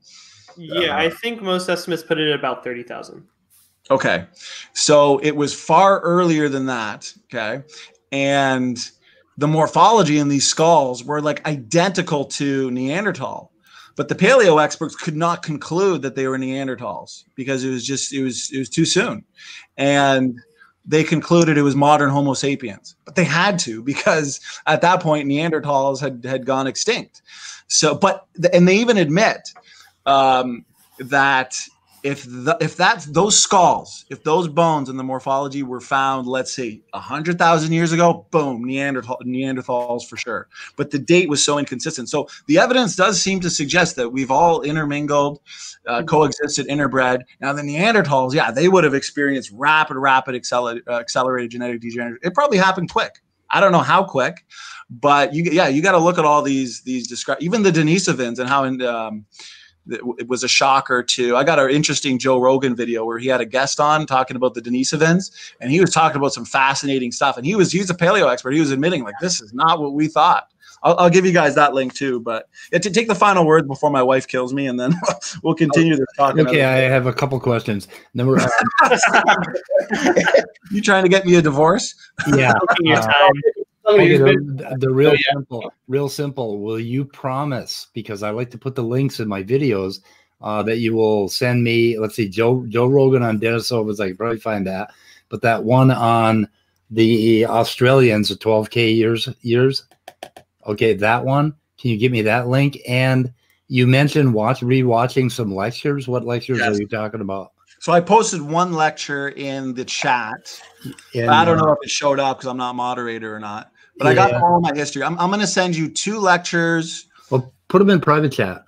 Yeah, I think most estimates put it at about thirty thousand. Okay. So it was far earlier than that. Okay. And the morphology in these skulls were like identical to Neanderthal. But the paleo experts could not conclude that they were Neanderthals because it was just it was it was too soon, and they concluded it was modern Homo sapiens. But they had to because at that point Neanderthals had had gone extinct. So, but and they even admit um, that if the, if that's those skulls, if those bones and the morphology were found, let's see, a hundred thousand years ago, boom, Neanderthal, Neanderthals for sure. But the date was so inconsistent. So the evidence does seem to suggest that we've all intermingled, uh, coexisted, interbred. Now the Neanderthals, yeah, they would have experienced rapid, rapid acceler- uh, accelerated genetic degeneration. It probably happened quick. I don't know how quick, but you, yeah, you got to look at all these these describe even the Denisovans and how in. Um, it was a shocker to i got an interesting joe rogan video where he had a guest on talking about the denisovans and he was talking about some fascinating stuff and he was he's a paleo expert. He was admitting like this is not what we thought. I'll, I'll give you guys that link too but yeah, to take the final word before my wife kills me and then we'll continue this talk okay i have a couple questions. Number you trying to get me a divorce? Yeah. Uh, Okay, the, the, real oh, yeah. simple, real simple. Will you promise? Because I like to put the links in my videos uh, that you will send me. Let's see, Joe Joe Rogan on Denisovans. I can probably find that, but that one on the Australians, the 12k years years. Okay, that one. Can you give me that link? And you mentioned watch rewatching some lectures. What lectures yes. are you talking about? So I posted one lecture in the chat. And, I don't know if it showed up because I'm not moderator or not. But yeah. I got all my history. I'm, I'm going to send you two lectures. Well, put them in private chat.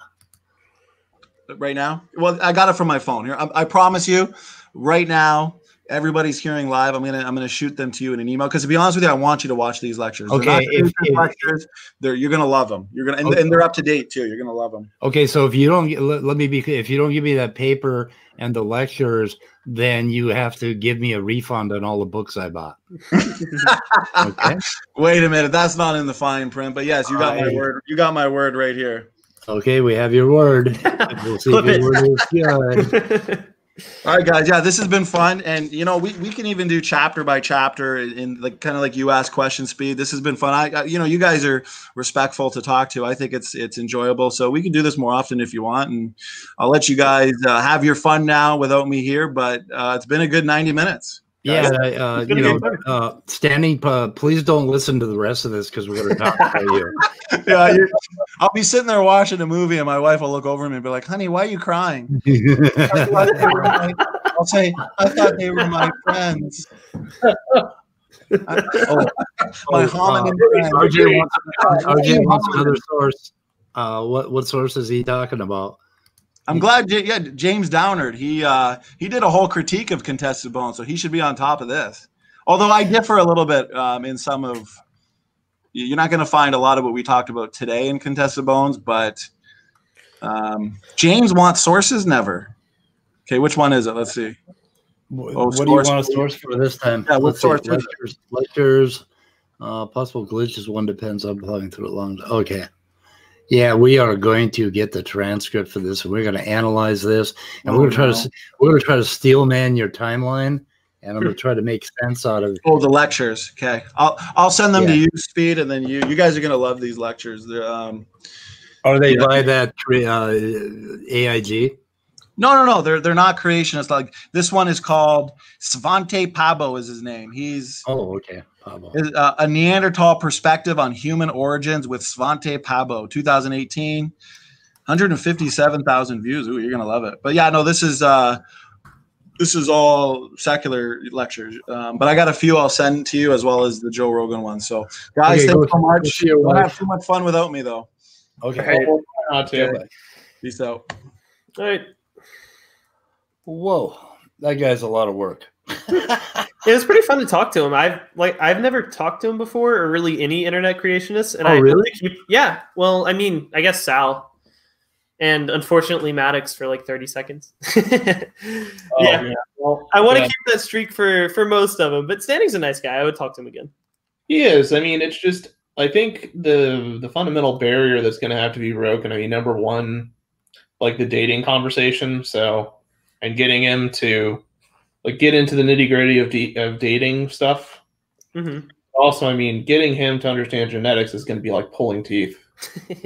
Right now? Well, I got it from my phone. Here, I, I promise you, right now, everybody's hearing live. I'm gonna I'm gonna shoot them to you in an email because to be honest with you, I want you to watch these lectures. Okay, they're if, if, lectures. They're you're gonna love them. You're gonna and, okay. and, they're up to date too. You're gonna love them. Okay, so if you don't let, let me be if you don't give me that paper and the lectures, then you have to give me a refund on all the books I bought. okay. Wait a minute, that's not in the fine print, but yes, you got my word. You got my word right here. Okay, we have your word. We'll see if your word is good. All right, guys. Yeah, this has been fun, and you know, we, we can even do chapter by chapter in like kind of like you ask question speed. This has been fun. I, I, you know, you guys are respectful to talk to. I think it's it's enjoyable. So we can do this more often if you want, and I'll let you guys uh, have your fun now without me here. But uh, it's been a good ninety minutes. Yeah, uh, you know, uh, standing. Uh, please don't listen to the rest of this because we're going to talk about you. yeah, I'll be sitting there watching a movie, and my wife will look over me and be like, "Honey, why are you crying?" I'll say, "I thought they were my friends." I, oh, my oh, uh, friend. RJ wants, RJ wants another source. Uh, what what source is he talking about? I'm glad. Yeah, James Downard. He uh, he did a whole critique of contested bones, so he should be on top of this. Although I differ a little bit um, in some of. You're not going to find a lot of what we talked about today in contested bones, but um, James wants sources. Never. Okay, which one is it? Let's see. Oh, what do you want a source for this time? Yeah, what source? Lectures, lectures uh, possible glitches. One depends on plowing through it long. Okay. Yeah, we are going to get the transcript for this, and we're going to analyze this, and oh, we're going to try no. to we're going to try to steel man your timeline, and I'm going to try to make sense out of. Oh, the lectures. Okay, I'll I'll send them yeah. to you, Speed, and then you you guys are going to love these lectures. They're, um, are they by that uh, AIG? No, no, no. They're they're not creationists. Like this one is called Svante Pääbo is his name. He's oh okay. Pääbo. Uh, a Neanderthal perspective on human origins with Svante Pääbo, 2018, 157,000 views. Ooh, you're gonna love it. But yeah, no, this is uh, this is all secular lectures. Um, but I got a few I'll send to you as well as the Joe Rogan one. So guys, okay, thanks so much. Don't have too much fun without me though. Okay. okay. Peace out. All right. Whoa, that guy's a lot of work. It was pretty fun to talk to him. I've like I've never talked to him before, or really any internet creationists. And oh, I really? Keep, yeah. Well, I mean, I guess Sal, and unfortunately Maddox for like thirty seconds. oh, yeah. yeah. Well, I want to yeah. keep that streak for for most of them, but Standing's a nice guy. I would talk to him again. He is. I mean, it's just I think the the fundamental barrier that's going to have to be broken. I mean, number one, like the dating conversation. So and getting him to like get into the nitty gritty of de- of dating stuff. Mm-hmm. Also, I mean, getting him to understand genetics is going to be like pulling teeth.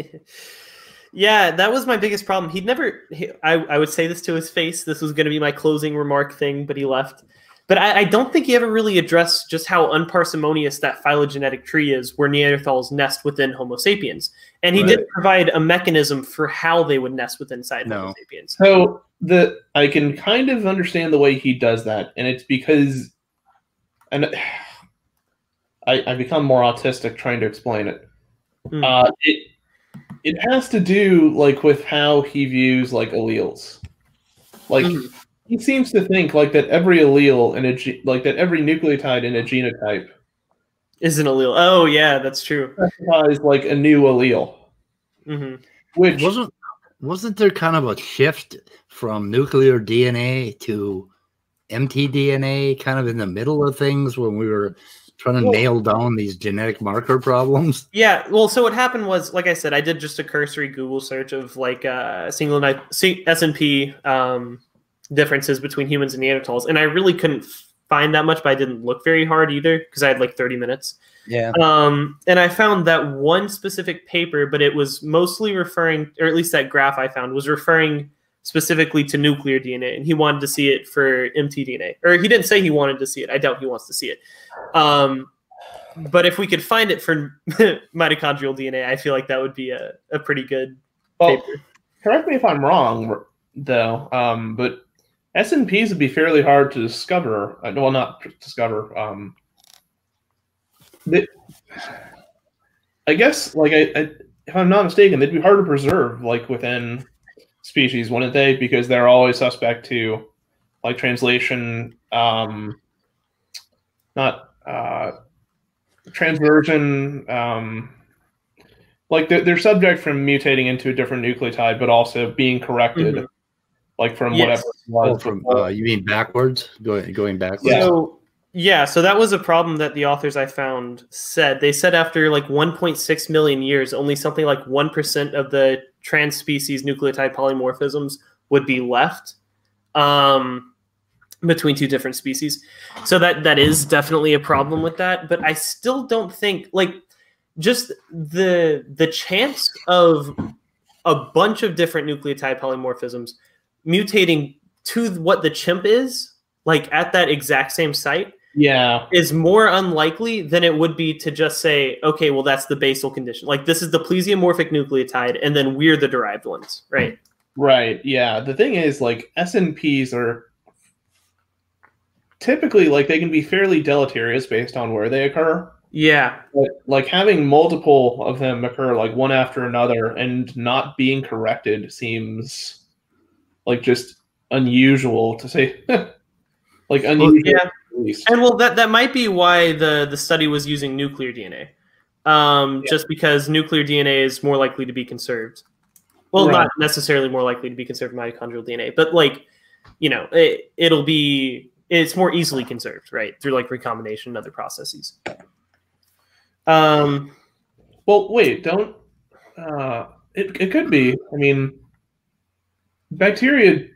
Yeah, that was my biggest problem. He'd never. He, I I would say this to his face. This was going to be my closing remark thing, but he left. But I, I don't think he ever really addressed just how unparsimonious that phylogenetic tree is, where Neanderthals nest within Homo sapiens, and he Right. didn't provide a mechanism for how they would nest within inside Homo sapiens. So the I can kind of understand the way he does that, and it's because, and I I become more autistic trying to explain it. Hmm. Uh, it it has to do like with how he views like alleles. Like Mhm. he seems to think like that every allele in a like that every nucleotide in a genotype is an allele? Oh yeah, that's true. specifies like a new allele, hmm which Wasn't wasn't there kind of a shift from nuclear DNA to mtDNA kind of in the middle of things when we were trying to Well- nail down these genetic marker problems? Yeah, well, so what happened was, like I said, I did just a cursory Google search of like uh, single night S and P um, differences between humans and Neanderthals, and I really couldn't find that much, but I didn't look very hard either because I had like 30 minutes. Yeah. Um, and I found that one specific paper, but it was mostly referring, or at least that graph I found was referring specifically to nuclear DNA, and he wanted to see it for mtDNA, or he didn't say he wanted to see it. I doubt he wants to see it. Um, but if we could find it for mitochondrial DNA, I feel like that would be a, a pretty good well, paper. correct me if I'm wrong, though. Um, but SNPs would be fairly hard to discover. Uh, well, not discover. Um, they, I guess, like I, I, if I'm not mistaken, they'd be hard to preserve, like within species, wouldn't they? Because they're always suspect to, like translation, um, not uh, transversion. Um, like they're, they're subject from mutating into a different nucleotide, but also being corrected, Mhm. like from Yes. whatever it Oh, from uh, you mean backwards? Going going backwards? Yeah. So yeah, so that was a problem that the authors I found said. They said after like 1.6 million years, only something like 1% of the trans species nucleotide polymorphisms would be left um, between two different species. So that that is definitely a problem with that. But I still don't think like just the the chance of a bunch of different nucleotide polymorphisms mutating to what the chimp is, like at that exact same site, Yeah, is more unlikely than it would be to just say, okay, well, that's the basal condition. Like this is the plesiomorphic nucleotide, and then we're the derived ones, right? right. Yeah. The thing is, like SNPs are typically like they can be fairly deleterious based on where they occur. Yeah, But like having multiple of them occur like one after another and not being corrected seems like just unusual to say like unusual yeah. And well, that that might be why the the study was using nuclear DNA, um, Yeah. just because nuclear DNA is more likely to be conserved. Well, Right. not necessarily more likely to be conserved mitochondrial DNA, but like, you know, it, it'll be it's more easily conserved, right, through like recombination and other processes. Um, Well, wait, don't. Uh, it it could be. I mean, bacteria.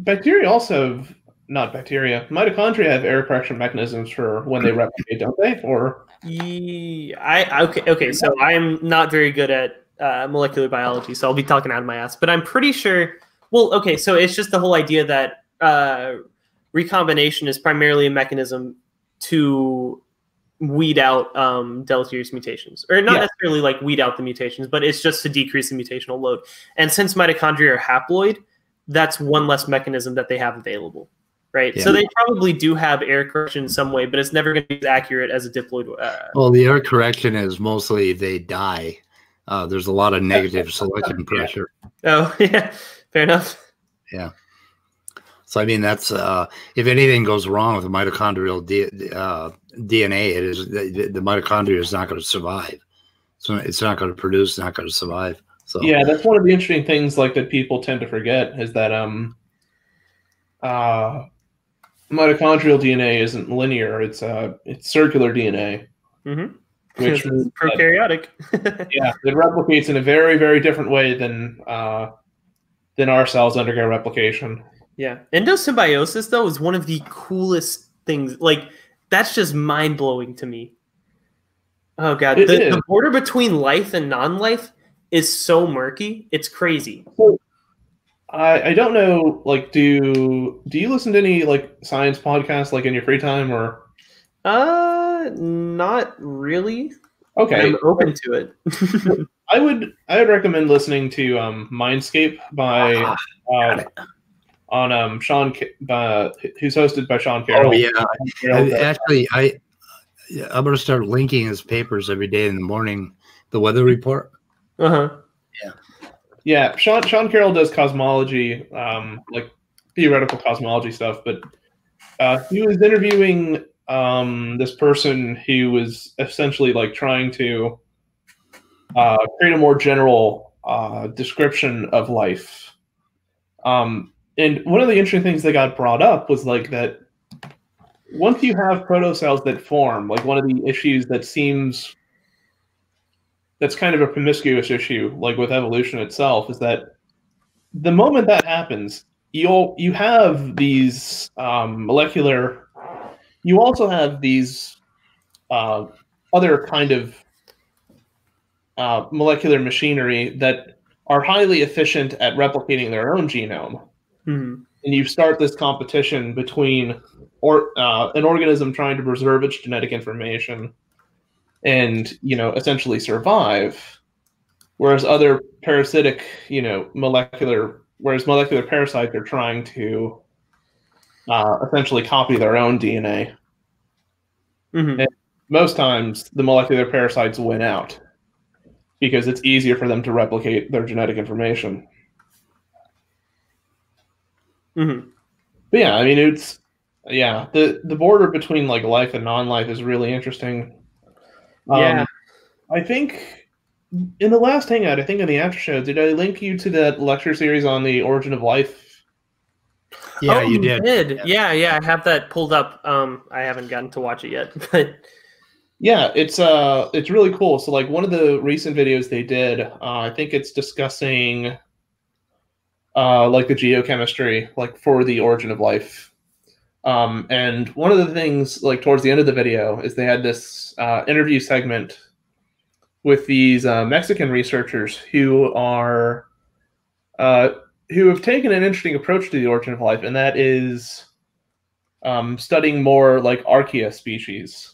Bacteria also have, not bacteria. Mitochondria have error correction mechanisms for when they replicate, don't they? Or I okay okay. So I'm not very good at uh, molecular biology, so I'll be talking out of my ass. But I'm pretty sure. Well, okay, so it's just the whole idea that uh, recombination is primarily a mechanism to weed out um, deleterious mutations, or not Yeah. necessarily like weed out the mutations, but it's just to decrease the mutational load. And since mitochondria are haploid, that's one less mechanism that they have available, right? So they probably do have error correction in some way, but it's never going to be as accurate as a diploid. Uh, Well, the error correction is mostly they die. Uh, there's a lot of negative selection pressure. oh, yeah, fair enough. Yeah. So I mean, that's uh, if anything goes wrong with the mitochondrial D, uh, DNA, it is the, the mitochondria is not going to survive. So it's not going to produce, not going to survive. So yeah, that's one of the interesting things like that people tend to forget is that um, uh, mitochondrial DNA isn't linear. It's uh, it's circular DNA, Mm-hmm. which that- prokaryotic. yeah, it replicates in a very very different way than uh, than our cells undergo replication. yeah, endosymbiosis though is one of the coolest things. Like that's just mind blowing to me. Oh god, the, the border between life and non-life is so murky. It's crazy. I, I don't know. Like, do do you listen to any like science podcasts like in your free time or? Uh, not really. Okay, I'm open to it. I would I would recommend listening to um, Mindscape by Ah, uh, on um Sean uh, who's hosted by Sean Carroll. Oh yeah, Carroll, I, actually, I I'm gonna start linking his papers every day in the morning. The weather report. Uh huh. Yeah, Sean Sean Carroll does cosmology, um, like theoretical cosmology stuff. But uh, he was interviewing um, this person who was essentially like trying to uh, create a more general uh, description of life. Um, and one of the interesting things that got brought up was like that once you have protocells that form, like one of the issues that seems that's kind of a promiscuous issue, like with evolution itself, is that the moment that happens, you'll you have these um, molecular. You also have these uh, other kind of uh, molecular machinery that are highly efficient at replicating their own genome, hmm and you start this competition between or uh, an organism trying to preserve its genetic information and you know essentially survive whereas other parasitic you know molecular whereas molecular parasites are trying to uh, essentially copy their own dna hmm most times the molecular parasites win out because it's easier for them to replicate their genetic information. Hmm but yeah i mean it's yeah the the border between like life and non-life is really interesting Um, Yeah. i think in the last hangout i think in the after show did i link you to that lecture series on the origin of life Yeah, Oh, you did. Yeah. yeah, yeah. I have that pulled up. Um, I haven't gotten to watch it yet, but yeah it's uh it's really cool so like one of the recent videos they did uh, i think it's discussing uh like the geochemistry like for the origin of life um and one of the things like towards the end of the video is they had this uh, interview segment with these uh, mexican researchers who are uh who have taken an interesting approach to the origin of life and that is um, studying more like archaea species.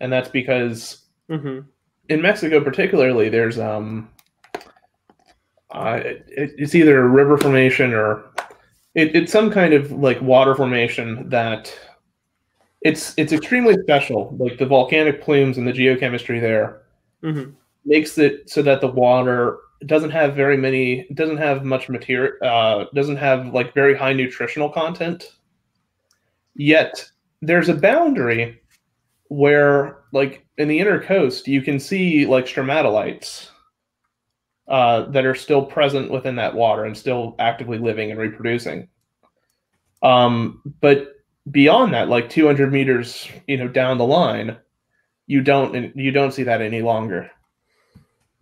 And that's because hmm in Mexico, particularly, there's um, uh, it, it's either a river formation or it, it's some kind of like water formation that it's it's extremely special. Like the volcanic plumes and the geochemistry there hmm makes it so that the water doesn't have very many doesn't have much material uh, doesn't have like very high nutritional content. Yet there's a boundary where like in the inner coast you can see like stromatolites uh, that are still present within that water and still actively living and reproducing um, but beyond that like 200 meters you know down the line you don't you don't see that any longer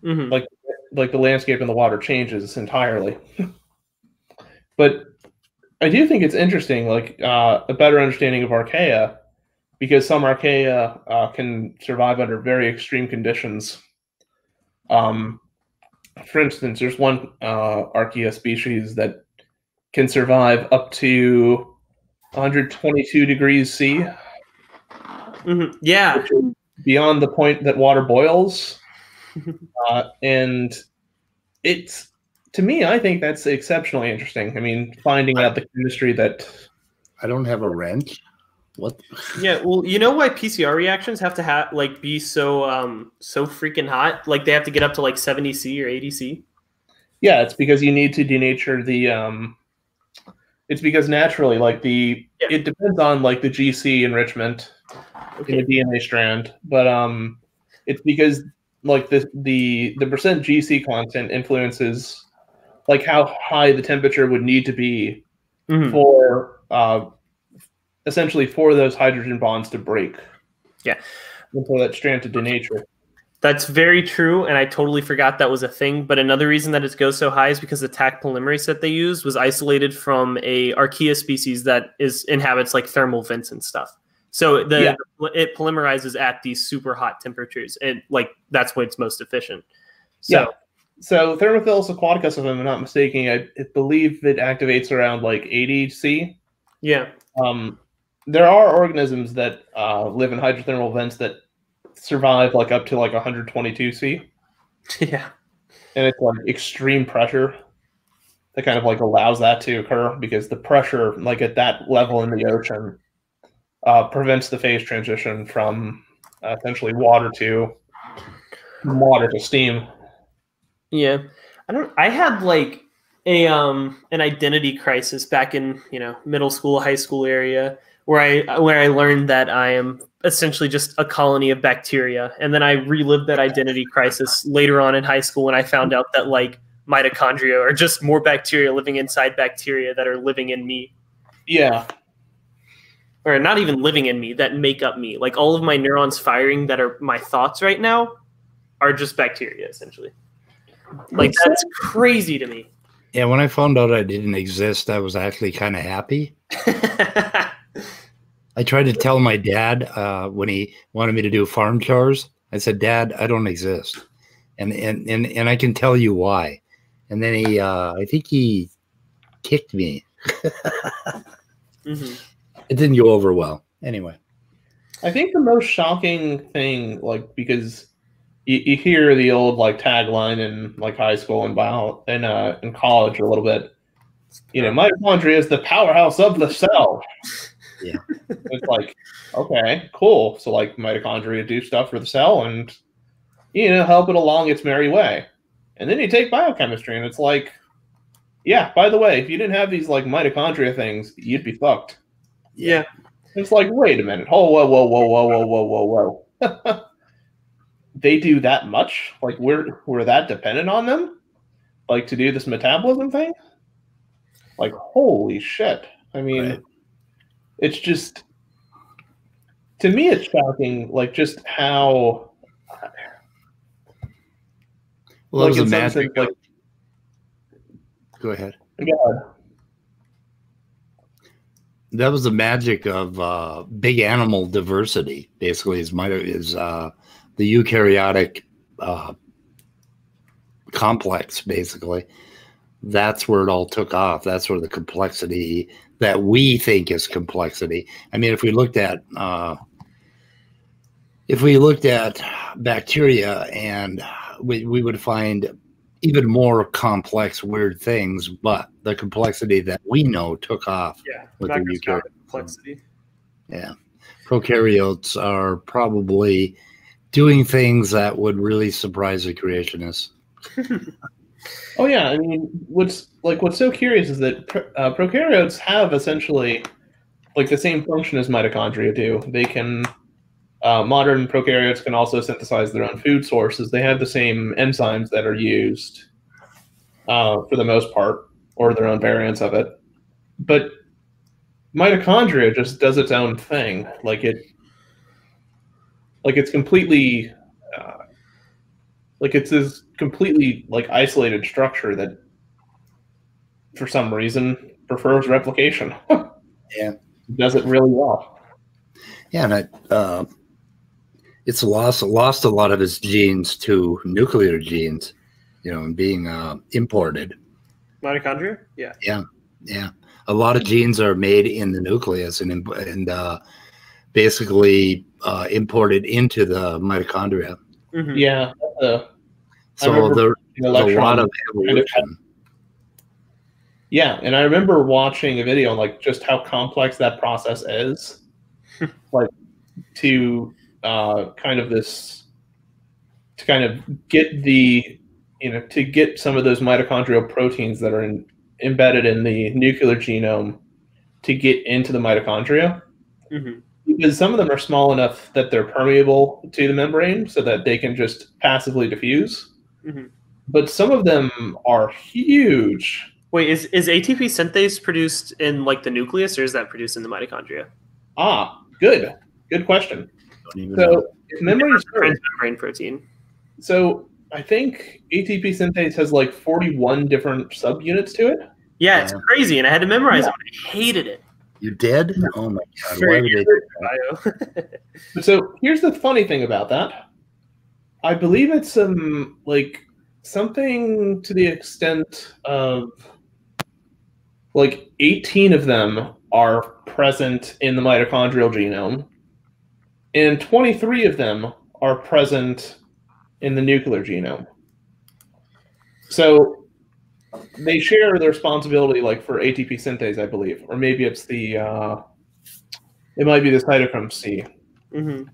hmm Like- like the landscape and the water changes entirely. but I do think it's interesting, like uh, a better understanding of archaea, because some archaea uh, can survive under very extreme conditions. Um, for instance, there's one uh, archaea species that can survive up to 122 degrees C, hmm Yeah. beyond the point that water boils. uh, and it's to me, I think that's exceptionally interesting. I mean, finding out the chemistry that I don't have a wrench. What? Yeah, well, you know why PCR reactions have to have like be so um so freaking hot? Like they have to get up to like 70 C or 80 C. yeah, it's because you need to denature the um it's because naturally like the Yeah. it depends on like the GC enrichment in the DNA strand, but um it's because like the the the percent GC content influences like how high the temperature would need to be Mhm. for uh, essentially for those hydrogen bonds to break. Yeah. And for that strand to denature. That's very true, and I totally forgot that was a thing. But another reason that it goes so high is because the Taq polymerase that they use was isolated from a archaea species that is inhabits like thermal vents and stuff. So the Yeah. it polymerizes at these super hot temperatures, and like that's when it's most efficient. So so Thermophilus aquaticus, if I'm not mistaken, I, I believe it activates around like 80 C. Yeah. Um, there are organisms that uh, live in hydrothermal vents that survive like up to like 122 C, Yeah. and it's like extreme pressure that kind of like allows that to occur because the pressure, like at that level in the ocean, uh, prevents the phase transition from uh, essentially water to water to steam. Yeah. I don't I had like a um an identity crisis back in, you know, middle school, high school area where I where I learned that I am essentially just a colony of bacteria. And then I relived that identity crisis later on in high school when I found out that like mitochondria are just more bacteria living inside bacteria that are living in me. Yeah, Or not even living in me, that make up me. Like all of my neurons firing that are my thoughts right now are just bacteria essentially. Like that's crazy to me. Yeah, when I found out I didn't exist, I was actually kind of happy. I tried to tell my dad uh, when he wanted me to do farm chores. I said, "Dad, I don't exist," and and and and I can tell you why. And then he, uh, I think he kicked me. Mhm. It didn't go over well. Anyway, I think the most shocking thing, like because you, you hear the old like tagline in like high school and bio and uh in college a little bit. You know, mitochondria is the powerhouse of the cell. Yeah. it's like, okay, cool. So like mitochondria do stuff for the cell and you know help it along its merry way. And then you take biochemistry and it's like, yeah, by the way, if you didn't have these like mitochondria things, you'd be fucked. Yeah. It's like, wait a minute. Oh, whoa, whoa, whoa, whoa, whoa, whoa, whoa, whoa. they do that much? Like we're we're that dependent on them? Like to do this metabolism thing? Like holy shit. I mean Right. It's just to me it's shocking like just how well, that was a magic. sense, like Go ahead. God, That was the magic of uh, big animal diversity. Basically, is my is uh, the eukaryotic uh, complex. Basically, that's where it all took off. That's where the complexity that we think is complexity. I mean, if we looked at uh, if we looked at bacteria, and we we would find even more complex, weird things. But the complexity that we know took off. Yeah. With the Macroscopic eukaryote. complexity. Yeah. Prokaryotes are probably doing things that would really surprise the creationists. Oh yeah, I mean, what's like what's so curious is that uh, prokaryotes have essentially like the same function as mitochondria do. They can uh, modern prokaryotes can also synthesize their own food sources. They have the same enzymes that are used uh, for the most part, or their own variants of it. But mitochondria just does its own thing. Like it, like it's completely like it's this completely like isolated structure that for some reason prefers replication Yeah. does it really well Yeah, and it, uh, it's lost lost a lot of its genes to nuclear genes, you know, and being uh, imported. Mitochondria? Yeah. Yeah, yeah. a lot of genes are made in the nucleus and and uh, basically uh, imported into the mitochondria. Mhm. yeah So there, there's a lot of evolution. yeah and i remember watching a video on like just how complex that process is like to uh, kind of this to kind of get the you know to get some of those mitochondrial proteins that are in, embedded in the nuclear genome to get into the mitochondria Mhm. Because some of them are small enough that they're permeable to the membrane so that they can just passively diffuse Mhm. but some of them are huge Wait, is, is ATP synthase produced in like the nucleus or is that produced in the mitochondria? ah good good question Don't even know. so if memory serves, Transmembrane protein. so i think atp synthase has like 41 different subunits to it Yeah, it's crazy, and I had to memorize it. I hated it. You did? Oh my god! For Why would they? do that? bio. So here's the funny thing about that. I believe it's some like something to the extent of like 18 of them are present in the mitochondrial genome, and 23 of them are present in the nuclear genome. So they share the responsibility, like for ATP synthase, I believe, or maybe it's the uh, it might be the cytochrome C hmm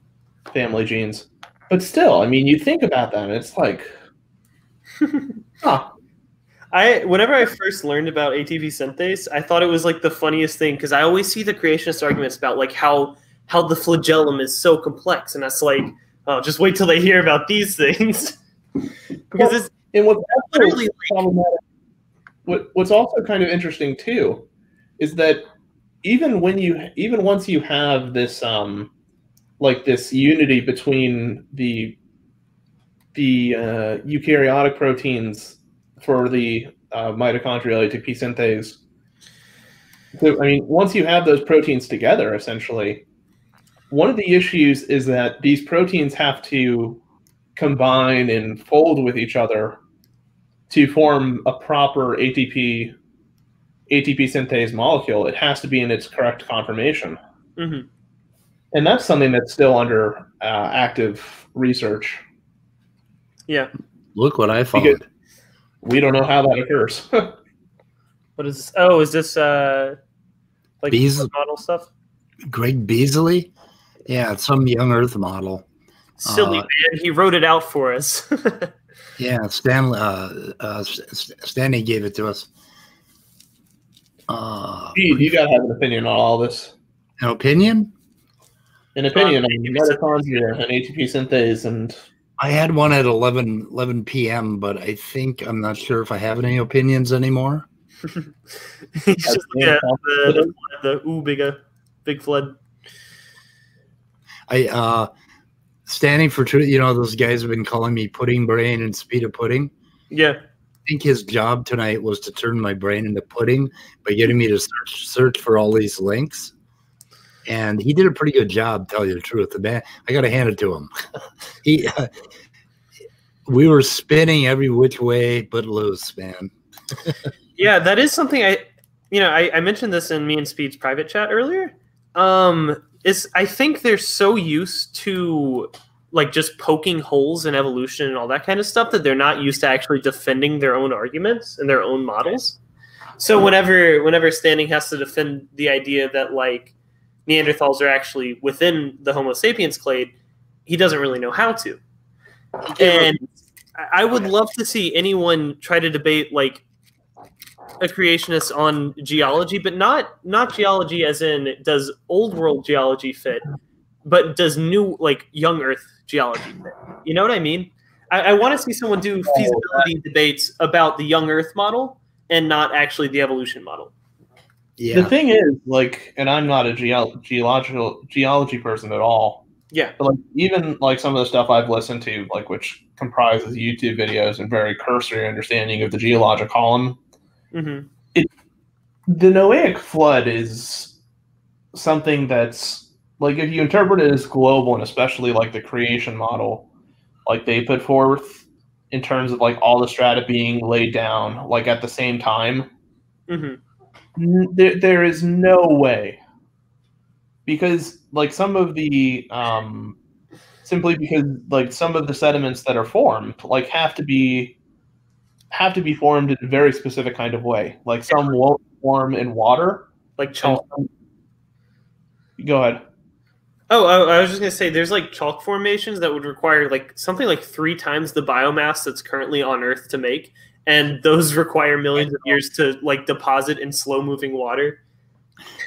family genes. But still, I mean, you think about them, it's like, huh? I whenever I first learned about ATP synthase, I thought it was like the funniest thing because I always see the creationist arguments about like how how the flagellum is so complex, and that's like, oh, just wait till they hear about these things because it's And what's also literally like, problematic, what, what's also kind of interesting too, is that even when you even once you have this um like this unity between the the uh, eukaryotic proteins for the uh, mitochondrial ATP synthase. So, I mean, once you have those proteins together, essentially, one of the issues is that these proteins have to combine and fold with each other to form a proper ATP ATP synthase molecule. It has to be in its correct conformation, mhm. and that's something that's still under uh, active research. yeah. Look what I found. Because- We don't know how that occurs. What is this? Oh, is this uh like Bees- model stuff? Greg Beasley. Yeah, it's some young Earth model. Silly Uh, man, he wrote it out for us. Yeah, Stanley. Uh, uh, S- S- Stanley gave it to us. Uh, Steve, you gotta have an opinion on all this. an opinion? An opinion on ATP mitochondria and ATP synthase, and I had one at 11, 11 p.m., but I think I'm not sure if I have any opinions anymore. Just yeah, the, the, the ooh big uh, big flood. I uh, standing for truth. You know, those guys have been calling me pudding brain and speed of pudding. Yeah. I think his job tonight was to turn my brain into pudding by getting me to search search for all these links. And he did a pretty good job, tell you the truth. The man, I got to hand it to him. he, we were spinning every which way but loose, man. Yeah, that is something I you know, I, I mentioned this in me and Speed's private chat earlier. Um is I think they're so used to like just poking holes in evolution and all that kind of stuff that they're not used to actually defending their own arguments and their own models. So whenever whenever Standing has to defend the idea that like Neanderthals are actually within the Homo sapiens clade, he doesn't really know how to. And I- I would love to see anyone try to debate like a creationist on geology, but not not geology as in does old world geology fit, but does new like young Earth geology fit? You know what I mean? I, I want to see someone do oh, feasibility debates about the young Earth model and not actually the evolution model. Yeah. the thing is, like, and I'm not a geo- geological geology person at all. Yeah. But like, even like some of the stuff I've listened to, like, which comprises YouTube videos and very cursory understanding of the geologic column, hmm the Noahic flood is something that's like if you interpret it as global and especially like the creation model, like they put forth in terms of like all the strata being laid down like at the same time, hmm there, there is no way. Because like some of the um simply because like some of the sediments that are formed like have to be have to be formed in a very specific kind of way like some won't form in water Like chalk. some- go ahead Oh, I, I was just gonna say, there's like chalk formations that would require like something like three times the biomass that's currently on Earth to make, and those require millions of years to like deposit in slow moving water.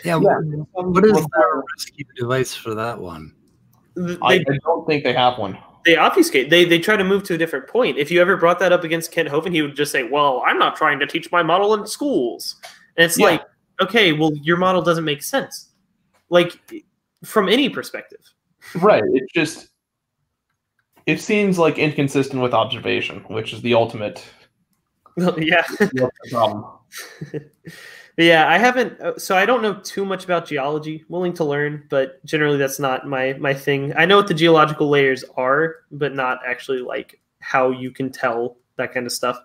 yeah. Yeah. What, what is the rescue device for that one? Th- I, I don't think they have one they obfuscate. They they try to move to a different point. If you ever brought that up against Kent Hovind, he would just say, "Well, I'm not trying to teach my model in schools," and it's Yeah. like, okay, well, your model doesn't make sense, like from any perspective. right It just it seems like inconsistent with observation which is the ultimate, yeah. the ultimate problem Yeah, I haven't. uh, So I don't know too much about geology. Willing to learn, but generally that's not my my thing. I know what the geological layers are, but not actually like how you can tell that kind of stuff.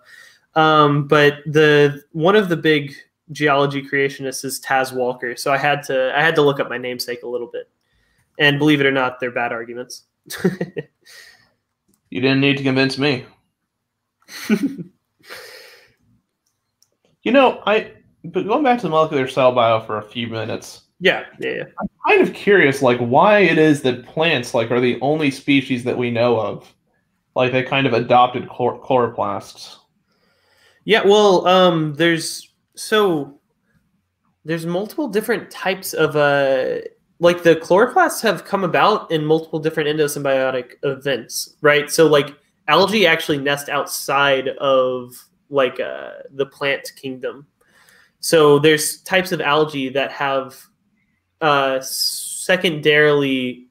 Um, but the one of the big geology creationists is Tas Walker, so I had to I had to look up my namesake a little bit, and believe it or not, they're bad arguments. You didn't need to convince me. you know, I but going back to the molecular cell bio for a few minutes, yeah, yeah. I'm kind of curious, like why it is that plants like are the only species that we know of, like they kind of adopted chlor- chloroplasts. Yeah, well, um, there's so there's multiple different types of uh like the chloroplasts have come about in multiple different endosymbiotic events, right? So like algae actually nest outside of like uh the plant kingdom. So there's types of algae that have uh secondarily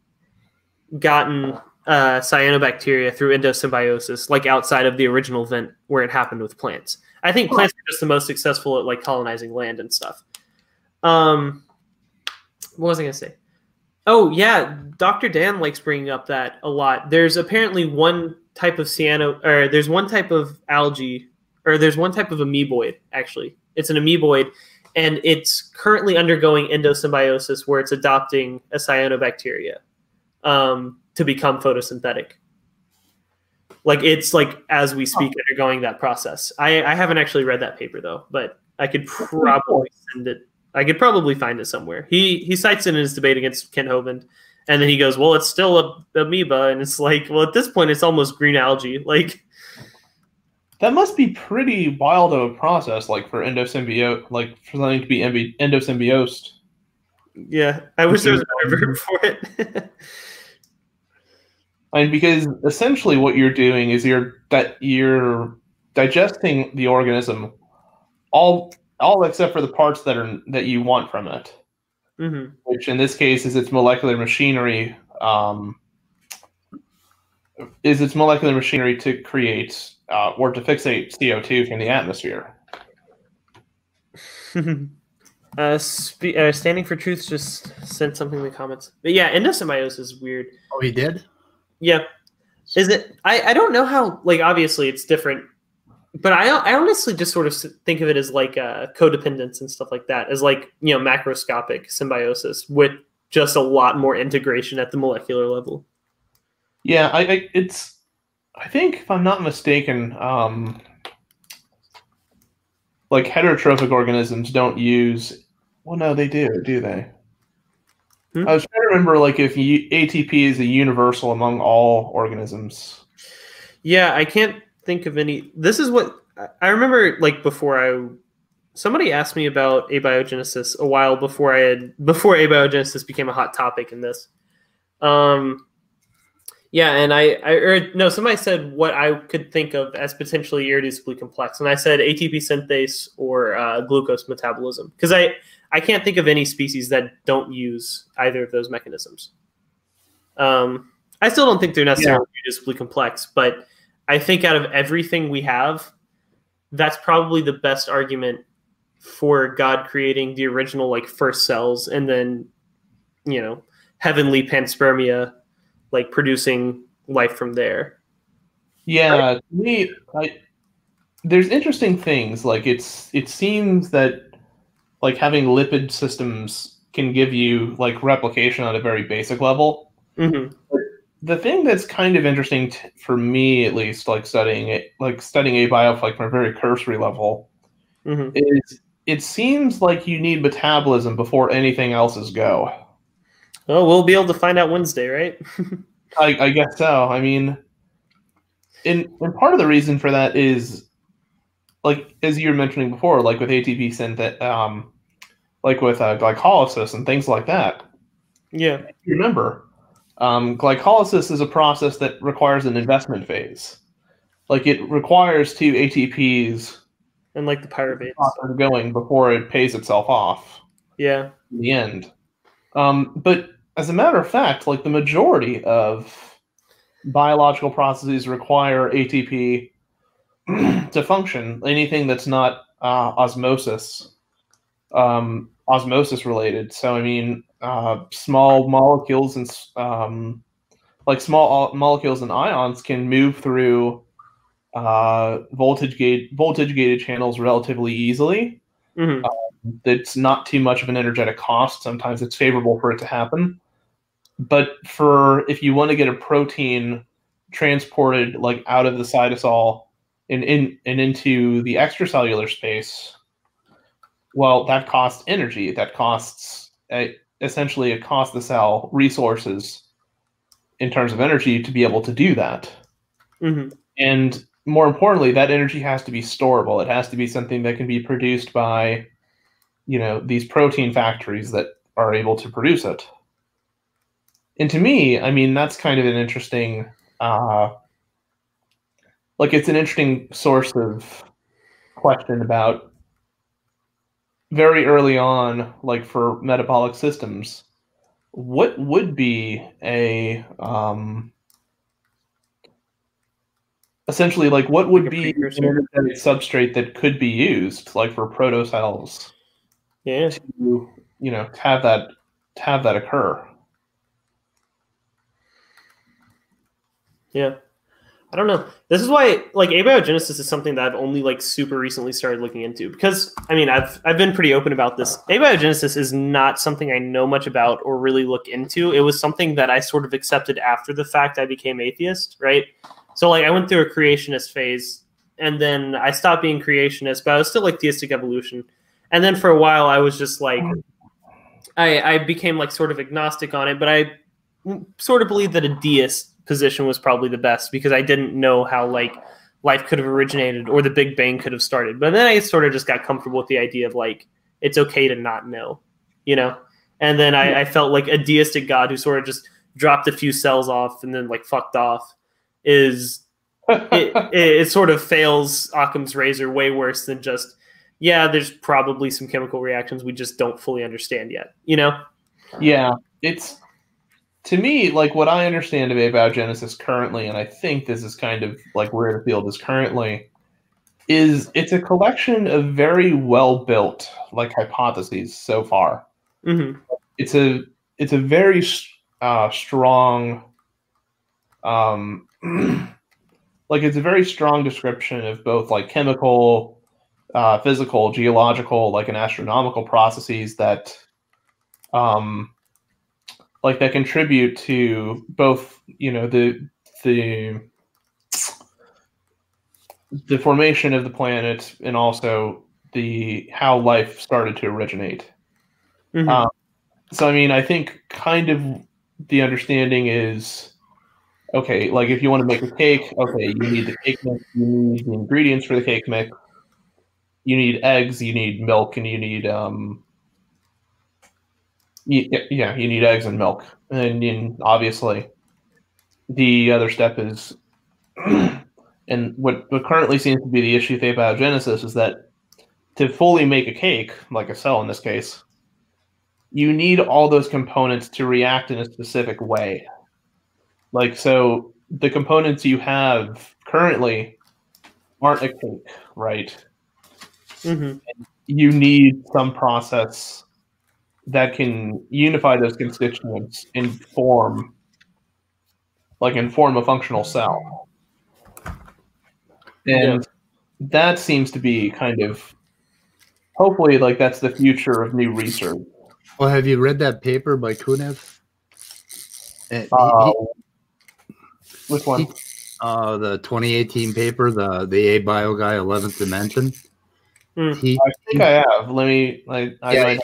gotten uh, cyanobacteria through endosymbiosis, like outside of the original vent where it happened with plants. I think plants are just the most successful at like colonizing land and stuff. Um, what was I gonna say? Oh yeah, Dr. Dan likes bringing up that a lot. There's apparently one type of cyano, or there's one type of algae, or there's one type of amoeboid. Actually, it's an amoeboid, and it's currently undergoing endosymbiosis where it's adopting a cyanobacteria um, to become photosynthetic. Like it's like as we speak, undergoing that process. I, I haven't actually read that paper though, but I could probably send it. I could probably find it somewhere. He he cites it in his debate against Kent Hovind, and then he goes, "Well, it's still a amoeba," and it's like, well, at this point, it's almost green algae. Like, That must be pretty wild of a process, like for endosymbiote, like for something to be endosymbiosed. yeah, I wish there was a better verb for it. And because essentially what you're doing is you're that you're digesting the organism, all all except for the parts that are that you want from it, hmm which in this case is its molecular machinery. Um, is its molecular machinery to create uh, or to fixate CO2 from the atmosphere. uh, spe- uh, standing for truth just sent something in the comments. But yeah, endosymbiosis is weird. Oh, he did. Yeah. Is it? I, I don't know how. Like, obviously, it's different, but I I honestly just sort of think of it as like uh, codependence and stuff like that, as like you know macroscopic symbiosis with just a lot more integration at the molecular level. Yeah, I, I it's I think if I'm not mistaken, um, like heterotrophic organisms don't use. Well, no, they do, do they? Hmm? I was trying to remember, like if you, ATP is a universal among all organisms. Yeah, I can't think of any. This is what I- I remember. Like before, I somebody asked me about abiogenesis a while before I had before abiogenesis became a hot topic in this. Um, yeah, and I, I or no, somebody said what I could think of as potentially irreducibly complex, and I said ATP synthase or uh, glucose metabolism because I I can't think of any species that don't use either of those mechanisms. Um, I still don't think they're necessarily irreducibly complex, but I think out of everything we have, that's probably the best argument for God creating the original like first cells and then, you know, heavenly panspermia, like producing life from there. Yeah, to me, I, there's interesting things. Like it's it seems that like having lipid systems can give you like replication at a very basic level. hmm the thing that's kind of interesting t- for me at least like studying it like studying abiof like from a very cursory level hmm is it seems like you need metabolism before anything else is go Well, we'll be able to find out Wednesday, right? i, I guess so i mean and, and part of the reason for that is like as you were mentioning before like with atp synth um like with uh, glycolysis and things like that yeah. remember, um, glycolysis is a process that requires an investment phase. Like it requires two ATPs And like the pyruvates. going before it pays itself off Yeah. in the end. Um, but as a matter of fact, like the majority of biological processes require ATP to function. Anything that's not uh, osmosis, um, osmosis related. So I mean, uh, small molecules and um, like small o- molecules and ions can move through uh, voltage gate voltage gated channels relatively easily. Mhm. It's not too much of an energetic cost. Sometimes it's favorable for it to happen. But for if you want to get a protein transported like out of the cytosol and in and into the extracellular space, well, that costs energy. That costs a, essentially it costs the cell resources in terms of energy to be able to do that. Mhm. And more importantly, that energy has to be storable. It has to be something that can be produced by, you know, these protein factories that are able to produce it. And to me, I mean, that's kind of an interesting, uh, like, it's an interesting source of question about very early on, like for metabolic systems, what would be a um, essentially like what would be an energetic substrate that could be used like for protocells Yeah. to you know to have that to have that occur Yeah. I don't know. This is why like abiogenesis is something that I've only like super recently started looking into because I mean I've I've been pretty open about this. Abiogenesis is not something I know much about or really look into. It was something that I sort of accepted after the fact I became atheist, right? So like I went through a creationist phase and then I stopped being creationist, but I was still like theistic evolution. And then for a while I was just like mm-hmm. I I became like sort of agnostic on it, but I sort of believed that a deist position was probably the best because I didn't know how like life could have originated or the Big Bang could have started. But then I sort of just got comfortable with the idea of like it's okay to not know, you know. And then I, I felt like a deistic god who sort of just dropped a few cells off and then like fucked off is it, it, it sort of fails Occam's razor way worse than just yeah. There's probably some chemical reactions we just don't fully understand yet, you know. yeah it's to me like what i understand of abiogenesis currently and i think this is kind of like where the field is currently is it's a collection of very well built like hypotheses so far hmm it's a it's a very uh, strong um like it's a very strong description of both like chemical uh, physical geological like and astronomical processes that um like that contribute to both you know the the the formation of the planet and also the how life started to originate Mhm. Um, so I mean, I think kind of the understanding is okay. Like if you want to make a cake, okay, you need the cake mix, you need the ingredients for the cake mix, you need eggs, you need milk, and you need um, y- yeah, you need eggs and milk, and then obviously the other step is, and what what currently seems to be the issue with abiogenesis is that to fully make a cake, like a cell in this case, you need all those components to react in a specific way. Like, so the components you have currently aren't a cake, right? Hmm You need some process that can unify those constituents and form, like, and form a functional cell. And that seems to be kind of, hopefully, like, that's the future of new research. Well, have you read that paper by Kunev? Uh, he- Uh, he- which one? uh, the 2018 paper, the the A Bio Guy 11th Dimension. He, I think I have. Let me. like. I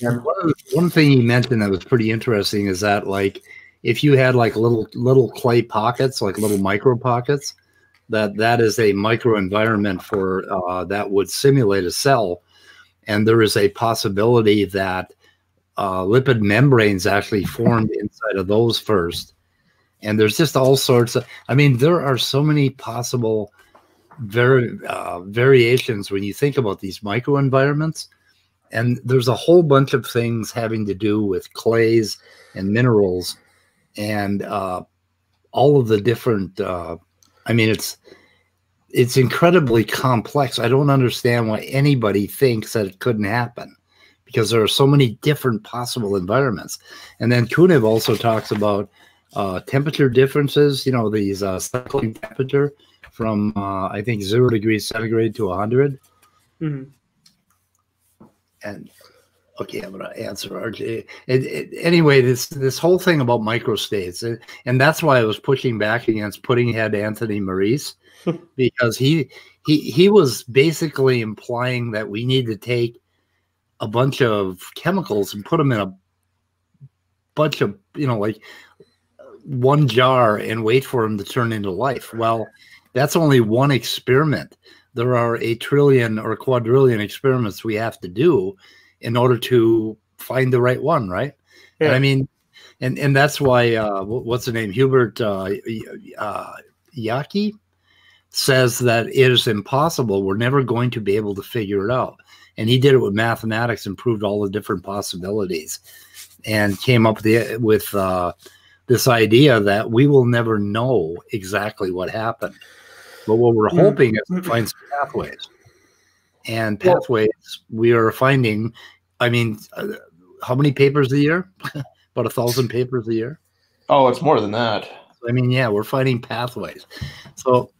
Yeah, one, one thing he mentioned that was pretty interesting is that like if you had like little little clay pockets, like little micro pockets, that that is a micro environment for uh, that would simulate a cell, and there is a possibility that uh, lipid membranes actually formed inside of those first. And there's just all sorts of. I mean, there are so many possible vari- uh, variations when you think about these microenvironments. And there's a whole bunch of things having to do with clays and minerals and uh, all of the different. Uh, I mean, it's it's incredibly complex. I don't understand why anybody thinks that it couldn't happen because there are so many different possible environments. And then Kunev also talks about uh, temperature differences, you know, these uh, cycling temperature from uh, I think zero degrees centigrade to 100. Mhm. And okay, I'm gonna answer RJ. It, it, anyway, this this whole thing about microstates, and, and that's why I was pushing back against Puddinghead Anthony Maurice because he he he was basically implying that we need to take a bunch of chemicals and put them in a bunch of you know like one jar and wait for them to turn into life. Well, that's only one experiment. There are a trillion or quadrillion experiments we have to do in order to find the right one, right? And I mean, and and that's why uh, what's the name? Hubert uh, uh, Yockey says that it is impossible. We're never going to be able to figure it out. And he did it with mathematics and proved all the different possibilities, and came up with the, with uh, this idea that we will never know exactly what happened. But what we're Mm. hoping is to find some pathways. And pathways we are finding. I mean, uh, how many papers a year? About a thousand papers a year. Oh, it's more than that. I mean, yeah, we're finding pathways. So,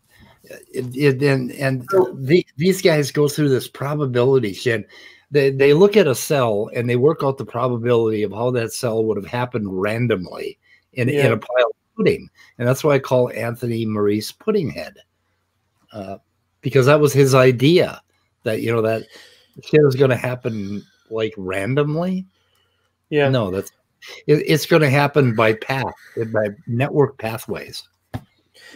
it, it, and and the, these guys go through this probability shit. They they look at a cell and they work out the probability of how that cell would have happened randomly in in a pile of pudding, and that's why I call Anthony Maurice Puddinghead, uh, because that was his idea that you know that shit is going to happen like randomly. Yeah. No, that's it, it's going to happen by path by network pathways. I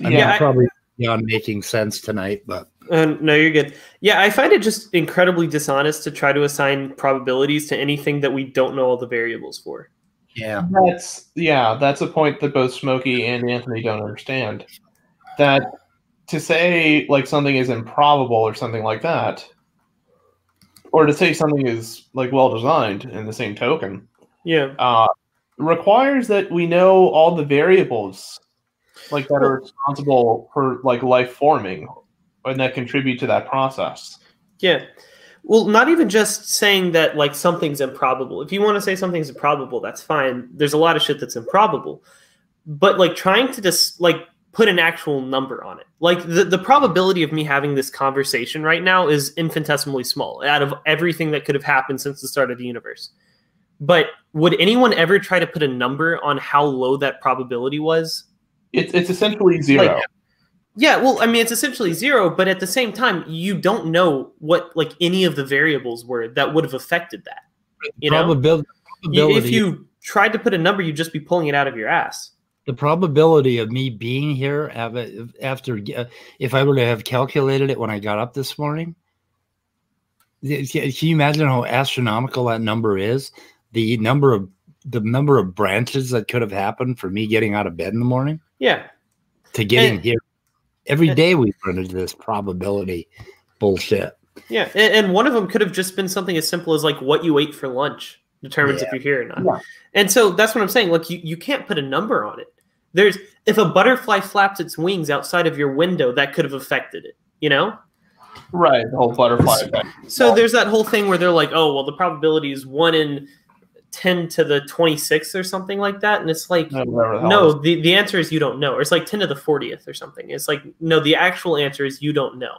mean, Yeah, I'm I- probably beyond making sense tonight, but Uh, no, you're good. Yeah, I find it just incredibly dishonest to try to assign probabilities to anything that we don't know all the variables for. yeah, That's yeah, that's a point that both Smokey and Anthony don't understand. That to say like something is improbable or something like that, or to say something is like well designed in the same token, Yeah. uh, requires that we know all the variables like that are responsible for like life forming and that contribute to that process. Yeah. Well, not even just saying that like something's improbable. If you want to say something's improbable, that's fine. There's a lot of shit that's improbable. But like trying to just like put an actual number on it. Like the, the probability of me having this conversation right now is infinitesimally small out of everything that could have happened since the start of the universe. But would anyone ever try to put a number on how low that probability was? It's it's essentially zero. Like, Yeah, well, I mean, it's essentially zero, but at the same time, you don't know what like any of the variables were that would have affected that. You know, probability. if you tried to put a number, you'd just be pulling it out of your ass. The probability of me being here after uh, if I were to have calculated it when I got up this morning, can you imagine how astronomical that number is? The number of the number of branches that could have happened for me getting out of bed in the morning Yeah, to getting And- here. Every and- day we run into this probability bullshit. yeah, and, and one of them could have just been something as simple as like what you ate for lunch determines if you're here or not. Yeah. And so that's what I'm saying. Like you, you can't put a number on it. There's if a butterfly flaps its wings outside of your window, that could have affected it. You know. Right, the whole butterfly effect. So there's that whole thing where they're like, oh, well, the probability is one in 10 to the 26th or something like that. And it's like, no, the, the answer is you don't know. Or it's like 10 to the 40th or something. It's like, no, the actual answer is you don't know.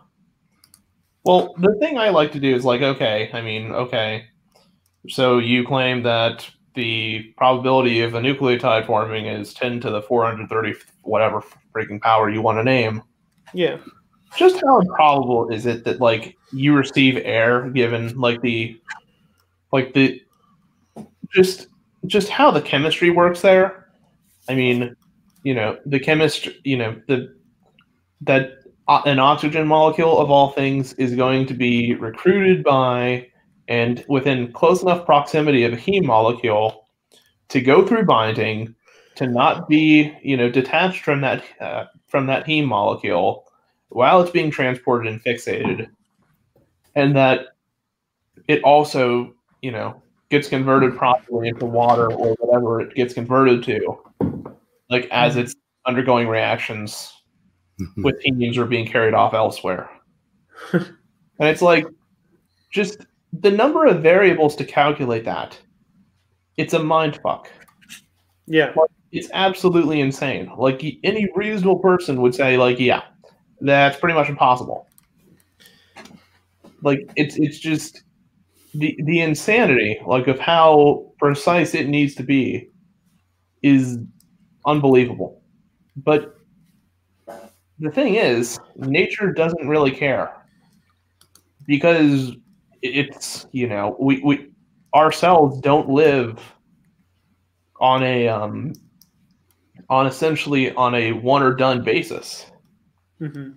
Well, the thing I like to do is like, okay, I mean, okay. So you claim that the probability of a nucleotide forming is 10 to the 430 whatever freaking power you want to name. Yeah. Just how improbable is it that like you receive air given like the like the just just how the chemistry works there? I mean, you know, the chemist, you know, the that o- an oxygen molecule of all things is going to be recruited by and within close enough proximity of a heme molecule to go through binding to not be you know detached from that uh, from that heme molecule while it's being transported and fixated and that it also you know gets converted properly into water or whatever it gets converted to like as it's undergoing reactions with teams are being carried off elsewhere. and it's like just the number of variables to calculate that. It's a mind fuck. Yeah. It's absolutely insane. Like any reasonable person would say, like, yeah, that's pretty much impossible. Like it's it's just the the insanity like of how precise it needs to be is unbelievable. But the thing is, nature doesn't really care because it's you know we we our cells don't live on a um on essentially on a one or done basis. hmm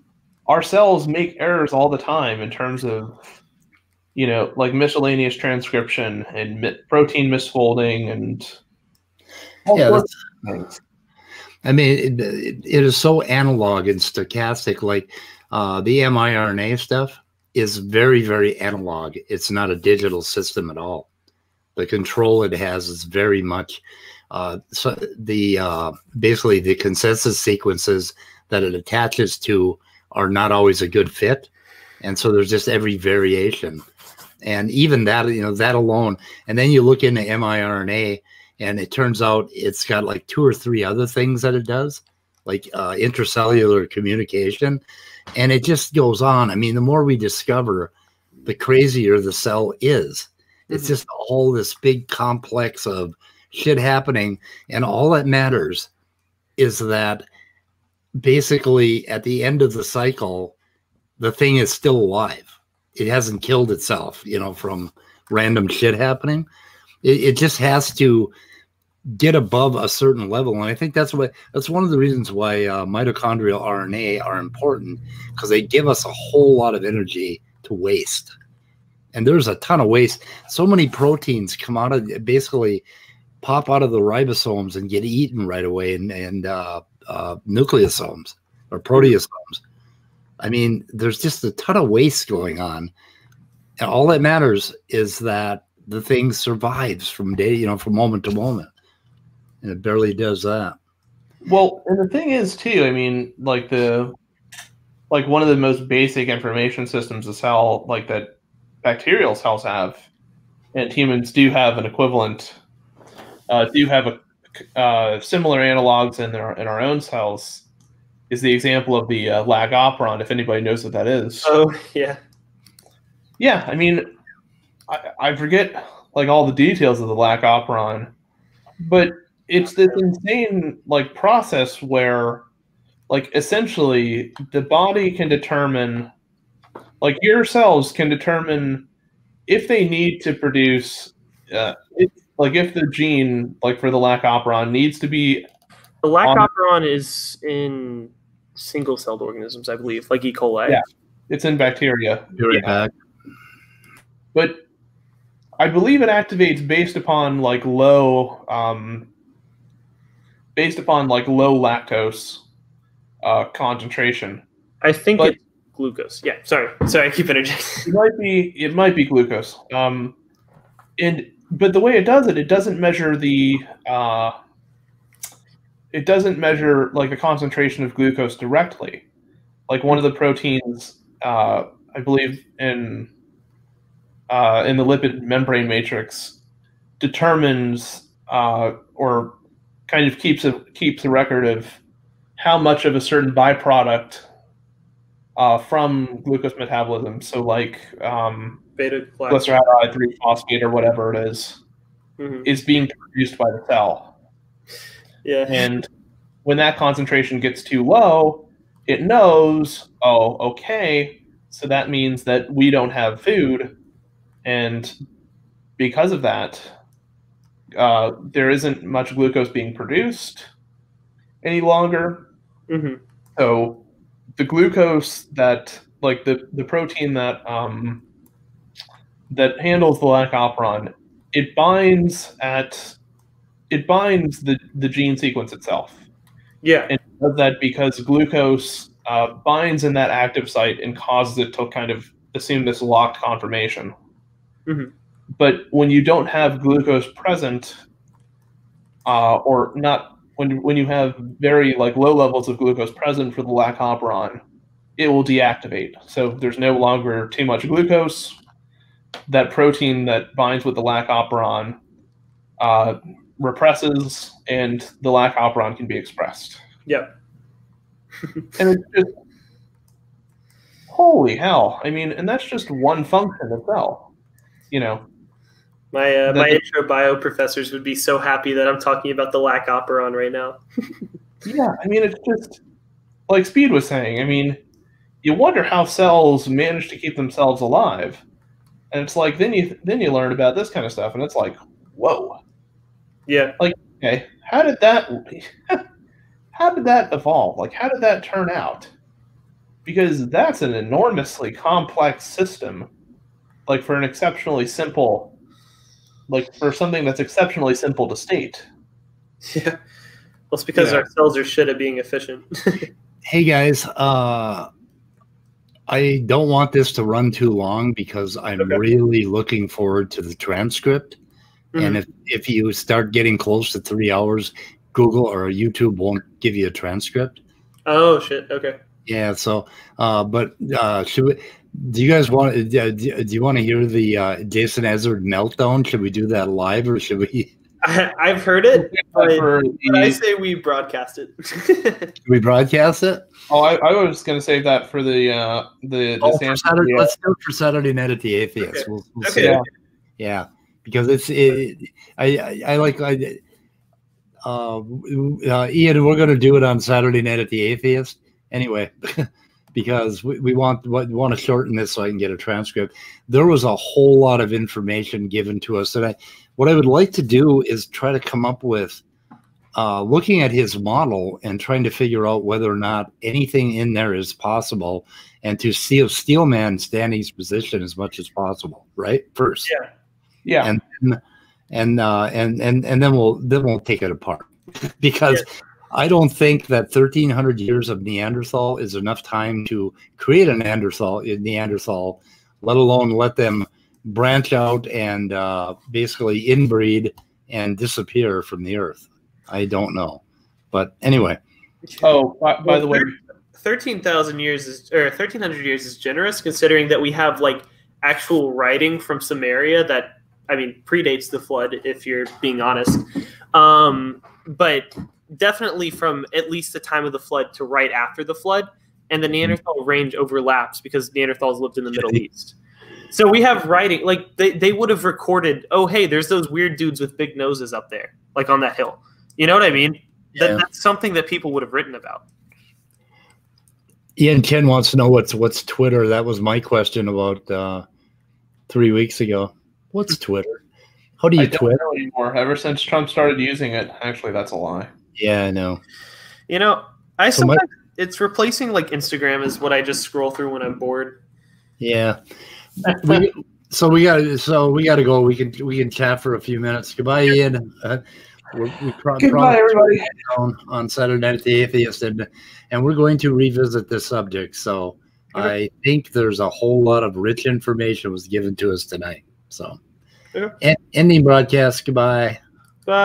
Our cells make errors all the time in terms of you know like miscellaneous transcription and mi- protein misfolding and all Yeah, things. I mean, it, it, it is so analog and stochastic. Like uh, the mRNA stuff is very, very analog. It's not a digital system at all. The control it has is very much uh, so the uh, basically the consensus sequences that it attaches to are not always a good fit, and so there's just every variation, and even that you know that alone, and then you look into mRNA and it turns out it's got like two or three other things that it does like uh, intracellular communication and it just goes on. I mean the more we discover the crazier the cell is. It's Mhm. just all this big complex of shit happening. And all that matters is that basically at the end of the cycle the thing is still alive. It hasn't killed itself you know from random shit happening. It, it just has to get above a certain level and i think that's what that's one of the reasons why uh, mitochondrial rna are important because they give us a whole lot of energy to waste. And there's a ton of waste. So many proteins come out of basically pop out of the ribosomes and get eaten right away and, and uh, uh, nucleosomes or proteasomes i mean there's just a ton of waste going on. And all that matters is that the thing survives from day you know from moment to moment and it barely does that Well, and the thing is too, I mean, like the like one of the most basic information systems a cell like that bacterial cells have, and humans do have an equivalent, uh, do have a uh, similar analogs in our in our own cells. Is the example of the uh, lac operon? If anybody knows what that is. Oh yeah. Yeah, I mean, I, I forget like all the details of the lac operon, but it's this insane like process where, like, essentially the body can determine, like, your cells can determine if they need to produce, uh, if, like, if the gene, like, for the lac operon needs to be The lac On- operon is in single-celled organisms, I believe, like E. coli. Yeah. it's in bacteria. Yeah. but I believe it activates based upon like low, um, based upon like low lactose uh, concentration. I think But- it's glucose. Yeah. Sorry. Sorry. I keep interjecting. It might be it might be glucose. Um, and but the way it does it, it doesn't measure the uh, it doesn't measure like the concentration of glucose directly. Like one of the proteins, uh, I believe in uh, in the lipid membrane matrix, determines uh, or kind of keeps a keeps a record of how much of a certain byproduct uh, from glucose metabolism. So like um, Beta glyceraldehyde three phosphate or whatever it is Mhm. is being produced by the cell. Yeah. And when that concentration gets too low, it knows, oh, okay, so that means that we don't have food. And because of that, uh, there isn't much glucose being produced any longer. hmm So the glucose that, like the, the protein that um, that handles the lac operon, it binds at it binds the, the gene sequence itself. Yeah. And it does that because glucose uh, binds in that active site and causes it to kind of assume this locked conformation. Mhm. But when you don't have glucose present, uh, or not when when you have very like low levels of glucose present for the lac operon, it will deactivate. So there's no longer too much glucose. That protein that binds with the lac operon uh, represses, and the lac operon can be expressed Yep. and it's just Holy hell! I mean, and that's just one function itself. You know, My uh, my the- intro bio professors would be so happy that I'm talking about the lac operon right now. Yeah, I mean, it's just like Speed was saying. I mean, you wonder how cells manage to keep themselves alive, and it's like then you then you learn about this kind of stuff, and it's like, whoa, Yeah, like okay, how did that how did that evolve? Like, how did that turn out? Because that's an enormously complex system, like for an exceptionally simple, like for something that's exceptionally simple to state. yeah. Well, it's because Yeah. our cells are shit at being efficient. Hey guys, uh, I don't want this to run too long because I'm Okay. really looking forward to the transcript. Mm-hmm. And if, if you start getting close to three hours, Google or YouTube won't give you a transcript. oh shit. Okay. Yeah. So, uh, but uh, should we? Do you guys want? Uh, do, do you want to hear the uh, Jason Ezard meltdown? Should we do that live or should we? I, I've heard it, but, For but I say we broadcast it. We broadcast it? Oh, I, I was going to save that for the uh, the, the Oh, for San- Saturday. Let's do it for Saturday Night at the Atheist. Okay. We'll, we'll Okay. see. Yeah. Yeah, because it's it, I, I I like I uh, uh Ian. We're gonna do it on Saturday night at the Atheist anyway, because we, we want we want to shorten this so I can get a transcript. There was a whole lot of information given to us, and I what I would like to do is try to come up with. Uh, looking at his model and trying to figure out whether or not anything in there is possible, and to see if Steelman Standing's position as much as possible, right? First, Yeah. yeah. and and uh, and and and then we'll then we'll take it apart because I don't think that 1,300 years of Neanderthal is enough time to create a Neanderthal Neanderthal, let alone let them branch out and uh, basically inbreed and disappear from the earth. I don't know, but anyway, Oh, by, by Well, the way, thirteen thousand years is or thirteen hundred years is generous, considering that we have like actual writing from Sumeria that I mean predates the flood, if you're being honest. Um, but definitely from at least the time of the flood to right after the flood, and the Neanderthal range overlaps because Neanderthals lived in the Middle East. So we have writing like they, they would have recorded, oh hey, there's those weird dudes with big noses up there, like on that hill. You know what I mean? Yeah. That, that's something that people would have written about. Ian Ken wants to know what's what's Twitter. That was my question about uh, three weeks ago. What's Twitter? How do I you don't tweet? know anymore. Ever since Trump started using it, actually, that's a lie. Yeah, I know. You know, I So my- sometimes it's replacing like Instagram is what I just scroll through when I'm bored. Yeah. we, so we got so we got to go. We can we can chat for a few minutes. Goodbye, Ian. Uh, we're, we pro- Goodbye, everybody. on, on Saturday Night at the Atheist, and and we're going to revisit this subject. So I think there's a whole lot of rich information was given to us tonight. So Yeah. Ending broadcast. Goodbye.